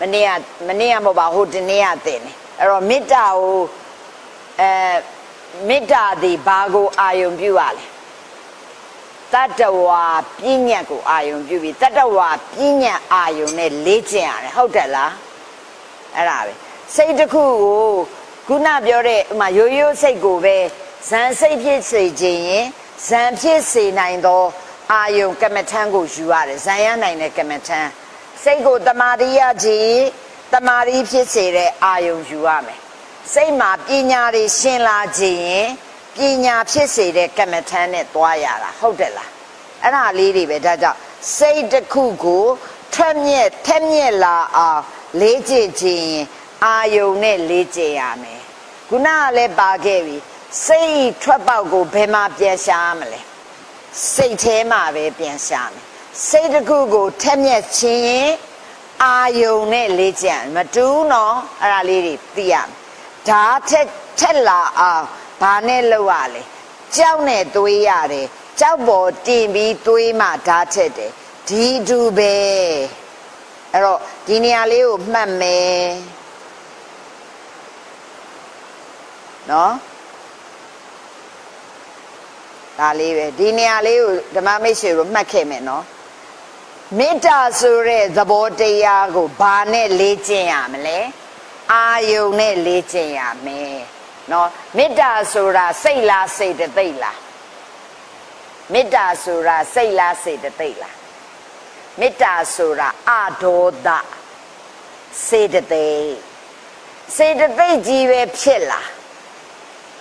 မနေ့ကမနေ့ကမဟုတ်ပါဟိုဒီနေ့ကသင်တယ်အဲ့တော့မေတ္တာကိုအဲမေတ္တာဒီဘာကိုအာယုန်ပြုရလဲ တတ္တဝါပြဉ္ညတ်ကိုအာယုံပြုပြီးတတ္တဝါပြဉ္ညတ်အာယုံနဲ့လေ့ကျင့်ရတယ်ဟုတ်တယ်လားအဲ့ဒါပဲစိတ်တစ်ခုကိုခုနပြောတဲ့ဥမာရိုးရိုးစိတ်ကိုပဲဇန်စိတ်ဖြစ်စေခြင်းရင်ဇန်ဖြစ်စေနိုင်သောအာယုံကမ္မထံကိုယူရတယ်ဇန်ရနိုင်တဲ့ကမ္မထံစိတ်ကိုတမာရိယကြီးတမာရိဖြစ်စေတဲ့အာယုံယူရမယ်စိတ်မှာပညာတွေရှင်းလာခြင်းရင် ပညာဖြစ်စေတဲ့ကမ္မထံနဲ့သွားရတာဟုတ်တယ်လားအဲ့ဒါလေးတွေပဲဒါကြောင့်စိတ်တစ်ခုကိုထက်မြက်ထက်မြက်လာအောင်လေးကျင့်ခြင်းအာယုံနဲ့လေးကျင့်ရမယ်ခုနကလည်းပါခဲ့ပြီစိတ်ထွက်ပေါက်ကိုဘယ်မှာပြန်ရှားမလဲစိတ်ထဲမှာပဲပြန်ရှားမယ်စိတ်တစ်ခုကိုထက်မြက်ခြင်းအာယုံနဲ့လေးကျင့်မတူးနော်အဲ့ဒါလေးတွေသိရမယ်ဓာတ်ထက်ထက်လာအောင် ဘာနဲ့လောက်ရလဲကြောက်နဲ့သွေးရတယ်ကြောက်ပေါ်တင်ပြီးသွေးမှဓာတ်ထက်တယ်ဒီတူပဲအဲ့တော့ဒီနေရာလေးကိုမှတ်မယ်နော်ဒါလေးပဲဒီနေရာလေးကိုဓမ္မမိတ်ဆွေတို့မှတ်ခဲ့မယ်နော်မေတ္တာဆိုတဲ့သဘောတရားကိုဘာနဲ့လေ့ကျင့်ရမလဲအာယုံနဲ့လေ့ကျင့်ရမယ် နော်မေတ္တာဆိုတာစိတ်လားစိတ်တသိက်လားမေတ္တာဆိုတာစိတ်လားစိတ်တသိက်လားမေတ္တာဆိုတာအဒေါသစေတသိက်စေတသိက်ကြီးပဲဖြစ်လား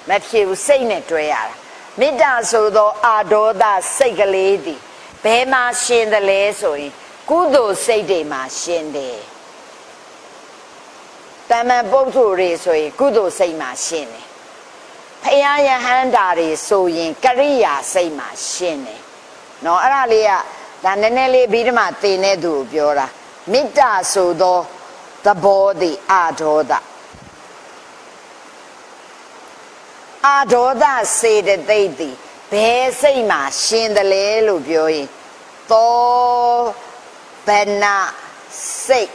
မဖြစ်ဘူးစိတ်နဲ့တွဲရတာမေတ္တာဆိုသောအာဒေါသစိတ်ကလေးသည်ဘယ်မှာရှင်တယ်လဲဆိုရင်ကုသိုလ်စိတ်တွေမှာရှင်တယ် တမန်ပုဂ္ဂိုလ်တွေဆိုရင်ကုသိုလ်စိတ်မှာရှင်တယ်ဖယားယဟန္တာတွေဆိုရင်ကရိယာစိတ်မှာရှင်တယ်နော်အဲ့ဒါလေးကဒါနည်းနည်းလေးပြီးတော့မှသင်တဲ့သူကိုပြောတာမေတ္တာဆိုသောသဘောသည်အာဒေါသအာဒေါသစေတသိက်သည်ဘယ်စိတ်မှာရှင်တယ်လဲလို့ပြောရင်သောဗနာစိတ်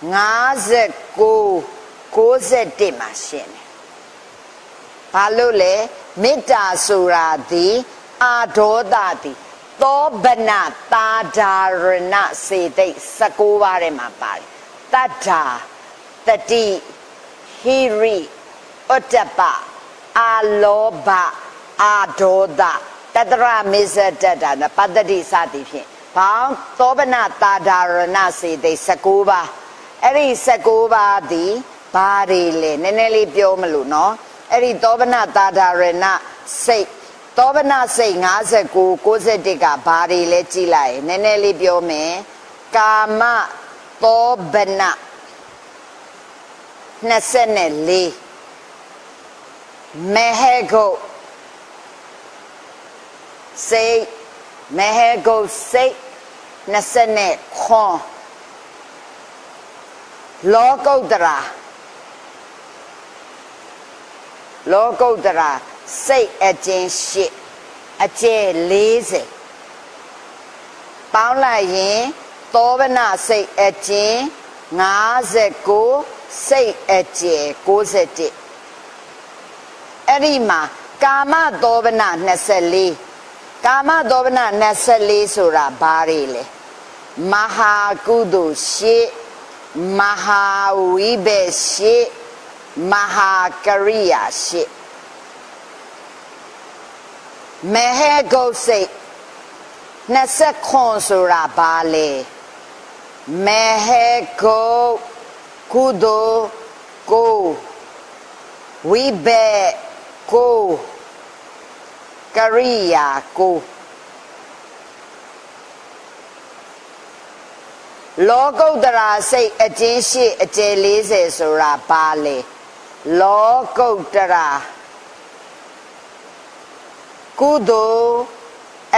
59 61မှာရှင်တယ်ဘာလို့လဲမေတ္တာဆိုတာသည်အာဒေါသသည်သောဗနာတာဒာရဏစေတိတ်19ပါးထဲမှာပါတယ်တတ္ထာတတိဟိရိဥတ္တပအာလောဘအာဒေါသတတရမေဇတတနာပတ္တိစသည်ဖြင့်ဘောင်းသောဗနာတာဒာရဏစေတိတ်19ပါး အဲ့ဒီ19ပါးသည်ဘာတွေလဲနည်းနည်းလေးပြောမလို့နော်အဲ့ဒီသောဗနာတာဒာရဏစိတ်သောဗနာစိတ်59 61ကဘာတွေလဲကြည်လိုက်နည်းနည်းလေးပြောမယ်ကာမသောဗနာ24မဟေဂုတ်စိတ်မဟေဂုတ်စိတ်20ခွန် လောကုတ္တရာလောကုတ္တရာစိတ်အကျဉ်ရှိအကျဲ40ပေါင်းလိုက်ရင်သောဗနာစိတ်အကျဉ်59စိတ်အကျဲ61အဲ့ဒီမှာကာမသောဗနာ24ကာမသောဗနာ24ဆိုတာဘာတွေလဲမဟာကုသိုလ်ရှိ မဟာဝိဘေရှိမဟာကရိယာရှိမဟေဂုတ်စိတ်20ခွန်ဆိုတာဘာလဲမဟေဂုတ်ကုသိုလ်ကိုဝိဘေကိုကရိယာကို လောကုတ္တရာစိတ်အကျဉ်းရှိအကျယ်40ဆိုတာဘာလဲလောကုတ္တရာကုသိုလ်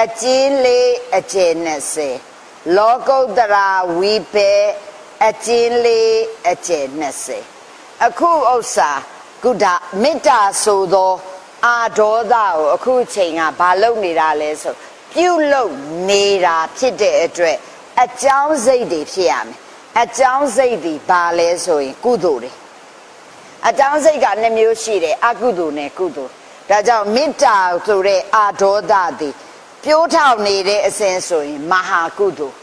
အကျဉ်းလေးအကျယ်20လောကုတ္တရာဝိပေအကျဉ်းလေးအကျယ်20အခုဥစ္စာကုဒမေတ္တာဆိုသောအာဒေါသကိုအခုချိန်ကဘာလုပ်နေတာလဲဆိုပြုတ်လုပ်နေတာဖြစ်တဲ့အတွက် အကြောင်းစိတ်တွေဖြစ်ရမယ်အကြောင်းစိတ်တွေဘာလဲဆိုရင်ကုသိုလ်တွေအကြောင်းစိတ်ကနှစ်မျိုးရှိတယ်အကုသိုလ်နဲ့ကုသိုလ်ဒါကြောင့်မေတ္တာဆိုတဲ့အာဒေါသသည်ပြိုးထောင်နေတဲ့အစဉ်ဆိုရင်မဟာကုသိုလ်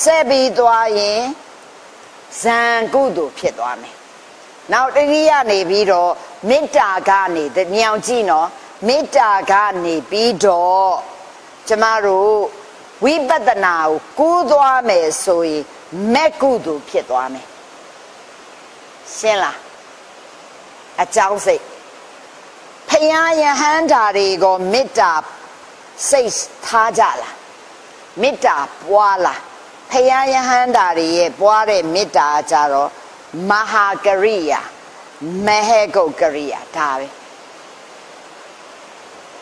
ဆက်ပြီးသွားရင်ဇံကုသိုလ်ဖြစ်သွားမယ်နောက်တတိယနေပြီးတော့မေတ္တာကနေညောင်ကြည့်နော်မေတ္တာကနေပြီးတော့ကျမတို့ ဝိပဿနာကိုကူးသွားမယ်ဆိုရင်မက်ကုသိုလ်ဖြစ်သွားမယ်ရှင်းလားအကြောင်းစိတ်ဖယားယဟန္တာတွေကိုမေတ္တာစိတ်ထားကြလားမေတ္တာပွားလားဖယားယဟန္တာတွေရဲ့ပွားတဲ့မေတ္တာကြတော့မဟာကရိယာမဟေကုတ်ကရိယာဒါပဲ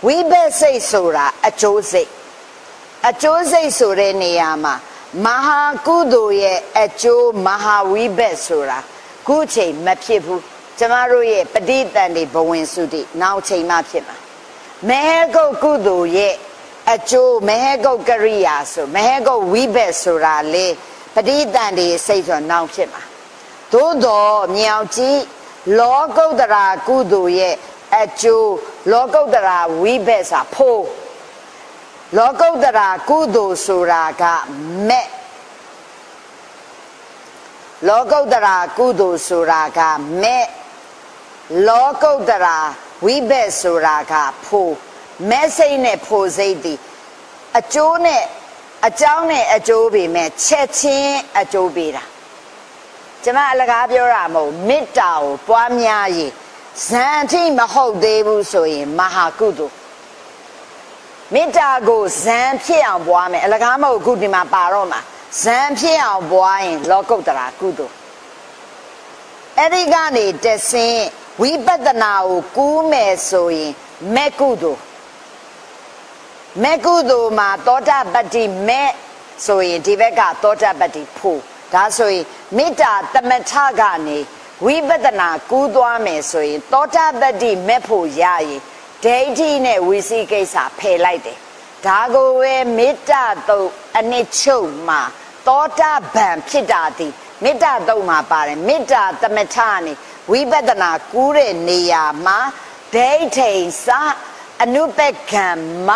ဝိဘက်စိတ်ဆိုတာအကျိုးစိတ် အကျိုးစိတ်ဆိုတဲ့နေရာမှာမဟာကုသိုလ်ရဲ့အကျိုးမဟာဝိဘက်ဆိုတာခုချိန်မဖြစ်ဘူးကျမတို့ရဲ့ပဋိသန္ဓေဘဝင်စုတိနောက်ချိန်မှဖြစ်မှာမဟေကုတ်ကုသိုလ်ရဲ့အကျိုးမဟေကုတ်ကရိယာဆိုမဟေကုတ်ဝိဘက်ဆိုတာလေပဋိသန္ဓေစိတ်ဆိုနောက်ဖြစ်မှာသို့တော်မြောင်ကြည့်လောကုတ္တရာကုသိုလ်ရဲ့အကျိုးလောကုတ္တရာဝိဘက်စာဖို့ လောကုတ္တရာကုသိုလ်ဆိုတာကမဲ့လောကုတ္တရာကုသိုလ်ဆိုတာကမဲ့လောကုတ္တရာဝိဘက်ဆိုတာကဖို့မဲ့စိတ်နဲ့ဖို့စိတ်ဒီအကျိုးနဲ့အကြောင်းနဲ့အကျိုးပေမဲ့ချက်ချင်းအကျိုးပေးတာကျမအလကားပြောတာမဟုတ်မေတ္တာကိုပွားများရင်ဇန်အထိမဟုတ်သေးဘူးဆိုရင်မဟာကုသိုလ် မေတ္တာကိုဇန်ဖြစ်အောင်ပွားမယ်အလကားမဟုတ်ခုဒီမှာပါတော့မှာဇန်ဖြစ်အောင်ပွားရင် လောကုတ္တရာကုသိုလ်အဲ့ဒီကနေတဆင်းဝိပဿနာကိုကူးမယ်ဆိုရင်မေကုသိုလ်မေကုသိုလ်မှာသောတာပတ္တိမေဆိုရင်ဒီဘက်ကသောတာပတ္တိဖို့ဒါဆိုရင်မေတ္တာတမထကနေဝိပဿနာကူးသွားမယ်ဆိုရင်သောတာပတ္တိမဲ့ဖို့ရရင် ဒိဋ္ဌိနဲ့ဝိသိကိစ္စဖယ်လိုက်တယ်ဒါကိုပဲမေတ္တာတုတ်အနှစ်ချုပ်မှာသောတာပန်ဖြစ်တာဒီမေတ္တာတုတ်မှာပါတယ်မေတ္တာတမထကနေဝိပဿနာကူးတဲ့နေရာမှာဒိဋ္ဌိစအနုပက္ခံမ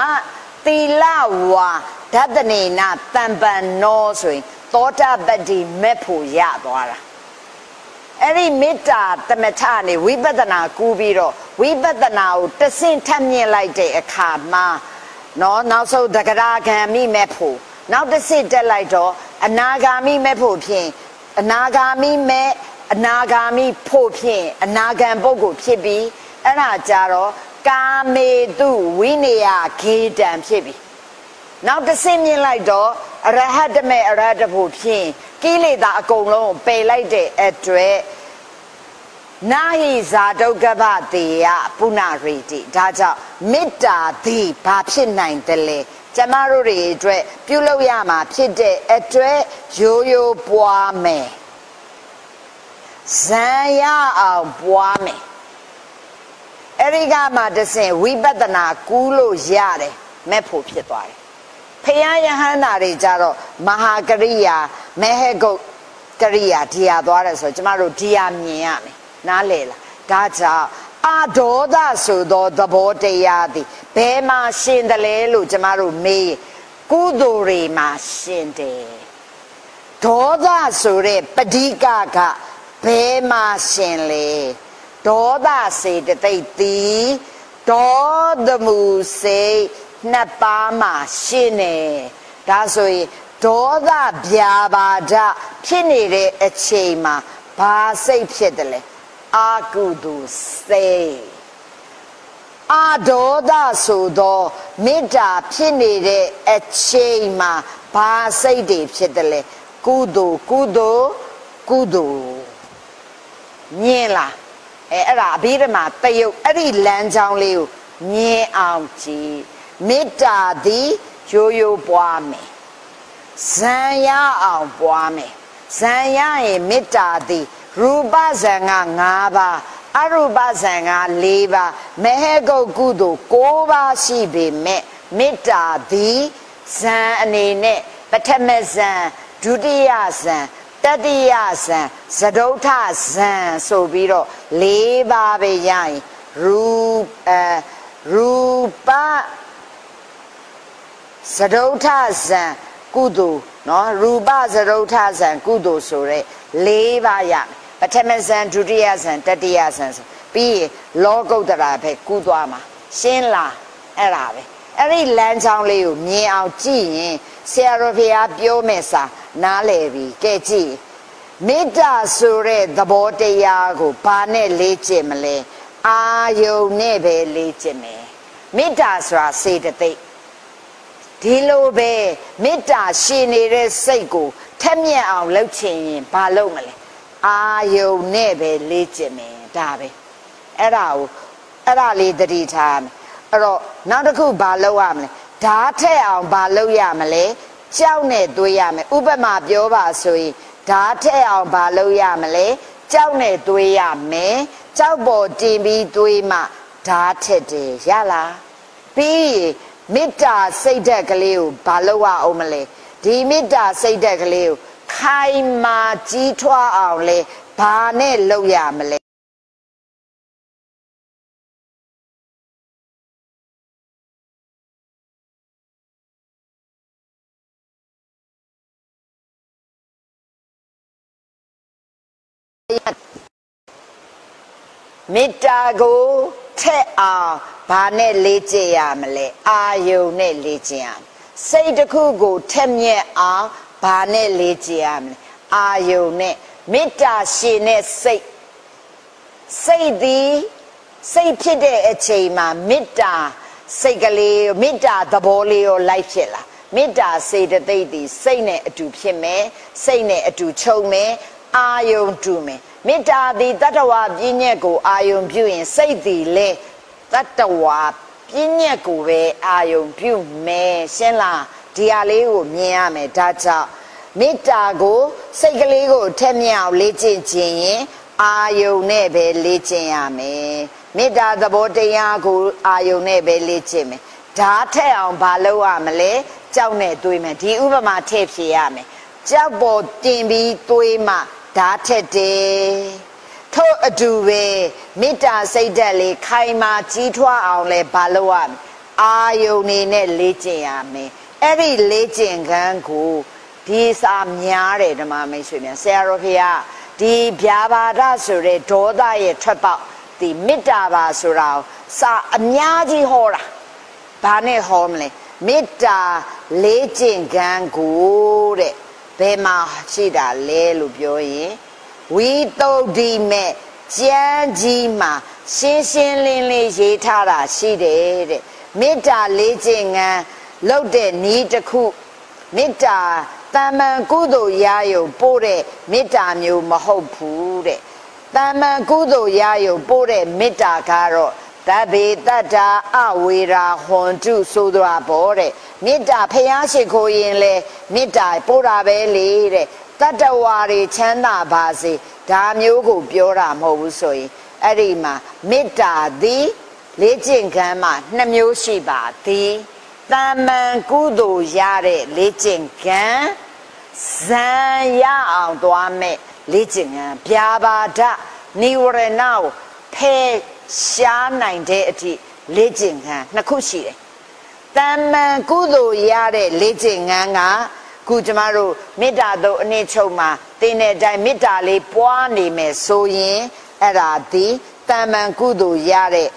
သီလဝါဓတနေနာတံပန်နောဆိုရင်သောတာပတ္တိမဲ့ဖို့ရသွားတာအဲ့ဒီမေတ္တာတမထနေဝိပဿနာကူးပြီးတော့ ဝိပဿနာကိုတဆင့်ထပ်မြင့်လိုက်တဲ့အခါမှာနော်နောက်ဆုံးတဂရဂံမိမဲ့ဖို့နောက်တစ်ဆင့်တက်လိုက်တော့အနာဂါမိမဲ့ဖို့ဖြင့်အနာဂါမိမဲ့အနာဂါမိဖို့ဖြင့်အနာဂံပုဂ္ဂိုလ်ဖြစ်ပြီးအဲ့ဒါကြတော့ကာမေတုဝိနည်းဂေတံဖြစ်ပြီနောက်တစ်ဆင့်မြင်လိုက်တော့အရဟတမေအရဟတဖို့ဖြင့်ကိလေသာအကုန်လုံးပယ်လိုက်တဲ့အတွက် နာဟိဇာတုကပတေယပုဏ္ဏရေတိဒါကြောင့်မေတ္တာသည်ဘာဖြစ်နိုင်တယ်လဲကျမတို့တွေအတွက်ပြုလုပ်ရမှာဖြစ်တဲ့အတွက်ရိုးရိုးပွားမယ်ဇံရအောင်ပွားမယ်အဲ့ဒီကမှတဆင်ဝိပဿနာကူးလို့ရတယ်မဲ့ဖို့ဖြစ်သွားတယ်ဖယားယဟန္တာတွေကြတော့မဟာကရိယာမဟေကုတ်ကရိယာဒီဟာသွားတယ်ဆိုတော့ကျမတို့ဒီဟာမြင်ရမယ် နားလေလားဒါကြောင့်အာဒေါသဆိုသောသဘောတရားသည်ဘယ်မှာရှင်တယ်လဲလို့ကျမတို့မေးကုသိုလ်တွေမှာရှင်တယ်ဒေါသဆိုတဲ့ပဋိကကဘယ်မှာရှင်လဲဒေါသစေတသိက်သည်ဒေါသမူစိတ်နှစ်ပါးမှာရှင်းနေဒါဆိုရင်ဒေါသဗျာပါဒဖြစ်နေတဲ့အချိန်မှာဘာစိတ်ဖြစ်တယ်လဲ အာကုသိုလ်စိတ်အာဒေါသဆိုသောမေတ္တာဖြစ်နေတဲ့အချိန်မှာဘာစိတ်တွေဖြစ်တယ်လဲကုသိုလ်ကုသိုလ်ကုသိုလ်မြင်လားအဲအဲ့ဒါအဘိဓမ္မာတယုတ်အဲ့ဒီလမ်းကြောင်းလေးကိုမြင်အောင်ကြည့်မေတ္တာသည်ရိုးရိုးပွားမယ်ဇံရအောင်ပွားမယ်ဇံရရင်မေတ္တာသည် ရူပဇံက၅ပါးအရူပဇံက၄ပါးမဟေကုတ်ကုသိုလ်၉ပါးရှိပေမဲ့မေတ္တာသည်ဇံအနေနဲ့ပထမဇံဒုတိယဇံတတိယဇံသဒုဋ္ဌဇံဆိုပြီးတော့၄ပါးပဲရရင်ရူအဲရူပသဒုဋ္ဌဇံကုသိုလ်နော်ရူပသဒုဋ္ဌဇံကုသိုလ်ဆိုတဲ့၄ပါးရ ပထမဇံဒုတိယဇံတတိယဇံဆိုပြီးရင်လောကုတ္တရာပဲကူးသွားမှာရှင်းလားအဲ့ဒါပဲအဲ့ဒီလမ်းကြောင်းလေးကိုမြင်အောင်ကြည့်ရင်ဆရာတော်ဘုရားပြောမယ်စာနားလည်ပြီကဲကြည့်မေတ္တာဆိုတဲ့သဘောတရားကိုဘာနဲ့လေ့ကျင့်မလဲအာယုံနဲ့ပဲလေ့ကျင့်မယ်မေတ္တာဆိုတာစေတသိက်ဒီလိုပဲမေတ္တာရှင်နေတဲ့စိတ်ကိုထက်မြက်အောင်လုပ်ချင်ရင်ဘာလုပ်မလဲ အာယုံနဲ့ပဲလေ့ကျင့်မယ်ဒါပဲအဲ့ဒါကိုအဲ့ဒါလေးတတိထားမယ်အဲ့တော့နောက်တစ်ခုဘာလုပ်ရမလဲဓာတ်ထက်အောင်ဘာလုပ်ရမလဲကြောက်နဲ့သွေးရမယ်ဥပမာပြောပါဆိုရင်ဓာတ်ထက်အောင်ဘာလုပ်ရမလဲကြောက်နဲ့သွေးရမယ်ကြောက်ပေါ်တင်ပြီးသွေးမှဓာတ်ထက်တယ်ရလားပြီးမေတ္တာစိတ်ဓာတ်ကလေးကိုဘာလုပ်ရအောင်မလဲဒီမေတ္တာစိတ်ဓာတ်ကလေးကို ခိုင်မာကြီးထွားအောင်လဲဘာနဲ့လုပ်ရမလဲမေတ္တာကိုထက်အောင်ဘာနဲ့လေ့ကျင့်ရမလဲအာယုံနဲ့လေ့ကျင့်ရမယ်စိတ်တစ်ခုကိုထက်မြက်အောင် ဘာနဲ့လေ့ကျင့်ရမလဲအာယုံနဲ့မေတ္တာရှင်တဲ့စိတ်စိတ်သည်စိတ်ဖြစ်တဲ့အချိန်မှာမေတ္တာစိတ်ကလေးမေတ္တာသဘောလေးကိုလိုက်ဖြစ်လာမေတ္တာစေတသိက်သည်စိတ်နဲ့အတူဖြစ်မယ်စိတ်နဲ့အတူချုပ်မယ်အာယုံတူမယ်မေတ္တာသည်တတ္တဝါပြည့်ညက်ကိုအာယုံပြုရင်စိတ်သည်လေတတ္တဝါပြည့်ညက်ကိုပဲအာယုံပြုမယ်ရှင်းလား ဒီဟာလေးကိုမြင်ရမယ်ဒါကြောင့်မေတ္တာကိုစိတ်ကလေးကိုထက်မြောက်လေ့ကျင့်ခြင်းရင်အာယုံနဲ့ပဲလေ့ကျင့်ရမယ်မေတ္တာသဘောတရားကိုအာယုံနဲ့ပဲလေ့ကျင့်မယ်ဓာတ်ထက်အောင်ဘာလုပ်ရမလဲကြောက်နဲ့တွေးမယ်ဒီဥပမာထည့်ဖြေရမယ်ကြောက်ပေါ်တင်ပြီးတွေးမှဓာတ်ထက်တယ်ထို့အတူပဲမေတ္တာစိတ်ဓာတ်လေးခိုင်မာကြီးထွားအောင်လဲဘာလုပ်ရမလဲအာယုန်နေနဲ့လေ့ကျင့်ရမယ် အဲ့ဒီလေ့ကျင့်ခန်းကိုဒီစာများတယ်ဓမ္မမိတ်ဆွေများဆရာတော်ဖေကဒီဗျာပါဒဆိုတဲ့ဒေါသရဲ့ထွက်ပေါက်ဒီမေတ္တာပါဆိုတာစာအများကြီးဟောတာဘာနဲ့ဟောမလဲမေတ္တာလေးကျင့်ခန်းကိုတဲ့ဘယ်မှာရှိတာလဲလို့ပြောရင်ဝီတုတ်ဒီမဲ့ကျမ်းကြီးမှာရှင်းရှင်းလင်းလင်းရေးထားတာရှိတယ်တဲ့မေတ္တာလေးကျင့်ခန်း လုပ်တဲ့ဤတစ်ခုမေတ္တာတမ္မန်ကုသိုလ်ရယုံပို့တဲ့မေတ္တာမျိုးမဟုတ်ဘူးတဲ့တမ္မန်ကုသိုလ်ရယုံပို့တဲ့မေတ္တာကတော့တဗ္ဗေတတ္တာအဝေရာဟွန်တုဆိုသွားပေါ့တဲ့မေတ္တာဖျားရှိခိုးရင်လေမေတ္တာပို့တာပဲလေတဲ့တတ္တဝါတွေချမ်းသာပါစေဒါမျိုးကိုပြောတာမဟုတ်ဘူးဆိုရင်အဲ့ဒီမှာမေတ္တာသည်လေးကျင့်ခန်းမှာနှစ်မျိုးရှိပါသည် တာမန်ကုသိုလ်ရတဲ့လေးကျင့်ခန်းဇံရအောင်သွားမဲ့လေးကျင့်ခန်းဗျာပါဒနိဝရဏကိုဖယ်ရှားနိုင်တဲ့အထိလေ့ကျင့်ခန်းနှစ်ခုရှိတယ်။တမ္မန်ကုသိုလ်ရတဲ့လေ့ကျင့်ခန်းကခုကျမတို့မေတ္တာတို့အနည်းချုပ်မှာတင်းတဲ့အတိုင်းမေတ္တာလေးပွားနေမယ်ဆိုရင်အဲ့ဒါဒီတမ္မန်ကုသိုလ်ရတဲ့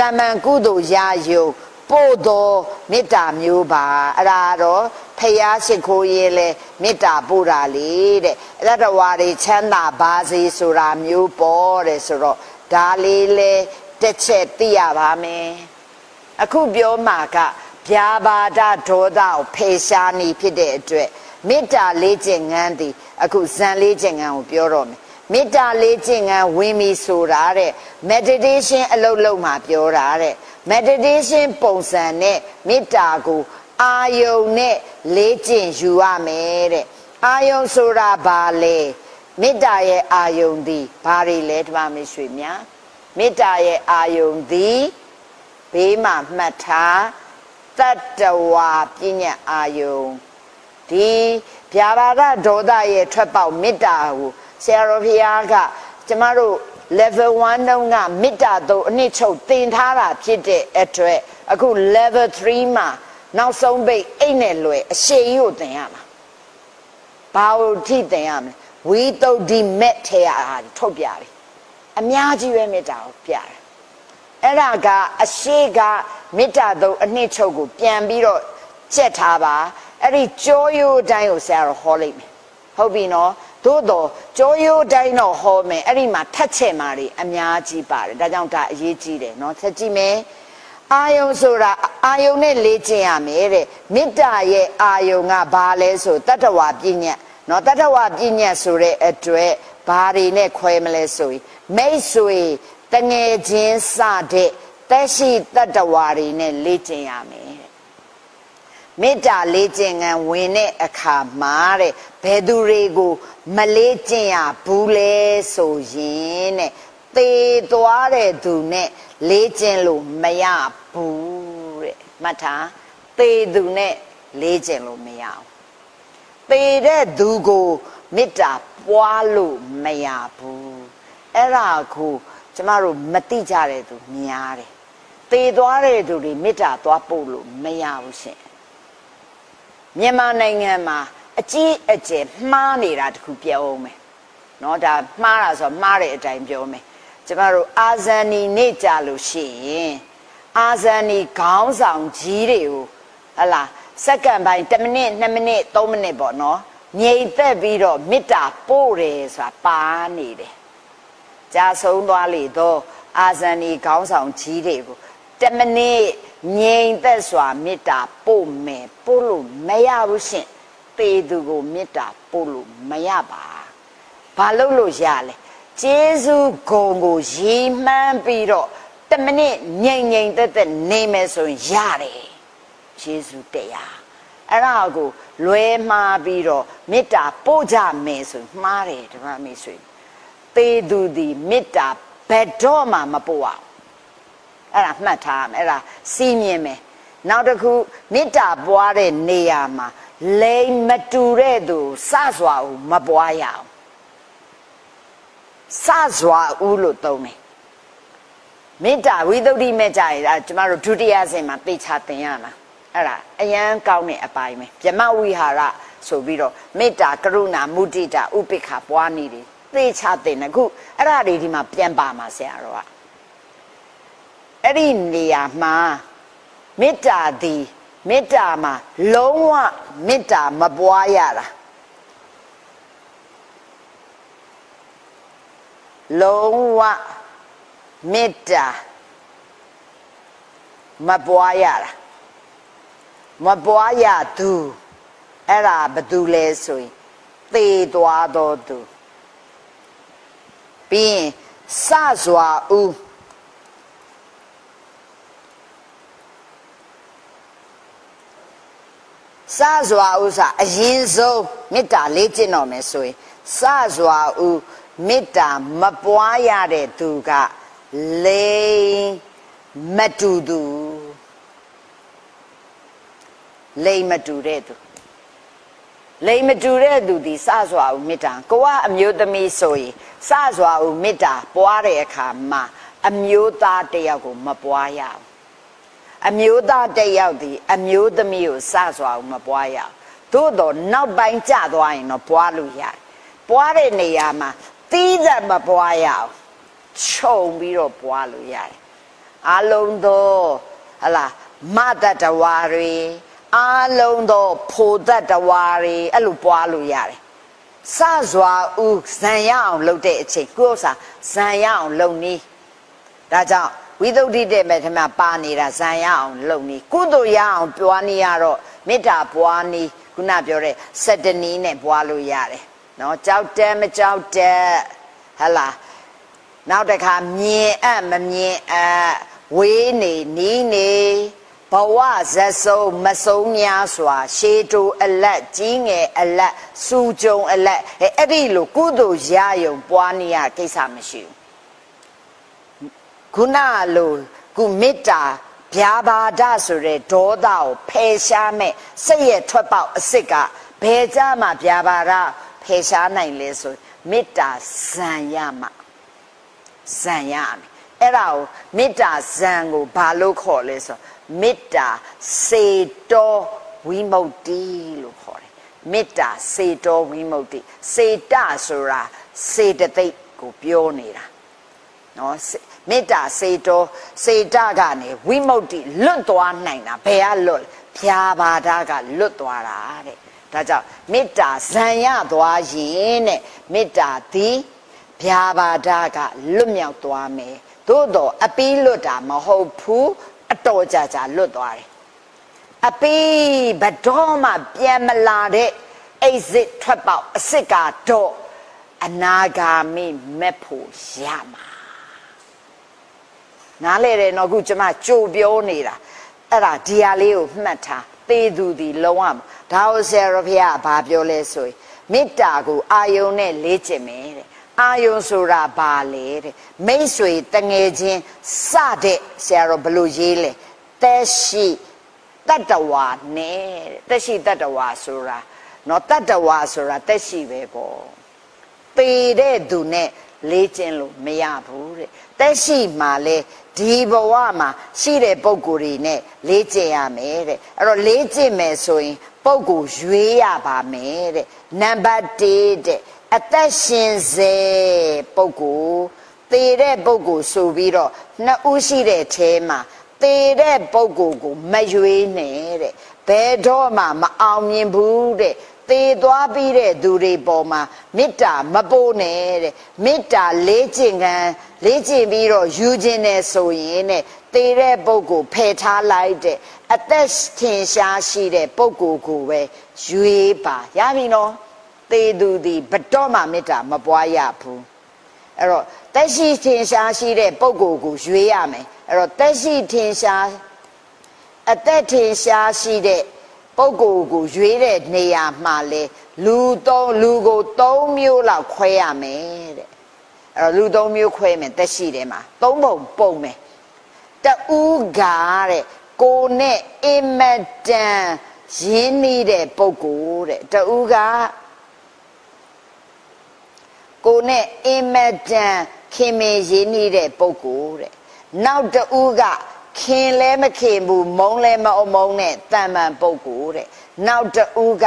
တမ္မန်ကုသိုလ်ရယုံ ပို့တော်မေတ္တာမျိုးပါအဲ့ဒါတော့ဖယားရှိခိုးရေးလဲမေတ္တာပို့တာလေတဲ့အဲ့ဒါဝါတွေချမ်းသာပါစေဆိုတာမျိုးပေါ်တယ်ဆိုတော့ဒါလေးလဲတစ်ချက်သိရပါမယ်အခုပြောမှာကဗျာပါဒဒေါသကိုဖယ်ရှားနေဖြစ်တဲ့အတွက်မေတ္တာလေးကျင့်ငန်းသည်အခုဇန်လေးကျင့်ငန်းကိုပြောတော့မယ်မေတ္တာလေးကျင့်ငန်းဝင်ပြီဆိုတာတဲ့ meditation အလုပ်လုပ်မှာပြောတာတဲ့ meditation ပုံစံနဲ့မေတ္တာကိုအာယုံနဲ့လေးကျင့်ယူရမယ်တဲ့အာယုံဆိုတာဘာလဲမေတ္တာရဲ့အာယုံသည်ဘာတွေလဲဓမ္မမရွှေများမေတ္တာရဲ့အာယုံသည်ဘေးမှာမှတ်ထားတတ္တဝါပညာအာယုံဒီဗျာပါဒဒေါသရဲ့ထွက်ပေါက်မေတ္တာကိုဆရာတော်ဘုရားကကျမတို့ level 1တုန်းကမေတ္တာတို့အနှစ်ချုပ်သင်ထားတာဖြစ်တဲ့အတွက်အခု level 3မှာနောက်ဆုံးပိတ်အိတ်နဲ့လွယ်အရှိကြီးကိုသင်ရမှာဘာလို့ထိသင်ရမလဲဝီတုတ်ဒီမက်ထဲအားထုတ်ပြတယ်အများကြီးပဲမေတ္တာကိုပြတယ်အဲ့ဒါကအရှိကမေတ္တာတို့အနှစ်ချုပ်ကိုပြန်ပြီးတော့ကြက်ထားပါအဲ့ဒီကြောရိုးတိုင်းကိုဆရာတော်ဟောလိုက်မယ်ဟုတ်ပြီနော် သို့တော့ကြောရိုးတိုင်းတော့ဟောမယ်အဲ့ဒီမှာထက်ချက်မာတွေအများကြီးပါတယ်ဒါကြောင့်ဒါအရေးကြီးတယ်နော်ဆက်ကြည့်မယ်အာယုံဆိုတာအာယုံနဲ့လေ့ကျင့်ရမယ်တဲ့မေတ္တာရဲ့အာယုံကဘာလဲဆိုတတ္တဝါပြညတ်နော်တတ္တဝါပြညတ်ဆိုတဲ့အတွက်ဘာတွေနဲ့ခွဲမလဲဆိုရင်မိတ်ဆွေတငယ်ချင်းစတဲ့တက်ရှိတတ္တဝါတွေနဲ့လေ့ကျင့်ရမယ် မေတ္တာလေးကျင့်ငံဝင်တဲ့အခါမှာတဲ့ဘယ်သူတွေကိုမလေးကျင့်ရဘူးလဲဆိုရင်တဲ့သေသွားတဲ့သူနဲ့လေးကျင့်လို့မရဘူးတဲ့မှတ်ထားသေသူနဲ့လေးကျင့်လို့မရဘူးသေတဲ့သူကိုမေတ္တာပွားလို့မရဘူးအဲ့ဒါကိုကျမတို့မတိကြတဲ့သူများတယ်သေသွားတဲ့သူတွေမေတ္တာသွားပို့လို့မရဘူးရှင် မြန်မာနိုင်ငံမှာအကြီးအကျယ်မှားနေတာတခုပြောအောင်မယ်เนาะဒါမှားတာဆိုမှားတဲ့အတိုင်းပြောမယ်ကျမတို့အာဇန်နီနေကြလို့ရှိရင်အာဇန်နီခေါင်းဆောင်ကြီးတွေကိုဟလာစက္ကန့်ပိုင်း1မိနစ်2မိနစ်3မိနစ်ပေါ့နော်ငြိမ်သက်ပြီးတော့မေတ္တာပို့တယ်ဆိုတာပါနေတယ်ကြာဆုံးသွားလေတော့အာဇန်နီခေါင်းဆောင်ကြီးတွေကို1မိနစ် ငြိမ်သက်စွာမေတ္တာပို့မယ်ပို့လို့မရဘူးရှင်သေသူကိုမေတ္တာပို့လို့မရပါဘာလို့လို့ရလဲကျေးဇူးဂုံကိုရီမှန်းပြီးတော့တမနစ်ငြိမ်ငြိမ်သက်သက်နေမယ်ဆိုရင်ရတယ်ကျေးဇူးတရားအဲ့ဒါကိုလွဲမှားပြီးတော့မေတ္တာပို့ကြမယ်ဆိုမှားတယ်ဓမ္မမိတ်ဆွေသေသူသည်မေတ္တာဘယ်တော့မှမပို့အောင် အဲ့ဒါမှတ်ထားမယ်အဲ့ဒါစီးမြင်မယ်နောက်တစ်ခုမေတ္တာပွားတဲ့နေရာမှာလိမ်မတူတဲ့သူစစွာကိုမပွားရအောင်စစွာဦးလို့သုံးတယ်မေတ္တာဝိသုဒ္ဓိမေတ္တာရကျမတို့ဒုတိယဆင့်မှာသိချသင်ရမှာအဲ့ဒါအယံကောင်းတဲ့အပိုင်းပဲဗြမဝိဟာရဆိုပြီးတော့မေတ္တာကရုဏာမုဒိတာဥပိ္ပခပွားနေတယ်သိချသင်တယ်ခုအဲ့ဒါတွေဒီမှာပြန်ပါမှာဆရာတော်က အဲ့ဒီနေရာမှာမေတ္တာသည်မေတ္တာမှာလုံးဝမေတ္တာမပွားရတာလုံးဝမေတ္တာမပွားရတာမပွားရသူအဲ့ဒါဘသူလဲဆိုရင်သေသွားတော်သူပြီးရင်စစွာဦး စစွာဥစားအရင်ဆုံးမေတ္တာလေးကျင့်တော်မယ်ဆိုရင်စစွာဥမေတ္တာမပွားရတဲ့သူကလိမ်မတူသူလိမ်မတူတဲ့သူလိမ်မတူတဲ့သူဒီစစွာဥမေတ္တာကိုကအမျိုးသမီးဆိုရင်စစွာဥမေတ္တာပွားတဲ့အခါမှာအမျိုးသားတယောက်ကိုမပွားရဘူး အမျိုးသားတယောက်ဒီအမျိုးသမီးကိုစစွာမပွားရအောင်သို့တော့နောက်ပိုင်းကျသွားရင်တော့ပွားလို့ရတယ်ပွားတဲ့နေရာမှာတီးသက်မပွားရအောင်ခြုံပြီးတော့ပွားလို့ရတယ်အလုံးသောဟလာမတတဝါတွေအလုံးသောဖိုတတဝါတွေအဲ့လိုပွားလို့ရတယ်စစွာဥဇံရအောင်လုပ်တဲ့အချိန်ကိုယ်ဥစ္စာဇံရအောင်လုပ်နည်းဒါကြောင့် ဝိသုဒ္ဓိတဲ့မဲ့ထမပါနေတာဇံရအောင်လုပ်နေကုသိုလ်ရအောင်ပွားနေရတော့မေတ္တာပွားနေခုနပြောတဲ့စတနည်းနဲ့ပွားလို့ရတယ်နော်ကြောက်တယ်မကြောက်တယ်ဟလာနောက်တစ်ခါမြင်အပ်မမြင်အပ်ဝေးနေနီးနေဘဝဇက်ဆုံးမဆုံးများစွာ ရှေးတူအလက်ကြီးငယ်အလက်စူကြုံအလက်အဲ့ဒီလိုကုသိုလ်ရယုံပွားနေရကိစ္စမရှိဘူး ခုနလိုကုမေတ္တာဗျာပါဒဆိုတဲ့ဒေါသကိုဖယ်ရှားမဲ့စိတ်ရဲ့ထွက်ပေါက်အစ်စ်ကဘယ်ကြမှာဗျာပါဒဖယ်ရှားနိုင်လဲဆိုမေတ္တာဇံရမှာဇံရမယ်အဲ့ဒါကိုမေတ္တာဇံကိုဘာလို့ခေါ်လဲဆိုမေတ္တာစေတောဝိမု ക്തി လို့ခေါ်တယ်မေတ္တာစေတောဝိမု ക്തി စေတဆိုတာစေတသိက်ကိုပြောနေတာနော် မေတ္တာစေတောစေတကနေဝိမု ക്തി လွတ်သွားနိုင်တာဘယ်ကလွတ်ဖြာပါဒကလွတ်သွားတာတဲ့ဒါကြောင့်မေတ္တာဇံရသွားရင်တဲ့မေတ္တာသည်ဗျာပါဒကလွတ်မြောက်သွားမယ်သို့တော့အပီးလွတ်တာမဟုတ်ဘူးအတော်ကြာကြာလွတ်သွားတယ်အပီးဘတော်မှပြန်မလာတဲ့အိစစ်ထွက်ပေါက်အစ်စ်ကတော့အနာဂါမိမက်ဖို့ရမှာ နားလေတယ်နော်ခုကျမကြိုပြောနေတာအဲ့ဒါဒီဟာလေးကိုမှတ်ထားသေသူဒီလုံးဝဒါကိုဆရာရဖေကဘာပြောလဲဆိုရင်မေတ္တာကိုအာယုံနဲ့လေ့ကျင့်မယ်တဲ့အာယုံဆိုတာဘာလဲတဲ့မိတ်ဆွေတငယ်ချင်းစတဲ့ဆရာတော်ဘလို့ရေးလဲတက်ရှိတတ္တဝါနဲ့တက်ရှိတတ္တဝါဆိုတာနော်တတ္တဝါဆိုတာတက်ရှိပဲပေါ့ပေတဲ့သူနဲ့လေးကျင်လို့မရဘူးတဲ့တက်ရှိမှလဲ ဒီဘဝမှာရှိတဲ့ပုံကိုယ်တွေနဲ့လေးကျင်ရမယ်တဲ့အဲ့တော့လေးကျင်မယ်ဆိုရင်ပုံကိုရွေးရပါမယ်တဲ့နံပါတ်1တဲ့အသက်ရှင်စေပုဂ္ဂိုလ်သေတဲ့ပုဂ္ဂိုလ်ဆိုပြီးတော့နှစ်ဦးရှိတဲ့အဲမှာသေတဲ့ပုဂ္ဂိုလ်ကိုမရွေးနဲ့တဲ့ဘယ်တော့မှမအောင်မြင်ဘူးတဲ့ သေသွားပြီးတဲ့သူတွေပေါ်မှာမေတ္တာမပိုးနဲ့တဲ့မေတ္တာလေးကျင့်ခံလေးကျင့်ပြီးတော့ယူခြင်းနဲ့ဆိုရင်တဲ့သေတဲ့ပုဂ္ဂိုလ်ဖယ်ထားလိုက်တဲ့အသက်ထင်ရှားရှိတဲ့ပုဂ္ဂိုလ်ကိုပဲရွေးပါရပြီနော်သေသူသည်ဘတော်မှမေတ္တာမပွားရဘူးအဲ့တော့တက်ရှိထင်ရှားရှိတဲ့ပုဂ္ဂိုလ်ကိုရွေးရမယ်အဲ့တော့တက်ရှိထင်ရှားအသက်ထင်ရှားရှိတဲ့ ပုဂ္ဂိုလ်ကိုရွေးတဲ့နေရာမှာလေလူသုံးလူကို၃မျိုးလောက်ခွဲရမယ်တဲ့အဲ့တော့လူ၃မျိုးခွဲမယ်တက်ရှိတယ်မှာ၃ပုံပုံမယ်တူးကတဲ့ကိုနဲ့အင်မတန်ရင်းနှီးတဲ့ပုဂ္ဂိုလ်တဲ့တူးကကိုနဲ့အင်မတန်ခင်မင်ရင်းနှီးတဲ့ပုဂ္ဂိုလ်တဲ့နောက်တူးက ခင်လဲမခင်ဘူးမုံလဲမအမုံနဲ့တန်ပန်ပုဂ္ဂိုလ်တဲ့နောက်တူးက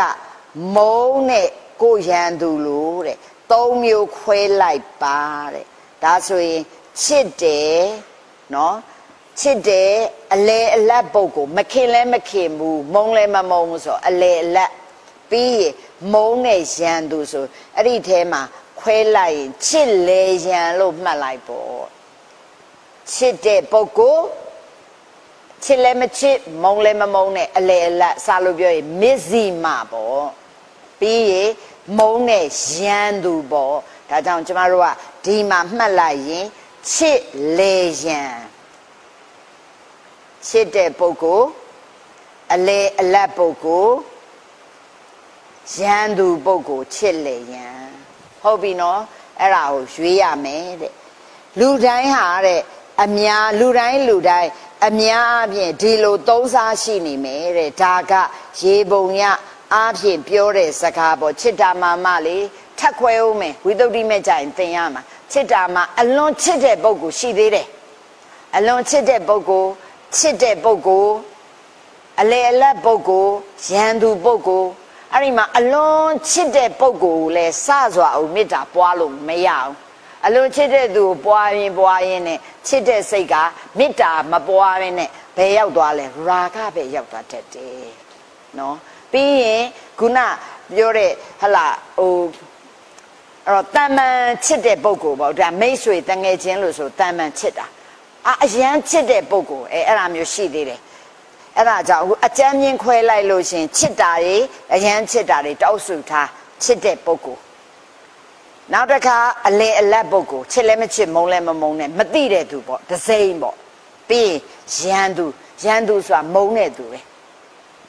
မုံနဲ့ကိုရန်သူလို့တဲ့သုံးမျိုးခွဲလိုက်ပါတဲ့ဒါဆိုရင်ချစ်တယ်နော်ချစ်တယ်အလေအလတ်ပုဂ္ဂိုလ်မခင်လဲမခင်ဘူးမုံလဲမမုံဘူးဆိုအလေအလတ်ပြီးရင်မုံနဲ့ရန်သူဆိုအဲ့ဒီထဲမှာခွဲလိုက်ရင်ချစ်လေရန်လို့မှတ်လိုက်ပေါ့ချစ်တဲ့ပုဂ္ဂိုလ် ချစ်လည်းမချစ်မုံလည်းမမုံနဲ့အလေအလတ်စလို့ပြောရင်မစ္စီမပေါ့ပြီးရင်မုံနဲ့ရန်သူပေါ့ဒါကြောင့်ကျမတို့ကဒီမှာမှတ်လိုက်ရင်ချစ်လေရန်ချစ်တဲ့ပုဂ္ဂိုလ်အလေအလတ်ပုဂ္ဂိုလ်ရန်သူပုဂ္ဂိုလ်ချစ်လေရန်ဟုတ်ပြီနော်အဲ့ဒါကိုရွေးရမယ်တဲ့လူတိုင်းဟာတဲ့အများလူတိုင်းလူတိုင်း အများအပြည့်ဒီလိုသုံးစားရှိနေမယ်တဲ့ဒါကရေပုံရအားဖြင့်ပြောတဲ့စကားပေါ့ချစ်တာမာမလေးထက်ခွဲဦးမယ်ဝိသုဒ္ဓိမဲ့ကြရင်သင်ရမှာချစ်တာမာအလွန်ချစ်တဲ့ပုဂ္ဂိုလ်ရှိသေးတယ်အလွန်ချစ်တဲ့ပုဂ္ဂိုလ်ချစ်တဲ့ပုဂ္ဂိုလ်အလေအလတ်ပုဂ္ဂိုလ်ရန်သူပုဂ္ဂိုလ်အဲ့ဒီမှာအလွန်ချစ်တဲ့ပုဂ္ဂိုလ်ကိုလည်းစစွာအောင်မေတ္တာပွားလို့မရအောင် အလွန်ချစ်တဲ့သူကိုပွားရင်ပွားရင်နဲ့ချစ်တဲ့စိတ်ကမေတ္တာမပွားရင်နဲ့ဘယ်ရောက်သွားလဲရာဂပဲရောက်သွားတတ်တယ်နော်ပြီးရင်ခုနပြောတဲ့ဟလာဟိုအဲ့တော့တန်မန်ချစ်တဲ့ပုဂ္ဂိုလ်ပေါ့ဒါမိတ်ဆွေတငယ်ချင်းလို့ဆိုတန်မန်ချစ်တာအာအရန်ချစ်တဲ့ပုဂ္ဂိုလ်အဲအဲ့ဒါမျိုးရှိသေးတယ်အဲ့ဒါကြောင့်အခုအကြမ်းမြင်ခွဲလိုက်လို့ရှင်ချစ်တာတွေအရန်ချစ်တာတွေတောက်စုထားချစ်တဲ့ပုဂ္ဂိုလ် နောက်တစ်ခါအလေအလတ်ပုဂ္ဂိုလ်ချစ်လည်းမချစ်မုန်းလည်းမမုန်းနဲ့မသိတဲ့သူပေါ့ဒစိမ့်ပေါ့ပြီးရန်သူရန်သူဆိုတာမုန်းတဲ့သူပဲ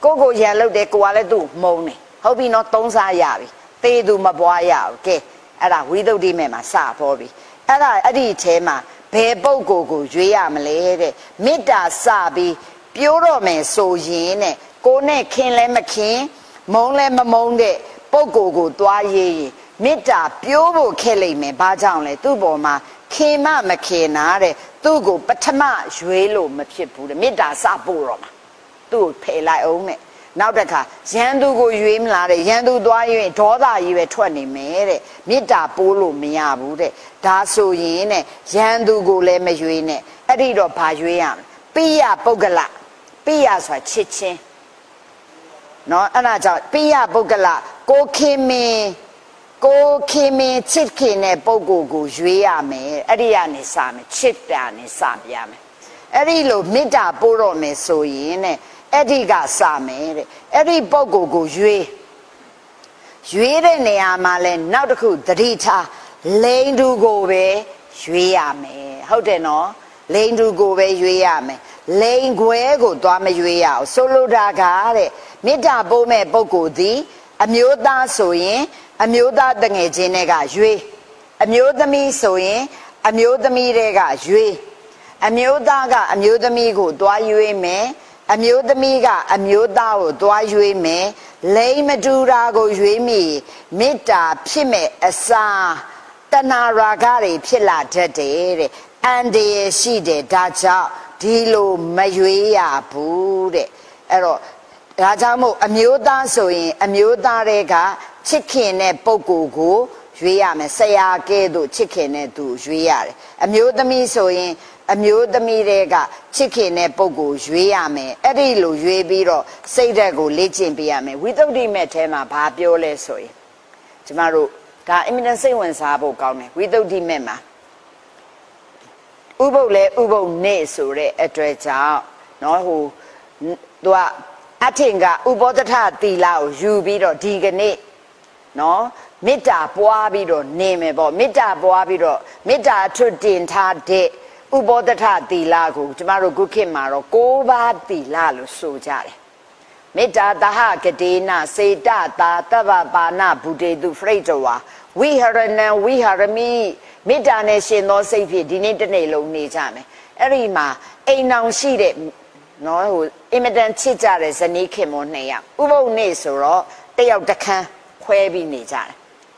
ကိုကိုရန်လုပ်တယ်ကိုကလည်းသူ့မုန်းတယ်ဟုတ်ပြီနော်သုံးစားရပြီသေသူမပွားရဘူးကဲအဲ့ဒါဝိသုဒ္ဓိမဲ့မှာစပေါ်ပြီအဲ့ဒါအဲ့ဒီအဲမှာဘဘယ်ပုဂ္ဂိုလ်ကိုရွေးရမလဲတဲ့မေတ္တာစပြီးပြိုးတော့မယ်ဆိုရင်တဲ့ကိုနဲ့ခင်လဲမခင်မုံလဲမမုံတဲ့ပုဂ္ဂိုလ်ကိုသွားရေးရင် မေတ္တာပြိုးဖို့ခဲ့လိမ့်မယ်ဘာကြောင့်လဲသူ့ပေါ်မှာခင်မမခင်နာတဲ့သူ့ကိုပထမရွေးလို့မဖြစ်ဘူးတဲ့မေတ္တာစပို့တော့မှာသူ့ကိုဖယ်လိုက်အောင်တဲ့နောက်တစ်ခါရန်သူကိုရွေးမလားတဲ့ရန်သူသွားရင်ဒေါသကြီးပဲထွက်နေမယ်တဲ့မေတ္တာပိုးလို့မရဘူးတဲ့ဒါဆိုရင်တဲ့ရန်သူကိုလည်းမရွေးနဲ့အဲ့ဒီတော့ဘာရွေးရမလဲပိယပုဂ္ဂလပိယဆိုတာချစ်ချင်းနော်အဲ့ဒါကြောင့်ပိယပုဂ္ဂလကိုခင်မင်း ကိုခင်မင်းချစ်ခင်တဲ့ပုဂ္ဂိုလ်ကိုရွေးရမယ်အဲ့ဒီကနေစမယ်ချစ်တာနဲ့စပြမယ်အဲ့ဒီလိုမေတ္တာပို့တော့မယ်ဆိုရင်တဲ့အဲ့ဒီကစမယ်တဲ့အဲ့ဒီပုဂ္ဂိုလ်ကိုရွေးရွေးတဲ့နေရာမှာလဲနောက်တစ်ခုသတိထားလိန်တူကိုပဲရွေးရမယ်ဟုတ်တယ်နော်လိန်တူကိုပဲရွေးရမယ်လိန်ခွဲကိုသွားမရွေးရအောင်ဆိုလိုတာကတဲ့မေတ္တာပို့မဲ့ပုဂ္ဂိုလ်သည်အမျိုးသားဆိုရင် အမျိုးသားတငယ်ချင်းတွေကရွေးအမျိုးသမီးဆိုရင် အမျိုးသမီးတွေကရွေးအမျိုးသားကအမျိုးသမီးကိုတွားရွေးမယ်အမျိုးသမီးကအမျိုးသားကိုတွားရွေးမယ်လိမ့်မတူတာကိုရွေးမိမေတ္တာဖြစ်မဲ့အစာတဏှာရာဂတွေဖြစ်လာတတ်တယ်တဲ့အန္တရာယ်ရှိတယ်ဒါကြောင့်ဒီလိုမရွေးရဘူးတဲ့အဲ့တော့ဒါကြောင့်မို့အမျိုးသားဆိုရင် အမျိုးသားတွေက ချစ်ခင်တဲ့ပုဂ္ဂိုလ်ကိုရွေးရမယ်ဆရာကဲသို့ချစ်ခင်တဲ့သူရွေးရတယ်အမျိုးသမီးဆိုရင်အမျိုးသမီးတွေကချစ်ခင်တဲ့ပုဂ္ဂိုလ်ရွေးရမယ်အဲ့ဒီလိုရွေးပြီးတော့စိတ်ဓာတ်ကိုလေ့ကျင့်ပေးရမယ်ဝိသုဒ္ဓိမဲ့အဲမှာဘာပြောလဲဆိုရင်ကျမတို့ဒါအင်မတန်စိတ်ဝင်စားဖို့ကောင်းတယ်ဝိသုဒ္ဓိမဲ့မှာဥပုပ်လဲဥပုပ်နေဆိုတဲ့အတွက်ကြောင့်เนาะဟိုသူကအထင်ကဥပောတထတီလာကိုယူပြီးတော့ဒီကနေ့ နော်မေတ္တာပွားပြီးတော့နေမယ်ပေါ့မေတ္တာပွားပြီးတော့မေတ္တာအထွတ်တင်ထားတဲ့ဥပောတထတီလာကိုကျမတို့ခုခေတ်မှာတော့၉ပါးတီလာလို့ဆိုကြတယ်မေတ္တာတဟကတိနာစေတတာတဗ္ဗပါဏဗုဒေတုဖရိတဝါဝိဟရဏံဝိဟရမိမေတ္တာနဲ့ရှင်သောစိတ်ဖြင့်ဒီနေ့တစ်နေ့လုံးနေကြမယ်အဲ့ဒီမှာအိမ်အောင်ရှိတဲ့နော်ဟိုအင်မတန်ချစ်ကြတဲ့ဇနီးခင်မွန်နှစ်ယောက်ဥပုပ်နေ့ဆိုတော့တယောက်တခန်း ခွဲပြီးနေကြတယ်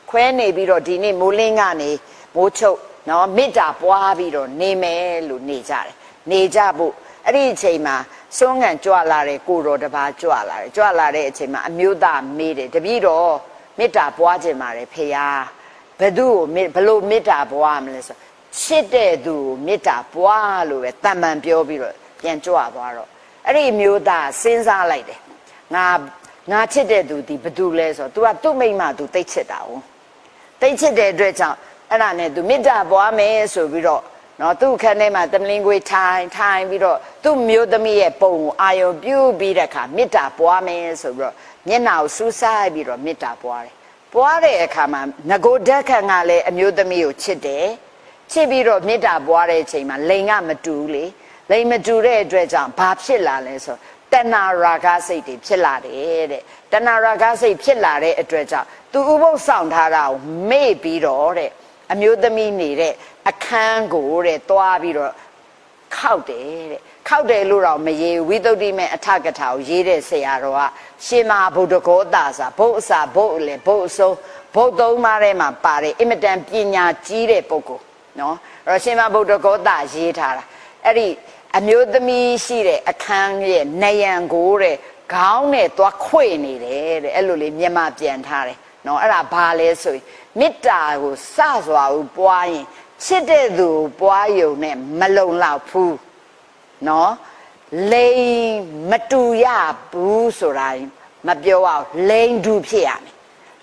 ခွဲနေပြီးတော့ဒီနေ့မိုးလင်းကနေမိုးချုပ်နော်မေတ္တာပွားပြီးတော့နေမယ်လို့နေကြတယ်နေကြဖို့အဲ့ဒီအချိန်မှာစွန်းငံကြွလာတဲ့ကိုတော်တပါးကြွလာတယ်ကြွလာတဲ့အချိန်မှာအမျိုးသားမေးတယ်တပည့်တော်မေတ္တာပွားခြင်းပါတယ်ဖေယားဘယ်သူ့ကိုဘလို့မေတ္တာပွားမလဲဆိုချစ်တဲ့သူကိုမေတ္တာပွားလို့ပဲတန်ပန်ပြောပြီးတော့ပြန်ကြွသွားတော့အဲ့ဒီမျိုးသားစဉ်းစားလိုက်တယ်ငါ ငါချစ်တဲ့သူဒီဘသူလဲဆိုတော့ तू ကသူ့မိမသူတိတ်ချစ်တာ哦တိတ်ချစ်တဲ့အတွက်ကြောင့်အဲ့ဒါနဲ့ तू မေတ္တာပွားမယ်ဆိုပြီးတော့နော်သူ့ခန်းထဲမှာတမလင်းခွေထိုင်ထိုင်ပြီးတော့သူ့မျိုးသမီးရဲ့ပုံကိုအာရုံပြုပြီးတဲ့အခါမေတ္တာပွားမယ်ဆိုပြီးတော့မျက်နှာကိုစူးစိုက်ပြီးတော့မေတ္တာပွားတယ်ပွားတဲ့အခါမှာငကိုဓာတ်ခံကလည်းအမျိုးသမီးကိုချစ်တယ်ချစ်ပြီးတော့မေတ္တာပွားတဲ့အချိန်မှာလိန်ကမတူဘူးလေလိန်မတူတဲ့အတွက်ကြောင့်ဘာဖြစ်လာလဲဆိုတော့ ဏှာရာဂစိတ်တွေဖြစ်လာတယ်တဲ့တဏှာရာဂစိတ်ဖြစ်လာတဲ့အတွက်ကြောင့်သူဥပုပ်ဆောင်ထားတာကိုမေ့ပြီးတော့တဲ့အမျိုးသမီးနေတဲ့အခန်းကိုတဲ့တွားပြီးတော့ခောက်တယ်တဲ့ခောက်တယ်လို့တော့မရေးဝိသုဒ္ဓိမဲ့အထကထာကိုရေးတဲ့ဆရာတော်ကရှင်မဗုဒ္ဓဂောတာစာဘုတ်အစာဘုတ်လေဘုတ်အစုံဘုတ်သုံးပါးထဲမှာပါတယ်အင်မတန်ပညာကြီးတဲ့ပုဂ္ဂိုလ်နော်အဲ့တော့ရှင်မဗုဒ္ဓဂောတာရေးထားတာအဲ့ဒီ အမျိုးသမီးရှိတဲ့အခန်းရဲ့နယံကိုတဲ့ခေါင်းနဲ့သွားခွေနေတယ်တဲ့အဲ့လိုလေးမျက်မှပြန်ထားတယ်နော်အဲ့ဒါဘာလဲဆိုရင်မေတ္တာကိုစစွာဦးပွားရင်ချစ်တဲ့သူကိုပွားယုံနဲ့မလုံလောက်ဘူးနော်လိန်မတူရဘူးဆိုတာမပြောအောင်လိန်တူဖြစ်ရမယ်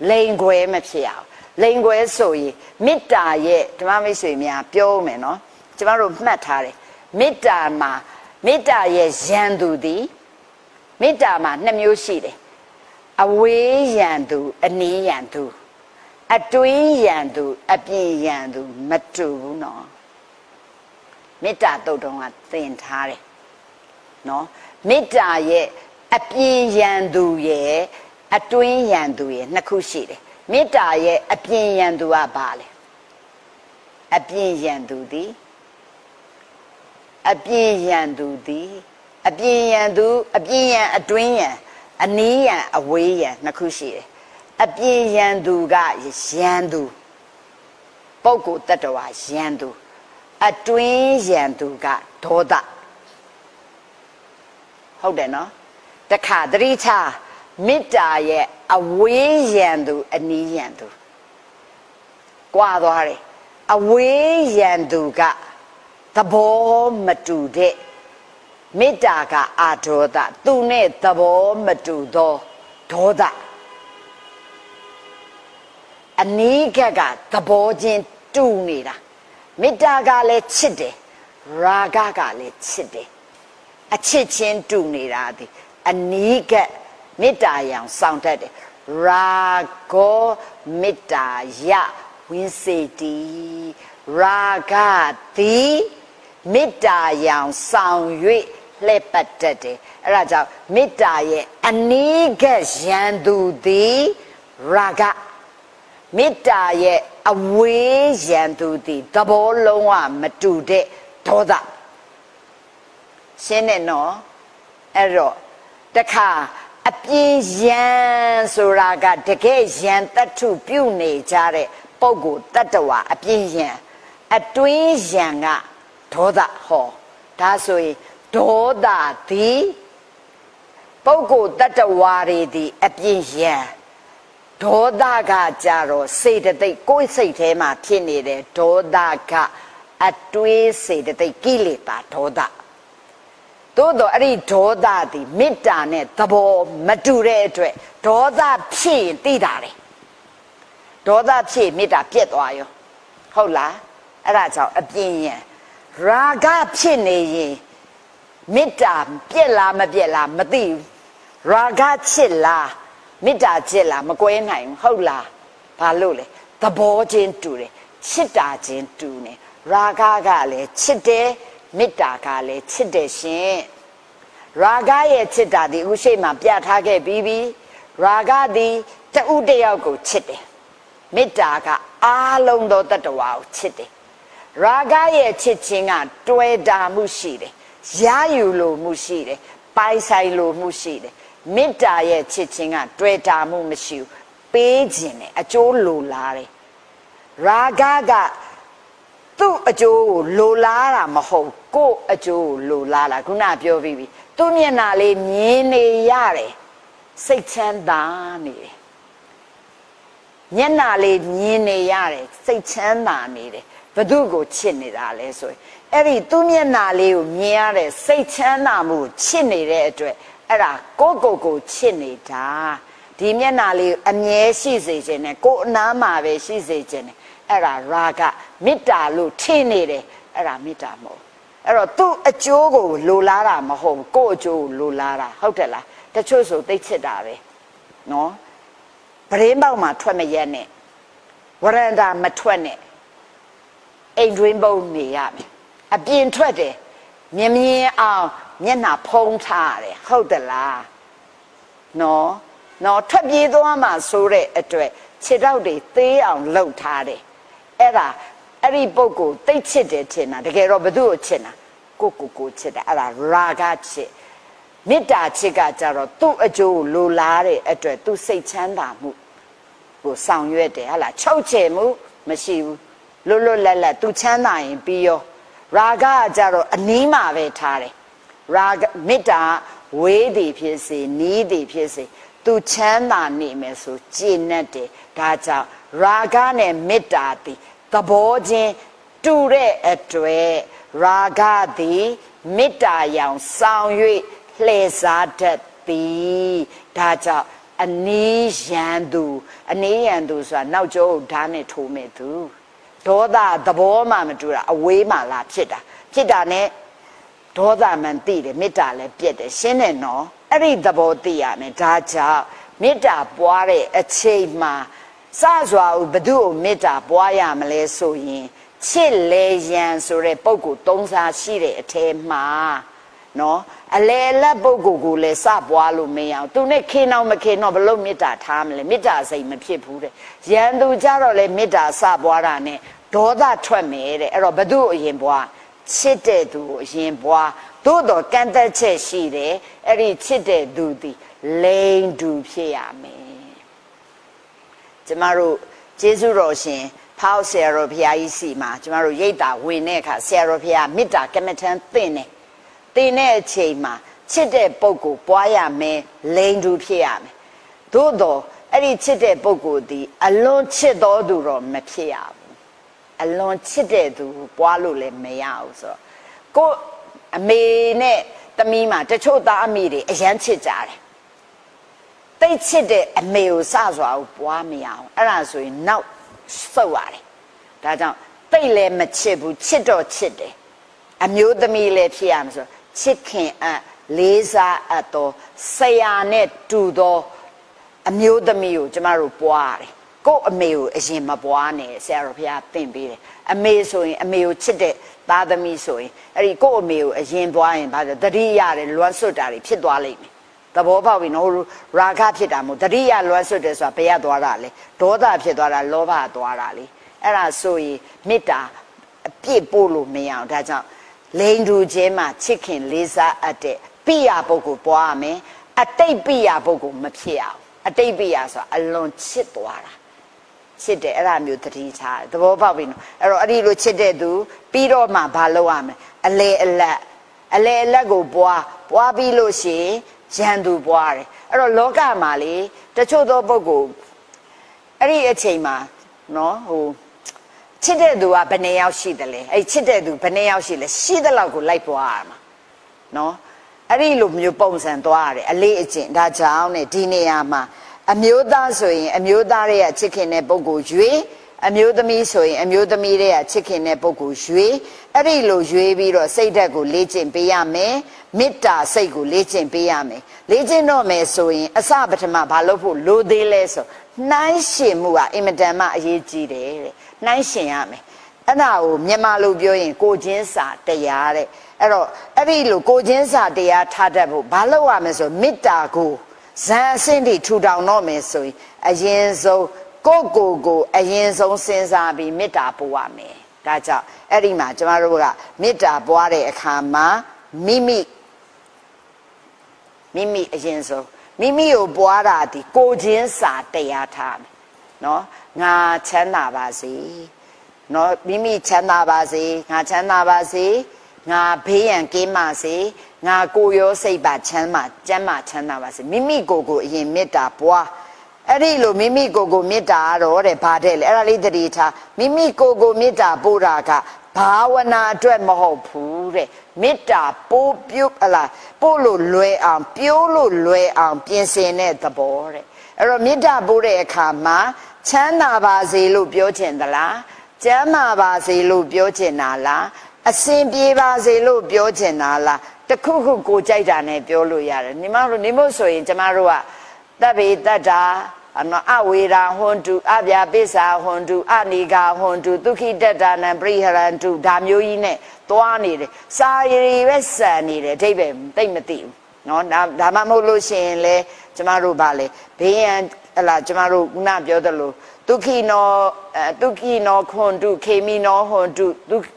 လိန်ခွဲမဖြစ်အောင်လိန်ခွဲဆိုရင်မေတ္တာရဲ့ဓမ္မမိတ်ဆွေများပြောမယ်နော်ကျမတို့မှတ်ထားတယ် မေတ္တာမှာမေတ္တာရဲ့ရန်သူသည်မေတ္တာမှာနှစ်မျိုးရှိတယ်အဝေးရန်သူအနီးရန်သူအတွင်းရန်သူအပြင်ရန်သူမတူဘူးနော်မေတ္တာတုတ်တုံးကသင်ထားတယ်နော်မေတ္တာရဲ့အပြင်ရန်သူရဲ့အတွင်းရန်သူရဲ့နှစ်ခုရှိတယ်မေတ္တာရဲ့အပြင်ရန်သူကဘာလဲအပြင်ရန်သူသည် အပြင်းရန်သူသည်အပြင်းရန်သူအပြင်းရန်အတွင်းရန်အနီးရန်အဝေးရန်နှစ်ခုရှိတယ်အပြင်းရန်သူကရန်သူပုဂ္ဂိုလ်တ attva ရန်သူအတွင်းရန်သူကဒေါသဟုတ်တယ်နော်တခါတတိချမေတ္တာရဲ့အဝေးရန်သူအနီးရန်သူကွာသွားတယ်အဝေးရန်သူက သဘောမတူတဲ့မေတ္တာကအာဒေါသသူနဲ့သဘောမတူသောဒေါသအနီးကကသဘောချင်းတူနေတာမေတ္တာကလည်းချစ်တယ်ရာဂကလည်းချစ်တယ်အချစ်ချင်းတူနေတာဒီအနီးကမေတ္တာရောင်စောင့်တတ်တယ်ရာဂောမေတ္တာယဝင်းစေတီရာဂသည် မေတ္တာရောင်ဆောင်၍လှည့်ပတ်တတ်တယ်အဲ့ဒါကြောင့်မေတ္တာရဲ့အနီးကရန်သူသည်ရာဂမေတ္တာရဲ့အဝေးရန်သူသည်သဘောလုံးဝမတူတဲ့ဒေါသရှင်းတယ်နော်အဲ့တော့တခါအပြင်းရန်ဆိုတာကတကယ်ရန်တတ်ထုပြုနေကြတဲ့ပုံကိုတတ္တဝါအပြင်းရန်အတွင်းရန်က ဒေါသဟောဒါဆိုရင်ဒေါသသည်ပုဂ္ဂိုလ်တ attva တွေသည်အပြင်းရန်ဒေါသကကြတော့စေတသိက်ကိုယ်စိတ်ထဲမှာဖြစ်နေတဲ့ဒေါသကအတွေးစေတသိက်ကိလေသာဒေါသသို့တော့အဲ့ဒီဒေါသသည်မေတ္တာနဲ့သဘောမတူတဲ့အတွက်ဒေါသဖြစ်ရင်သိတာတယ်ဒေါသဖြစ်မေတ္တာပြက်သွားရောဟုတ်လားအဲ့ဒါကြောင့်အပြင်းရန် ရာဂဖြစ်နေရင်မေတ္တာပြက်လားမပြက်လားမသိဘူးရာဂချစ်လားမေတ္တာချစ်လားမကွဲနိုင်ဘူးဟုတ်လားဘာလို့လဲသဘောချင်းတူတယ်ချစ်တာချင်းတူနေရာဂကလည်းချစ်တယ်မေတ္တာကလည်းချစ်တယ်ရှင်ရာဂရဲ့ချစ်တာဒီအခုရှိမှပြထားခဲ့ပြီးပြီရာဂသည်တဦးတယောက်ကိုချစ်တယ်မေတ္တာကအားလုံးသောတ attva ကိုချစ်တယ် ရာဂရဲ့ချစ်ခြင်းကတွဲတာမှုရှိတယ်ရယူလိုမှုရှိတယ်ပိုင်ဆိုင်လိုမှုရှိတယ်မေတ္တာရဲ့ချစ်ခြင်းကတွေ့တာမှုမရှိဘူးပေးခြင်းနဲ့အကျိုးလိုလားတယ်ရာဂကသူ့အကျိုးကိုလိုလားတာမဟုတ်ကို့အကျိုးကိုလိုလားတာခုနပြောပြီးပြီသူ့မျက်နှာလေးမြင်နေရတယ်စိတ်ချမ်းသာနေတယ်မျက်နှာလေးမြင်နေရတယ်စိတ်ချမ်းသာနေတယ် ဘသူကိုချစ်နေတာလဲဆိုရင်အဲ့ဒီသူ့မျက်နှာလေးကိုမြင်ရတဲ့စိတ်ချမ်းသာမှုကိုချစ်နေတဲ့အတွက်အဲ့ဒါကိုကိုကိုချစ်နေတာဒီမျက်နှာလေးအမြဲရှိစေခြင်းနဲ့ကိုအနားမှာပဲရှိစေခြင်းနဲ့အဲ့ဒါရာဂမေတ္တာလို့ထင်နေတယ်အဲ့ဒါမေတ္တာမဟုတ်အဲ့တော့သူ့အကျိုးကိုလိုလားတာမဟုတ်ကို့အကျိုးကိုလိုလားတာဟုတ်တယ်လားတချို့ဆိုသိချစ်တာပဲနော်ပရင်းပေါက်မှာထွက်မရက်နဲ့ဝရန္တာမထွက်နဲ့ အိမ်တွင်းပုံနေရမယ်အပြင်ထွက်တယ်မြင်မြင်အောင်မျက်နှာဖုံးထားတယ်ဟုတ်သလားနော်နော်ထွက်ပြေးသွားမှဆိုတဲ့အတွက်ခြေထောက်တွေသေးအောင်လှုပ်ထားတယ်အဲ့ဒါအဲ့ဒီပုဂ္ဂိုလ်သိချစ်တယ်ထင်တာတကယ်တော့ဘသူ့ကိုချစ်တာကိုကိုကိုချစ်တယ်အဲ့ဒါရာဂချစ်မေတ္တာချစ်ကကြတော့သူ့အကျိုးလိုလားတဲ့အတွက်သူစိတ်ချမ်းသာမှုကိုဆောင်ရွက်တယ်ဟဟလားချုပ်ချယ်မှုမရှိဘူး လွတ်လွတ်လပ်လပ်သူချမ်းသာရင်ပြီးရောရာဂကကြတော့အနီးမှာပဲထားတယ်ရာဂမေတ္တာဝေးသည်ဖြစ်စေနီးသည်ဖြစ်စေသူချမ်းသာနေမယ်ဆိုကြည်နပ်တယ်ဒါကြောင့်ရာဂနဲ့မေတ္တာသည်သဘောချင်းတူတဲ့အတွက်ရာဂသည်မေတ္တာရောင်ဆောင်၍လှည့်စားတတ်သည်ဒါကြောင့်အနီးရန်သူအနီးရန်သူဆိုတာနောက်ကျောဓာတ်နဲ့ထိုးမဲ့သူ ဒေါသသဘောမှမတူတာအဝေးမှလာဖြစ်တာဖြစ်တာ ਨੇ ဒေါသမန်သိတယ်မေတ္တာလည်းပြည့်တယ်ရှင်းတယ်နော်အဲ့ဒီသဘောသိရမယ်ဒါကြောင့်မေတ္တာပွားတဲ့အချိန်မှာစစွာဘသူ့ကိုမေတ္တာပွားရမလဲဆိုရင်ချစ်လေရန်ဆိုတဲ့ပုံကိုသုံးစားရှိတဲ့အထဲမှာနော်အလေလက်ပုဂ္ဂိုလ်ကိုလည်းစပွားလို့မရအောင်သူနဲ့ခင်အောင်မခင်တော့ဘလို့မေတ္တာထားမလဲမေတ္တာစိတ်မဖြစ်ဘူးတဲ့ရန်သူကြတော့လေမေတ္တာစပွားတာနဲ့ ဒေါသထွက်မယ်တဲ့အဲ့တော့ဘသူ့အရင်ပွားချစ်တဲ့သူကိုအရင်ပွားသို့တော်ကန့်သက်ချက်ရှိတယ်အဲ့ဒီချစ်တဲ့သူသည်လိန်တူဖြစ်ရမယ်ကျမတို့ကျေးဇူးတော်ရှင်ဖောက်ဆရာတော်ဘုရားကြီးစီမှာကျမတို့ရိတ်တာဝင်တဲ့အခါဆရာတော်ဘုရားမေတ္တာကမ္မထံသင်တယ်သင်တဲ့အချိန်မှာချစ်တဲ့ပုဂ္ဂိုလ်ပွားရမယ်လိန်တူဖြစ်ရမယ်သို့တော်အဲ့ဒီချစ်တဲ့ပုဂ္ဂိုလ်ဒီအလွန်ချစ်တော်သူတော့မဖြစ်ရဘူး အလွန်ချစ်တဲ့သူပွားလို့လည်းမရဘူးဆိုတော့ကိုအမေနဲ့သမီးမှာတချို့သားအမိတွေအရန်ချစ်ကြတယ်တိတ်ချစ်တဲ့အမေကိုစစွာကိုပွားမရအောင်အဲ့ဒါဆိုရင်နောက်ဆုတ်ရတယ်ဒါကြောင့်တိတ်လည်းမချစ်ဘူးချစ်တော့ချစ်တယ်အမျိုးသမီးလည်းဖြစ်ရမှာဆိုချစ်ခင်အလေးစားအပ်သောဆရာနဲ့တူသောအမျိုးသမီးကိုကျမတို့ပွားရတယ် ကို့အမေကိုအရင်မပွားနဲ့ဆရာတော်ဘုရားသင်ပေးတယ်အမေဆိုရင်အမေကိုချစ်တဲ့သားသမီးဆိုရင်အဲ့ဒီကို့အမေကိုအရင်ပွားရင်ဗါတတိရတယ်လွမ်းဆွတ်တာတွေဖြစ်သွားလိမ့်မယ်သဘောပေါက်ပြီနော်ရာဂဖြစ်တာမို့တတိယလွမ်းဆွတ်တယ်ဆိုတာဘယ်ရသွားတာလဲဒေါသဖြစ်သွားတာလောဘသွားတာလေအဲ့ဒါဆိုရင်မေတ္တာအပြည့်ပို့လို့မရအောင်ဒါကြောင့်လိန်တူချင်းမှာချစ်ခင်လေးစားအပ်တဲ့ပိယပုဂ္ဂိုလ်ပွားရမယ်အတိတ်ပိယပုဂ္ဂိုလ်မဖြစ်အောင်အတိတ်ပိယဆိုတာအလွန်ချစ်သွားတာ ချစ်တယ်အဲ့ဒါမျိုးတတိထားသဘောပေါက်ပြီနော်အဲ့တော့အဲ့ဒီလိုချစ်တဲ့သူပြီးတော့မှဘာလုပ်ရမလဲအလေအလတ်အလေအလတ်ကိုပွားပွားပြီးလို့ရှိရင်ရန်သူပွားတယ်အဲ့တော့လောကမှာလေတချို့သောပုဂ္ဂိုလ်အဲ့ဒီအချိန်မှာနော်ဟိုချစ်တဲ့သူကဘယ်နှယောက်ရှိတယ်လဲအဲ့ချစ်တဲ့သူဘယ်နှယောက်ရှိလဲရှိတဲ့လောက်ကိုလိုက်ပွားရမှာနော်အဲ့ဒီလိုမျိုးပုံစံသွားရတယ်အလေးအကျင့်ဒါကြောင့်ねဒီနေရာမှာ အမျိုးသားဆိုရင်အမျိုးသားရဲ့ချစ်ခင်တဲ့ပုဂ္ဂိုလ်ရွေးအမျိုးသမီးဆိုရင်အမျိုးသမီးရဲ့ချစ်ခင်တဲ့ပုဂ္ဂိုလ်ရွေးအဲ့ဒီလိုရွေးပြီးတော့စိတ်ဓာတ်ကိုလေ့ကျင့်ပေးရမယ်မေတ္တာစိတ်ကိုလေ့ကျင့်ပေးရမယ်လေ့ကျင့်တော့မယ်ဆိုရင်အစပထမဘာလုပ်ဖို့လိုသေးလဲဆိုနှိုင်းရှင်မှုကအင်မတန်မှအရေးကြီးတယ်တဲ့နှိုင်းရှင်ရမယ်အဲ့ဒါကိုမြန်မာလိုပြောရင်ကိုချင်းစာတရားတဲ့အဲ့တော့အဲ့ဒီလိုကိုချင်းစာတရားထားတတ်ဖို့ဘာလုပ်ရမလဲဆိုမေတ္တာကို ဇန်အဆင့်ထိထူထောင်တော့မယ်ဆိုရင်အရင်ဆုံးကိုကိုကိုအရင်ဆုံးစဉ်းစားပြီးမေတ္တာပို့ရမယ်ဒါကြောင့်အဲ့ဒီမှာကျမတို့ကမေတ္တာပွားတဲ့အခါမှာမိမိမိမိအရင်ဆုံးမိမိကိုပွားတာဒီကိုချင်းစာတရားထားမယ်နော်ငါချမ်းသာပါစေနော်မိမိချမ်းသာပါစေငါချမ်းသာပါစေငါဘေးရန်ကင်းပါစေ ငါကိုရောစိတ်ပါချမ်းသာကျမ်းမာချမ်းသာပါစေမိမိကိုယ်ကိုအရင်မေတ္တာပွားအဲ့ဒီလိုမိမိကိုယ်ကိုမေတ္တာတော့တဲ့ဗာတဲ့လေအဲ့ဒါလေးတတိထားမိမိကိုယ်ကိုမေတ္တာပို့တာကဘာဝနာအတွက်မဟုတ်ဘူးတဲ့မေတ္တာပို့ပြုတ်ဟလားပို့လို့လွယ်အောင်ပြိုးလို့လွယ်အောင်ပြင်ဆင်တဲ့သဘောတဲ့အဲ့တော့မေတ္တာပို့တဲ့အခါမှာချမ်းသာပါစေလို့ပြောချင်သလားကျမ်းမာပါစေလို့ပြောချင်တာလားအစဉ်ပြေပါစေလို့ပြောချင်တာလား တခုခုကိုကြိုက်တာနဲ့ပြောလို့ရတယ်ညီမတို့နေမို့ဆိုရင်ကျမတို့ကတပ်ပေတတ္တာအနောအဝေရာဟွန်တုအဗျာပိစ္ဆာဟွန်တုအနိကာဟွန်တုဒုက္ခိတတနံပရိဟရန္တုဒါမျိုးကြီးနဲ့သွားနေတယ်စာရီပဲစံနေတယ်အဓိပ္ပာယ်သိမသိဘူးเนาะဒါဒါမှမဟုတ်လို့ရှိရင်လေကျမတို့ဗာလေဘေးရန်ဟလာကျမတို့ခုနပြောသလို ဒုက္ခိနောဒုက္ခိနောခွန်တုခေမိနောဟွန်တု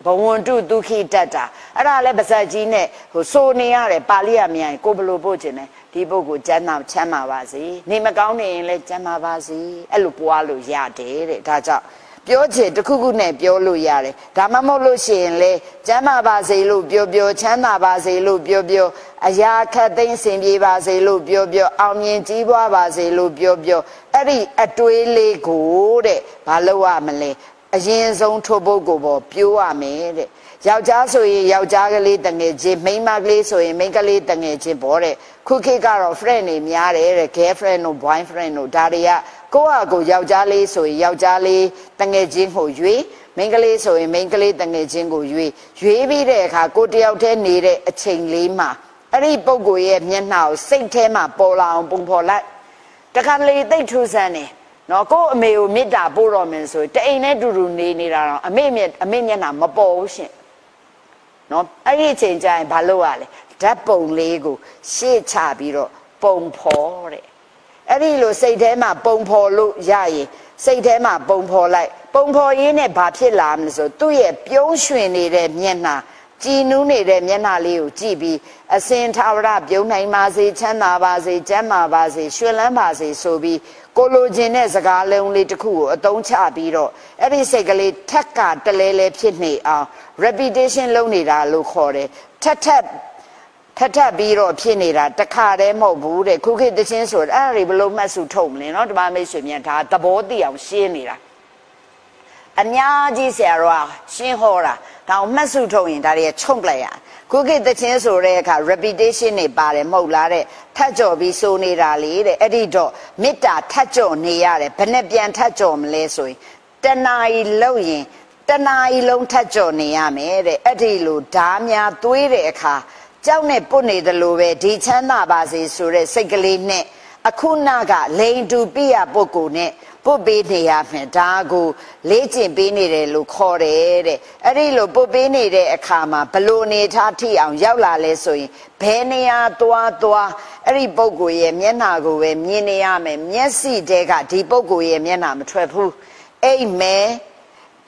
ဘဝန္တုဒုက္ခိတတ္တာအဲ့ဒါလည်းပါဇက်ကြီးနဲ့ဟိုဆိုနေရတယ်ပါဠိရမြန်ကိုဘလို့ပို့ခြင်းလဲဒီပုဂ္ဂိုလ်ကျမ်းသာချမ်းသာပါစေနေမကောင်းနေရင်လည်းကျမ်းသာပါစေအဲ့လိုပွားလို့ရတယ်တဲ့ဒါကြောင့် ပြောချင်တခုခုနဲ့ပြောလို့ရတယ်ဒါမှမဟုတ်လို့ရှိရင်လေကျမ်းမာပါစေလို့ပြောပြောချမ်းသာပါစေလို့ပြောပြောအရာခတ်သိမ်းစင်ပြေပါစေလို့ပြောပြောအောင်မြင်ကြီးပွားပါစေလို့ပြောပြောအဲ့ဒီအတွေးလေးကိုတဲ့ဘာလို့ရမလဲအရင်ဆုံးထိုပုဂ္ဂိုလ်ပေါ်ပြိုးရမယ်တဲ့ယောက်ျားဆိုရင်ယောက်ျားကလေးတငယ်ချင်းမိန်းမကလေးဆိုရင်မိန်းကလေးတငယ်ချင်းပေါ့တဲ့ခုခေတ်ကတော့ friend တွေများတယ်တဲ့ girlfriend တို့ boyfriend တို့ဒါတွေက ကိုယ့်ဟာကိုယ်ယောက်ျားလေးဆိုရင်ယောက်ျားလေးတငယ်ချင်းကိုရွေးမိန်းကလေးဆိုရင်မိန်းကလေးတငယ်ချင်းကိုရွေးရွေးပြီးတဲ့အခါကိုတယောက်တည်းနေတဲ့အချိန်လေးမှာအဲ့ဒီပုံကိုရဲ့မျက်နှာကိုစိတ်ထဲမှာပေါ်လာအောင်ပုံဖော်လိုက်တခါလေသိထူးဆန်းတယ်နော်ကို့အမေကိုမေတ္တာပို့တော်မယ်ဆိုတအိမ်နဲ့တူတူနေနေတာတော့အမေမျက်အမေမျက်နှာမပေါ်ဘူးရှင်နော်အဲ့ဒီအချိန်ကျရင်ဘာလုပ်ရလဲဓာတ်ပုံလေးကိုရှေ့ချပြီးတော့ပုံဖော်တဲ့ အဲ့ဒီလိုစိတ်ထဲမှာပုံဖော်လို့ရရင်စိတ်ထဲမှာပုံဖော်လိုက်ပုံဖော်ရင်းနဲ့ဘာဖြစ်လာမလဲဆိုသူ့ရဲ့ပြုံးရွှင်နေတဲ့မျက်နှာကြည်နူးနေတဲ့မျက်နှာလေးကိုကြည့်ပြီးအစင်ထာဝရပြုံးနိုင်ပါစေချမ်းသာပါစေကျမ်းမာပါစေရွှင်လန်းပါစေဆိုပြီးကိုလိုချင်တဲ့စကားလုံးလေးတစ်ခုကိုအသုံးချပြီးတော့အဲ့ဒီစိတ်ကလေးထက်ကတလဲလဲဖြစ်နေအောင် repetition လုပ်နေတာလို့ခေါ်တယ်ထက်ထက် ထထပ်ပြီးတော့ဖြစ်နေတာတခါတည်းမဟုတ်ဘူးတဲ့ခုခေတ်တချင်းဆိုအဲ့ဒါတွေဘလို့မှတ်စုထုတ်မလဲနော်ဓမ္မမိတ်ဆွေများဒါသဘောတည်အောင်ရှင်းနေတာအများကြီးဆရာတော်ရှင်းဟောတာဒါမှတ်စုထုတ်ရင်ဒါတွေချုပ်လိုက်ရခုခေတ်တချင်းဆိုတဲ့အခါ repetition တွေပါတယ်မဟုတ်လားတဲ့ထပ်ကြော်ပြီးဆိုနေတာလေတဲ့အဲ့ဒီတော့မေတ္တာထပ်ကြော်နေရတယ်ဘယ်နဲ့ပြန်ထပ်ကြော်မလဲဆိုရင်တဏှာကြီးလောက်ရင်တဏှာကြီးလုံးထပ်ကြော်နေရမယ်တဲ့အဲ့ဒီလိုဓာများသွေးတဲ့အခါ ကြောက်နဲ့ပုတ်နေတယ်လို့ပဲဒီချမ်းသာပါစေဆိုတဲ့စိတ်ကလေးနဲ့အခုနကလိန်တူပြရပုဂ္ဂိုလ်နဲ့ပုတ်ပေးနေရမယ်ဒါကိုလေးကျင့်ပေးနေတယ်လို့ခေါ်တယ်တဲ့အဲ့ဒီလိုပုတ်ပေးနေတဲ့အခါမှာဘလို့အနေထားထိအောင်ရောက်လာလဲဆိုရင်ဘယ်နေရာသွားသွားအဲ့ဒီပုဂ္ဂိုလ်ရဲ့မျက်နှာကိုပဲမြင်နေရမယ်မျက်စိတဲကဒီပုဂ္ဂိုလ်ရဲ့မျက်နှာမထွက်ဘူးအိမ်မဲ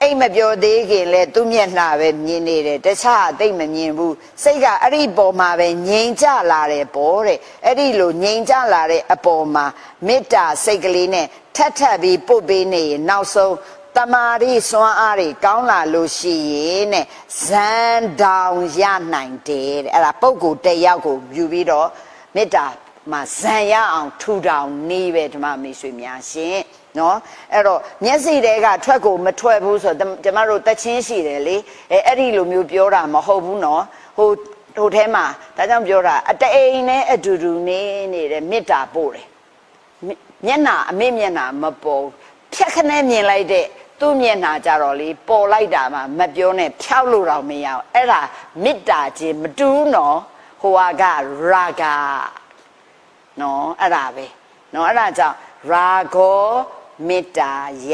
အိမ်မပြောသေးခင်လဲသူ့မျက်နှာပဲမြင်နေတယ်တခြားအသိမမြင်ဘူးစိတ်ကအဲ့ဒီပေါ်မှာပဲငြိမ်ကြလာတယ်ပေါ့တဲ့အဲ့ဒီလိုငြိမ်ကြလာတဲ့အပေါ်မှာမေတ္တာစိတ်ကလေးနဲ့ထက်ထက်ပြီးပုတ်ပေးနေရင်နောက်ဆုံးတမာရီစွမ်းအားတွေကောင်းလာလို့ရှိရင်တဲ့ဇန်တောင်ရနိုင်တယ်တဲ့အဲ့ဒါပုဂ္ဂိုလ်တယောက်ကိုယူပြီးတော့မေတ္တာမှာဇန်ရအောင်ထူထောင်နေပဲဓမ္မမိတ်ဆွေများရှင် နော်အဲ့တော့မျက်စိတွေကထွက်ကိုမထွက်ဘူးဆိုတော့ကျမတို့တချင်းရှိတယ်လေအဲအဲ့ဒီလိုမျိုးပြောတာမဟုတ်ဘူးနော်ဟိုဟိုထဲမှာဒါကြောင့်ပြောတာအတအိမ်နဲ့အတူတူနေနေတဲ့မေတ္တာပို့တယ်မျက်နှာအမေမျက်နှာမပေါ်ဖြတ်ခနဲ့မြင်လိုက်တဲ့သူ့မျက်နှာကြတော့လေပေါ်လိုက်တာမှမပြောနဲ့ဖြောက်လို့တော့မရအောင်အဲ့ဒါမေတ္တာချင်းမတူးနော်ဟိုကရာဂနော်အဲ့ဒါပဲနော်အဲ့ဒါကြောင့်ရာဂော မေတ္တာယ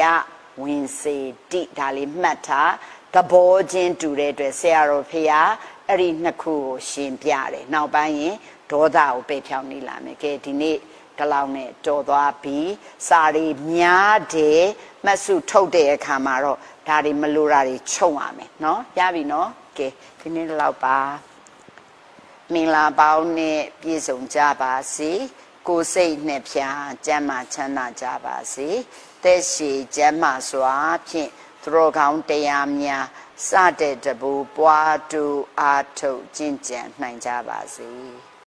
ဝင်စေတိဒါလေးမှတ်ထားသဘောချင်းတူတဲ့အတွက်ဆရာတော်ဖေဟာအဲ့ဒီနှစ်ခုကိုရှင်းပြတယ်နောက်ပိုင်းရင်ဒေါသကိုပယ်ဖြောင်းနေလာမယ်ကဲဒီနေ့ဒီလောက်နဲ့တော်သွားပြီးစာရီများတယ်မှတ်စုထုတ်တဲ့အခါမှာတော့ဒါတွေမလိုတာတွေခြုံရမယ်เนาะရပြီเนาะကဲဒီနေ့လောက်ပါမင်္ဂလာပေါင်းနဲ့ပြည့်စုံကြပါစေ ကိုယ်စိတ်နဲ့ဖြာကျမ်းမာချမ်းသာကြပါစေသက်ရှိကျမ်းမာစွာဖြင့်သူတော်ကောင်းတရားများစတဲ့တပူပွားတူအားထုတ်ကျင့်ကြံနိုင်ကြပါစေ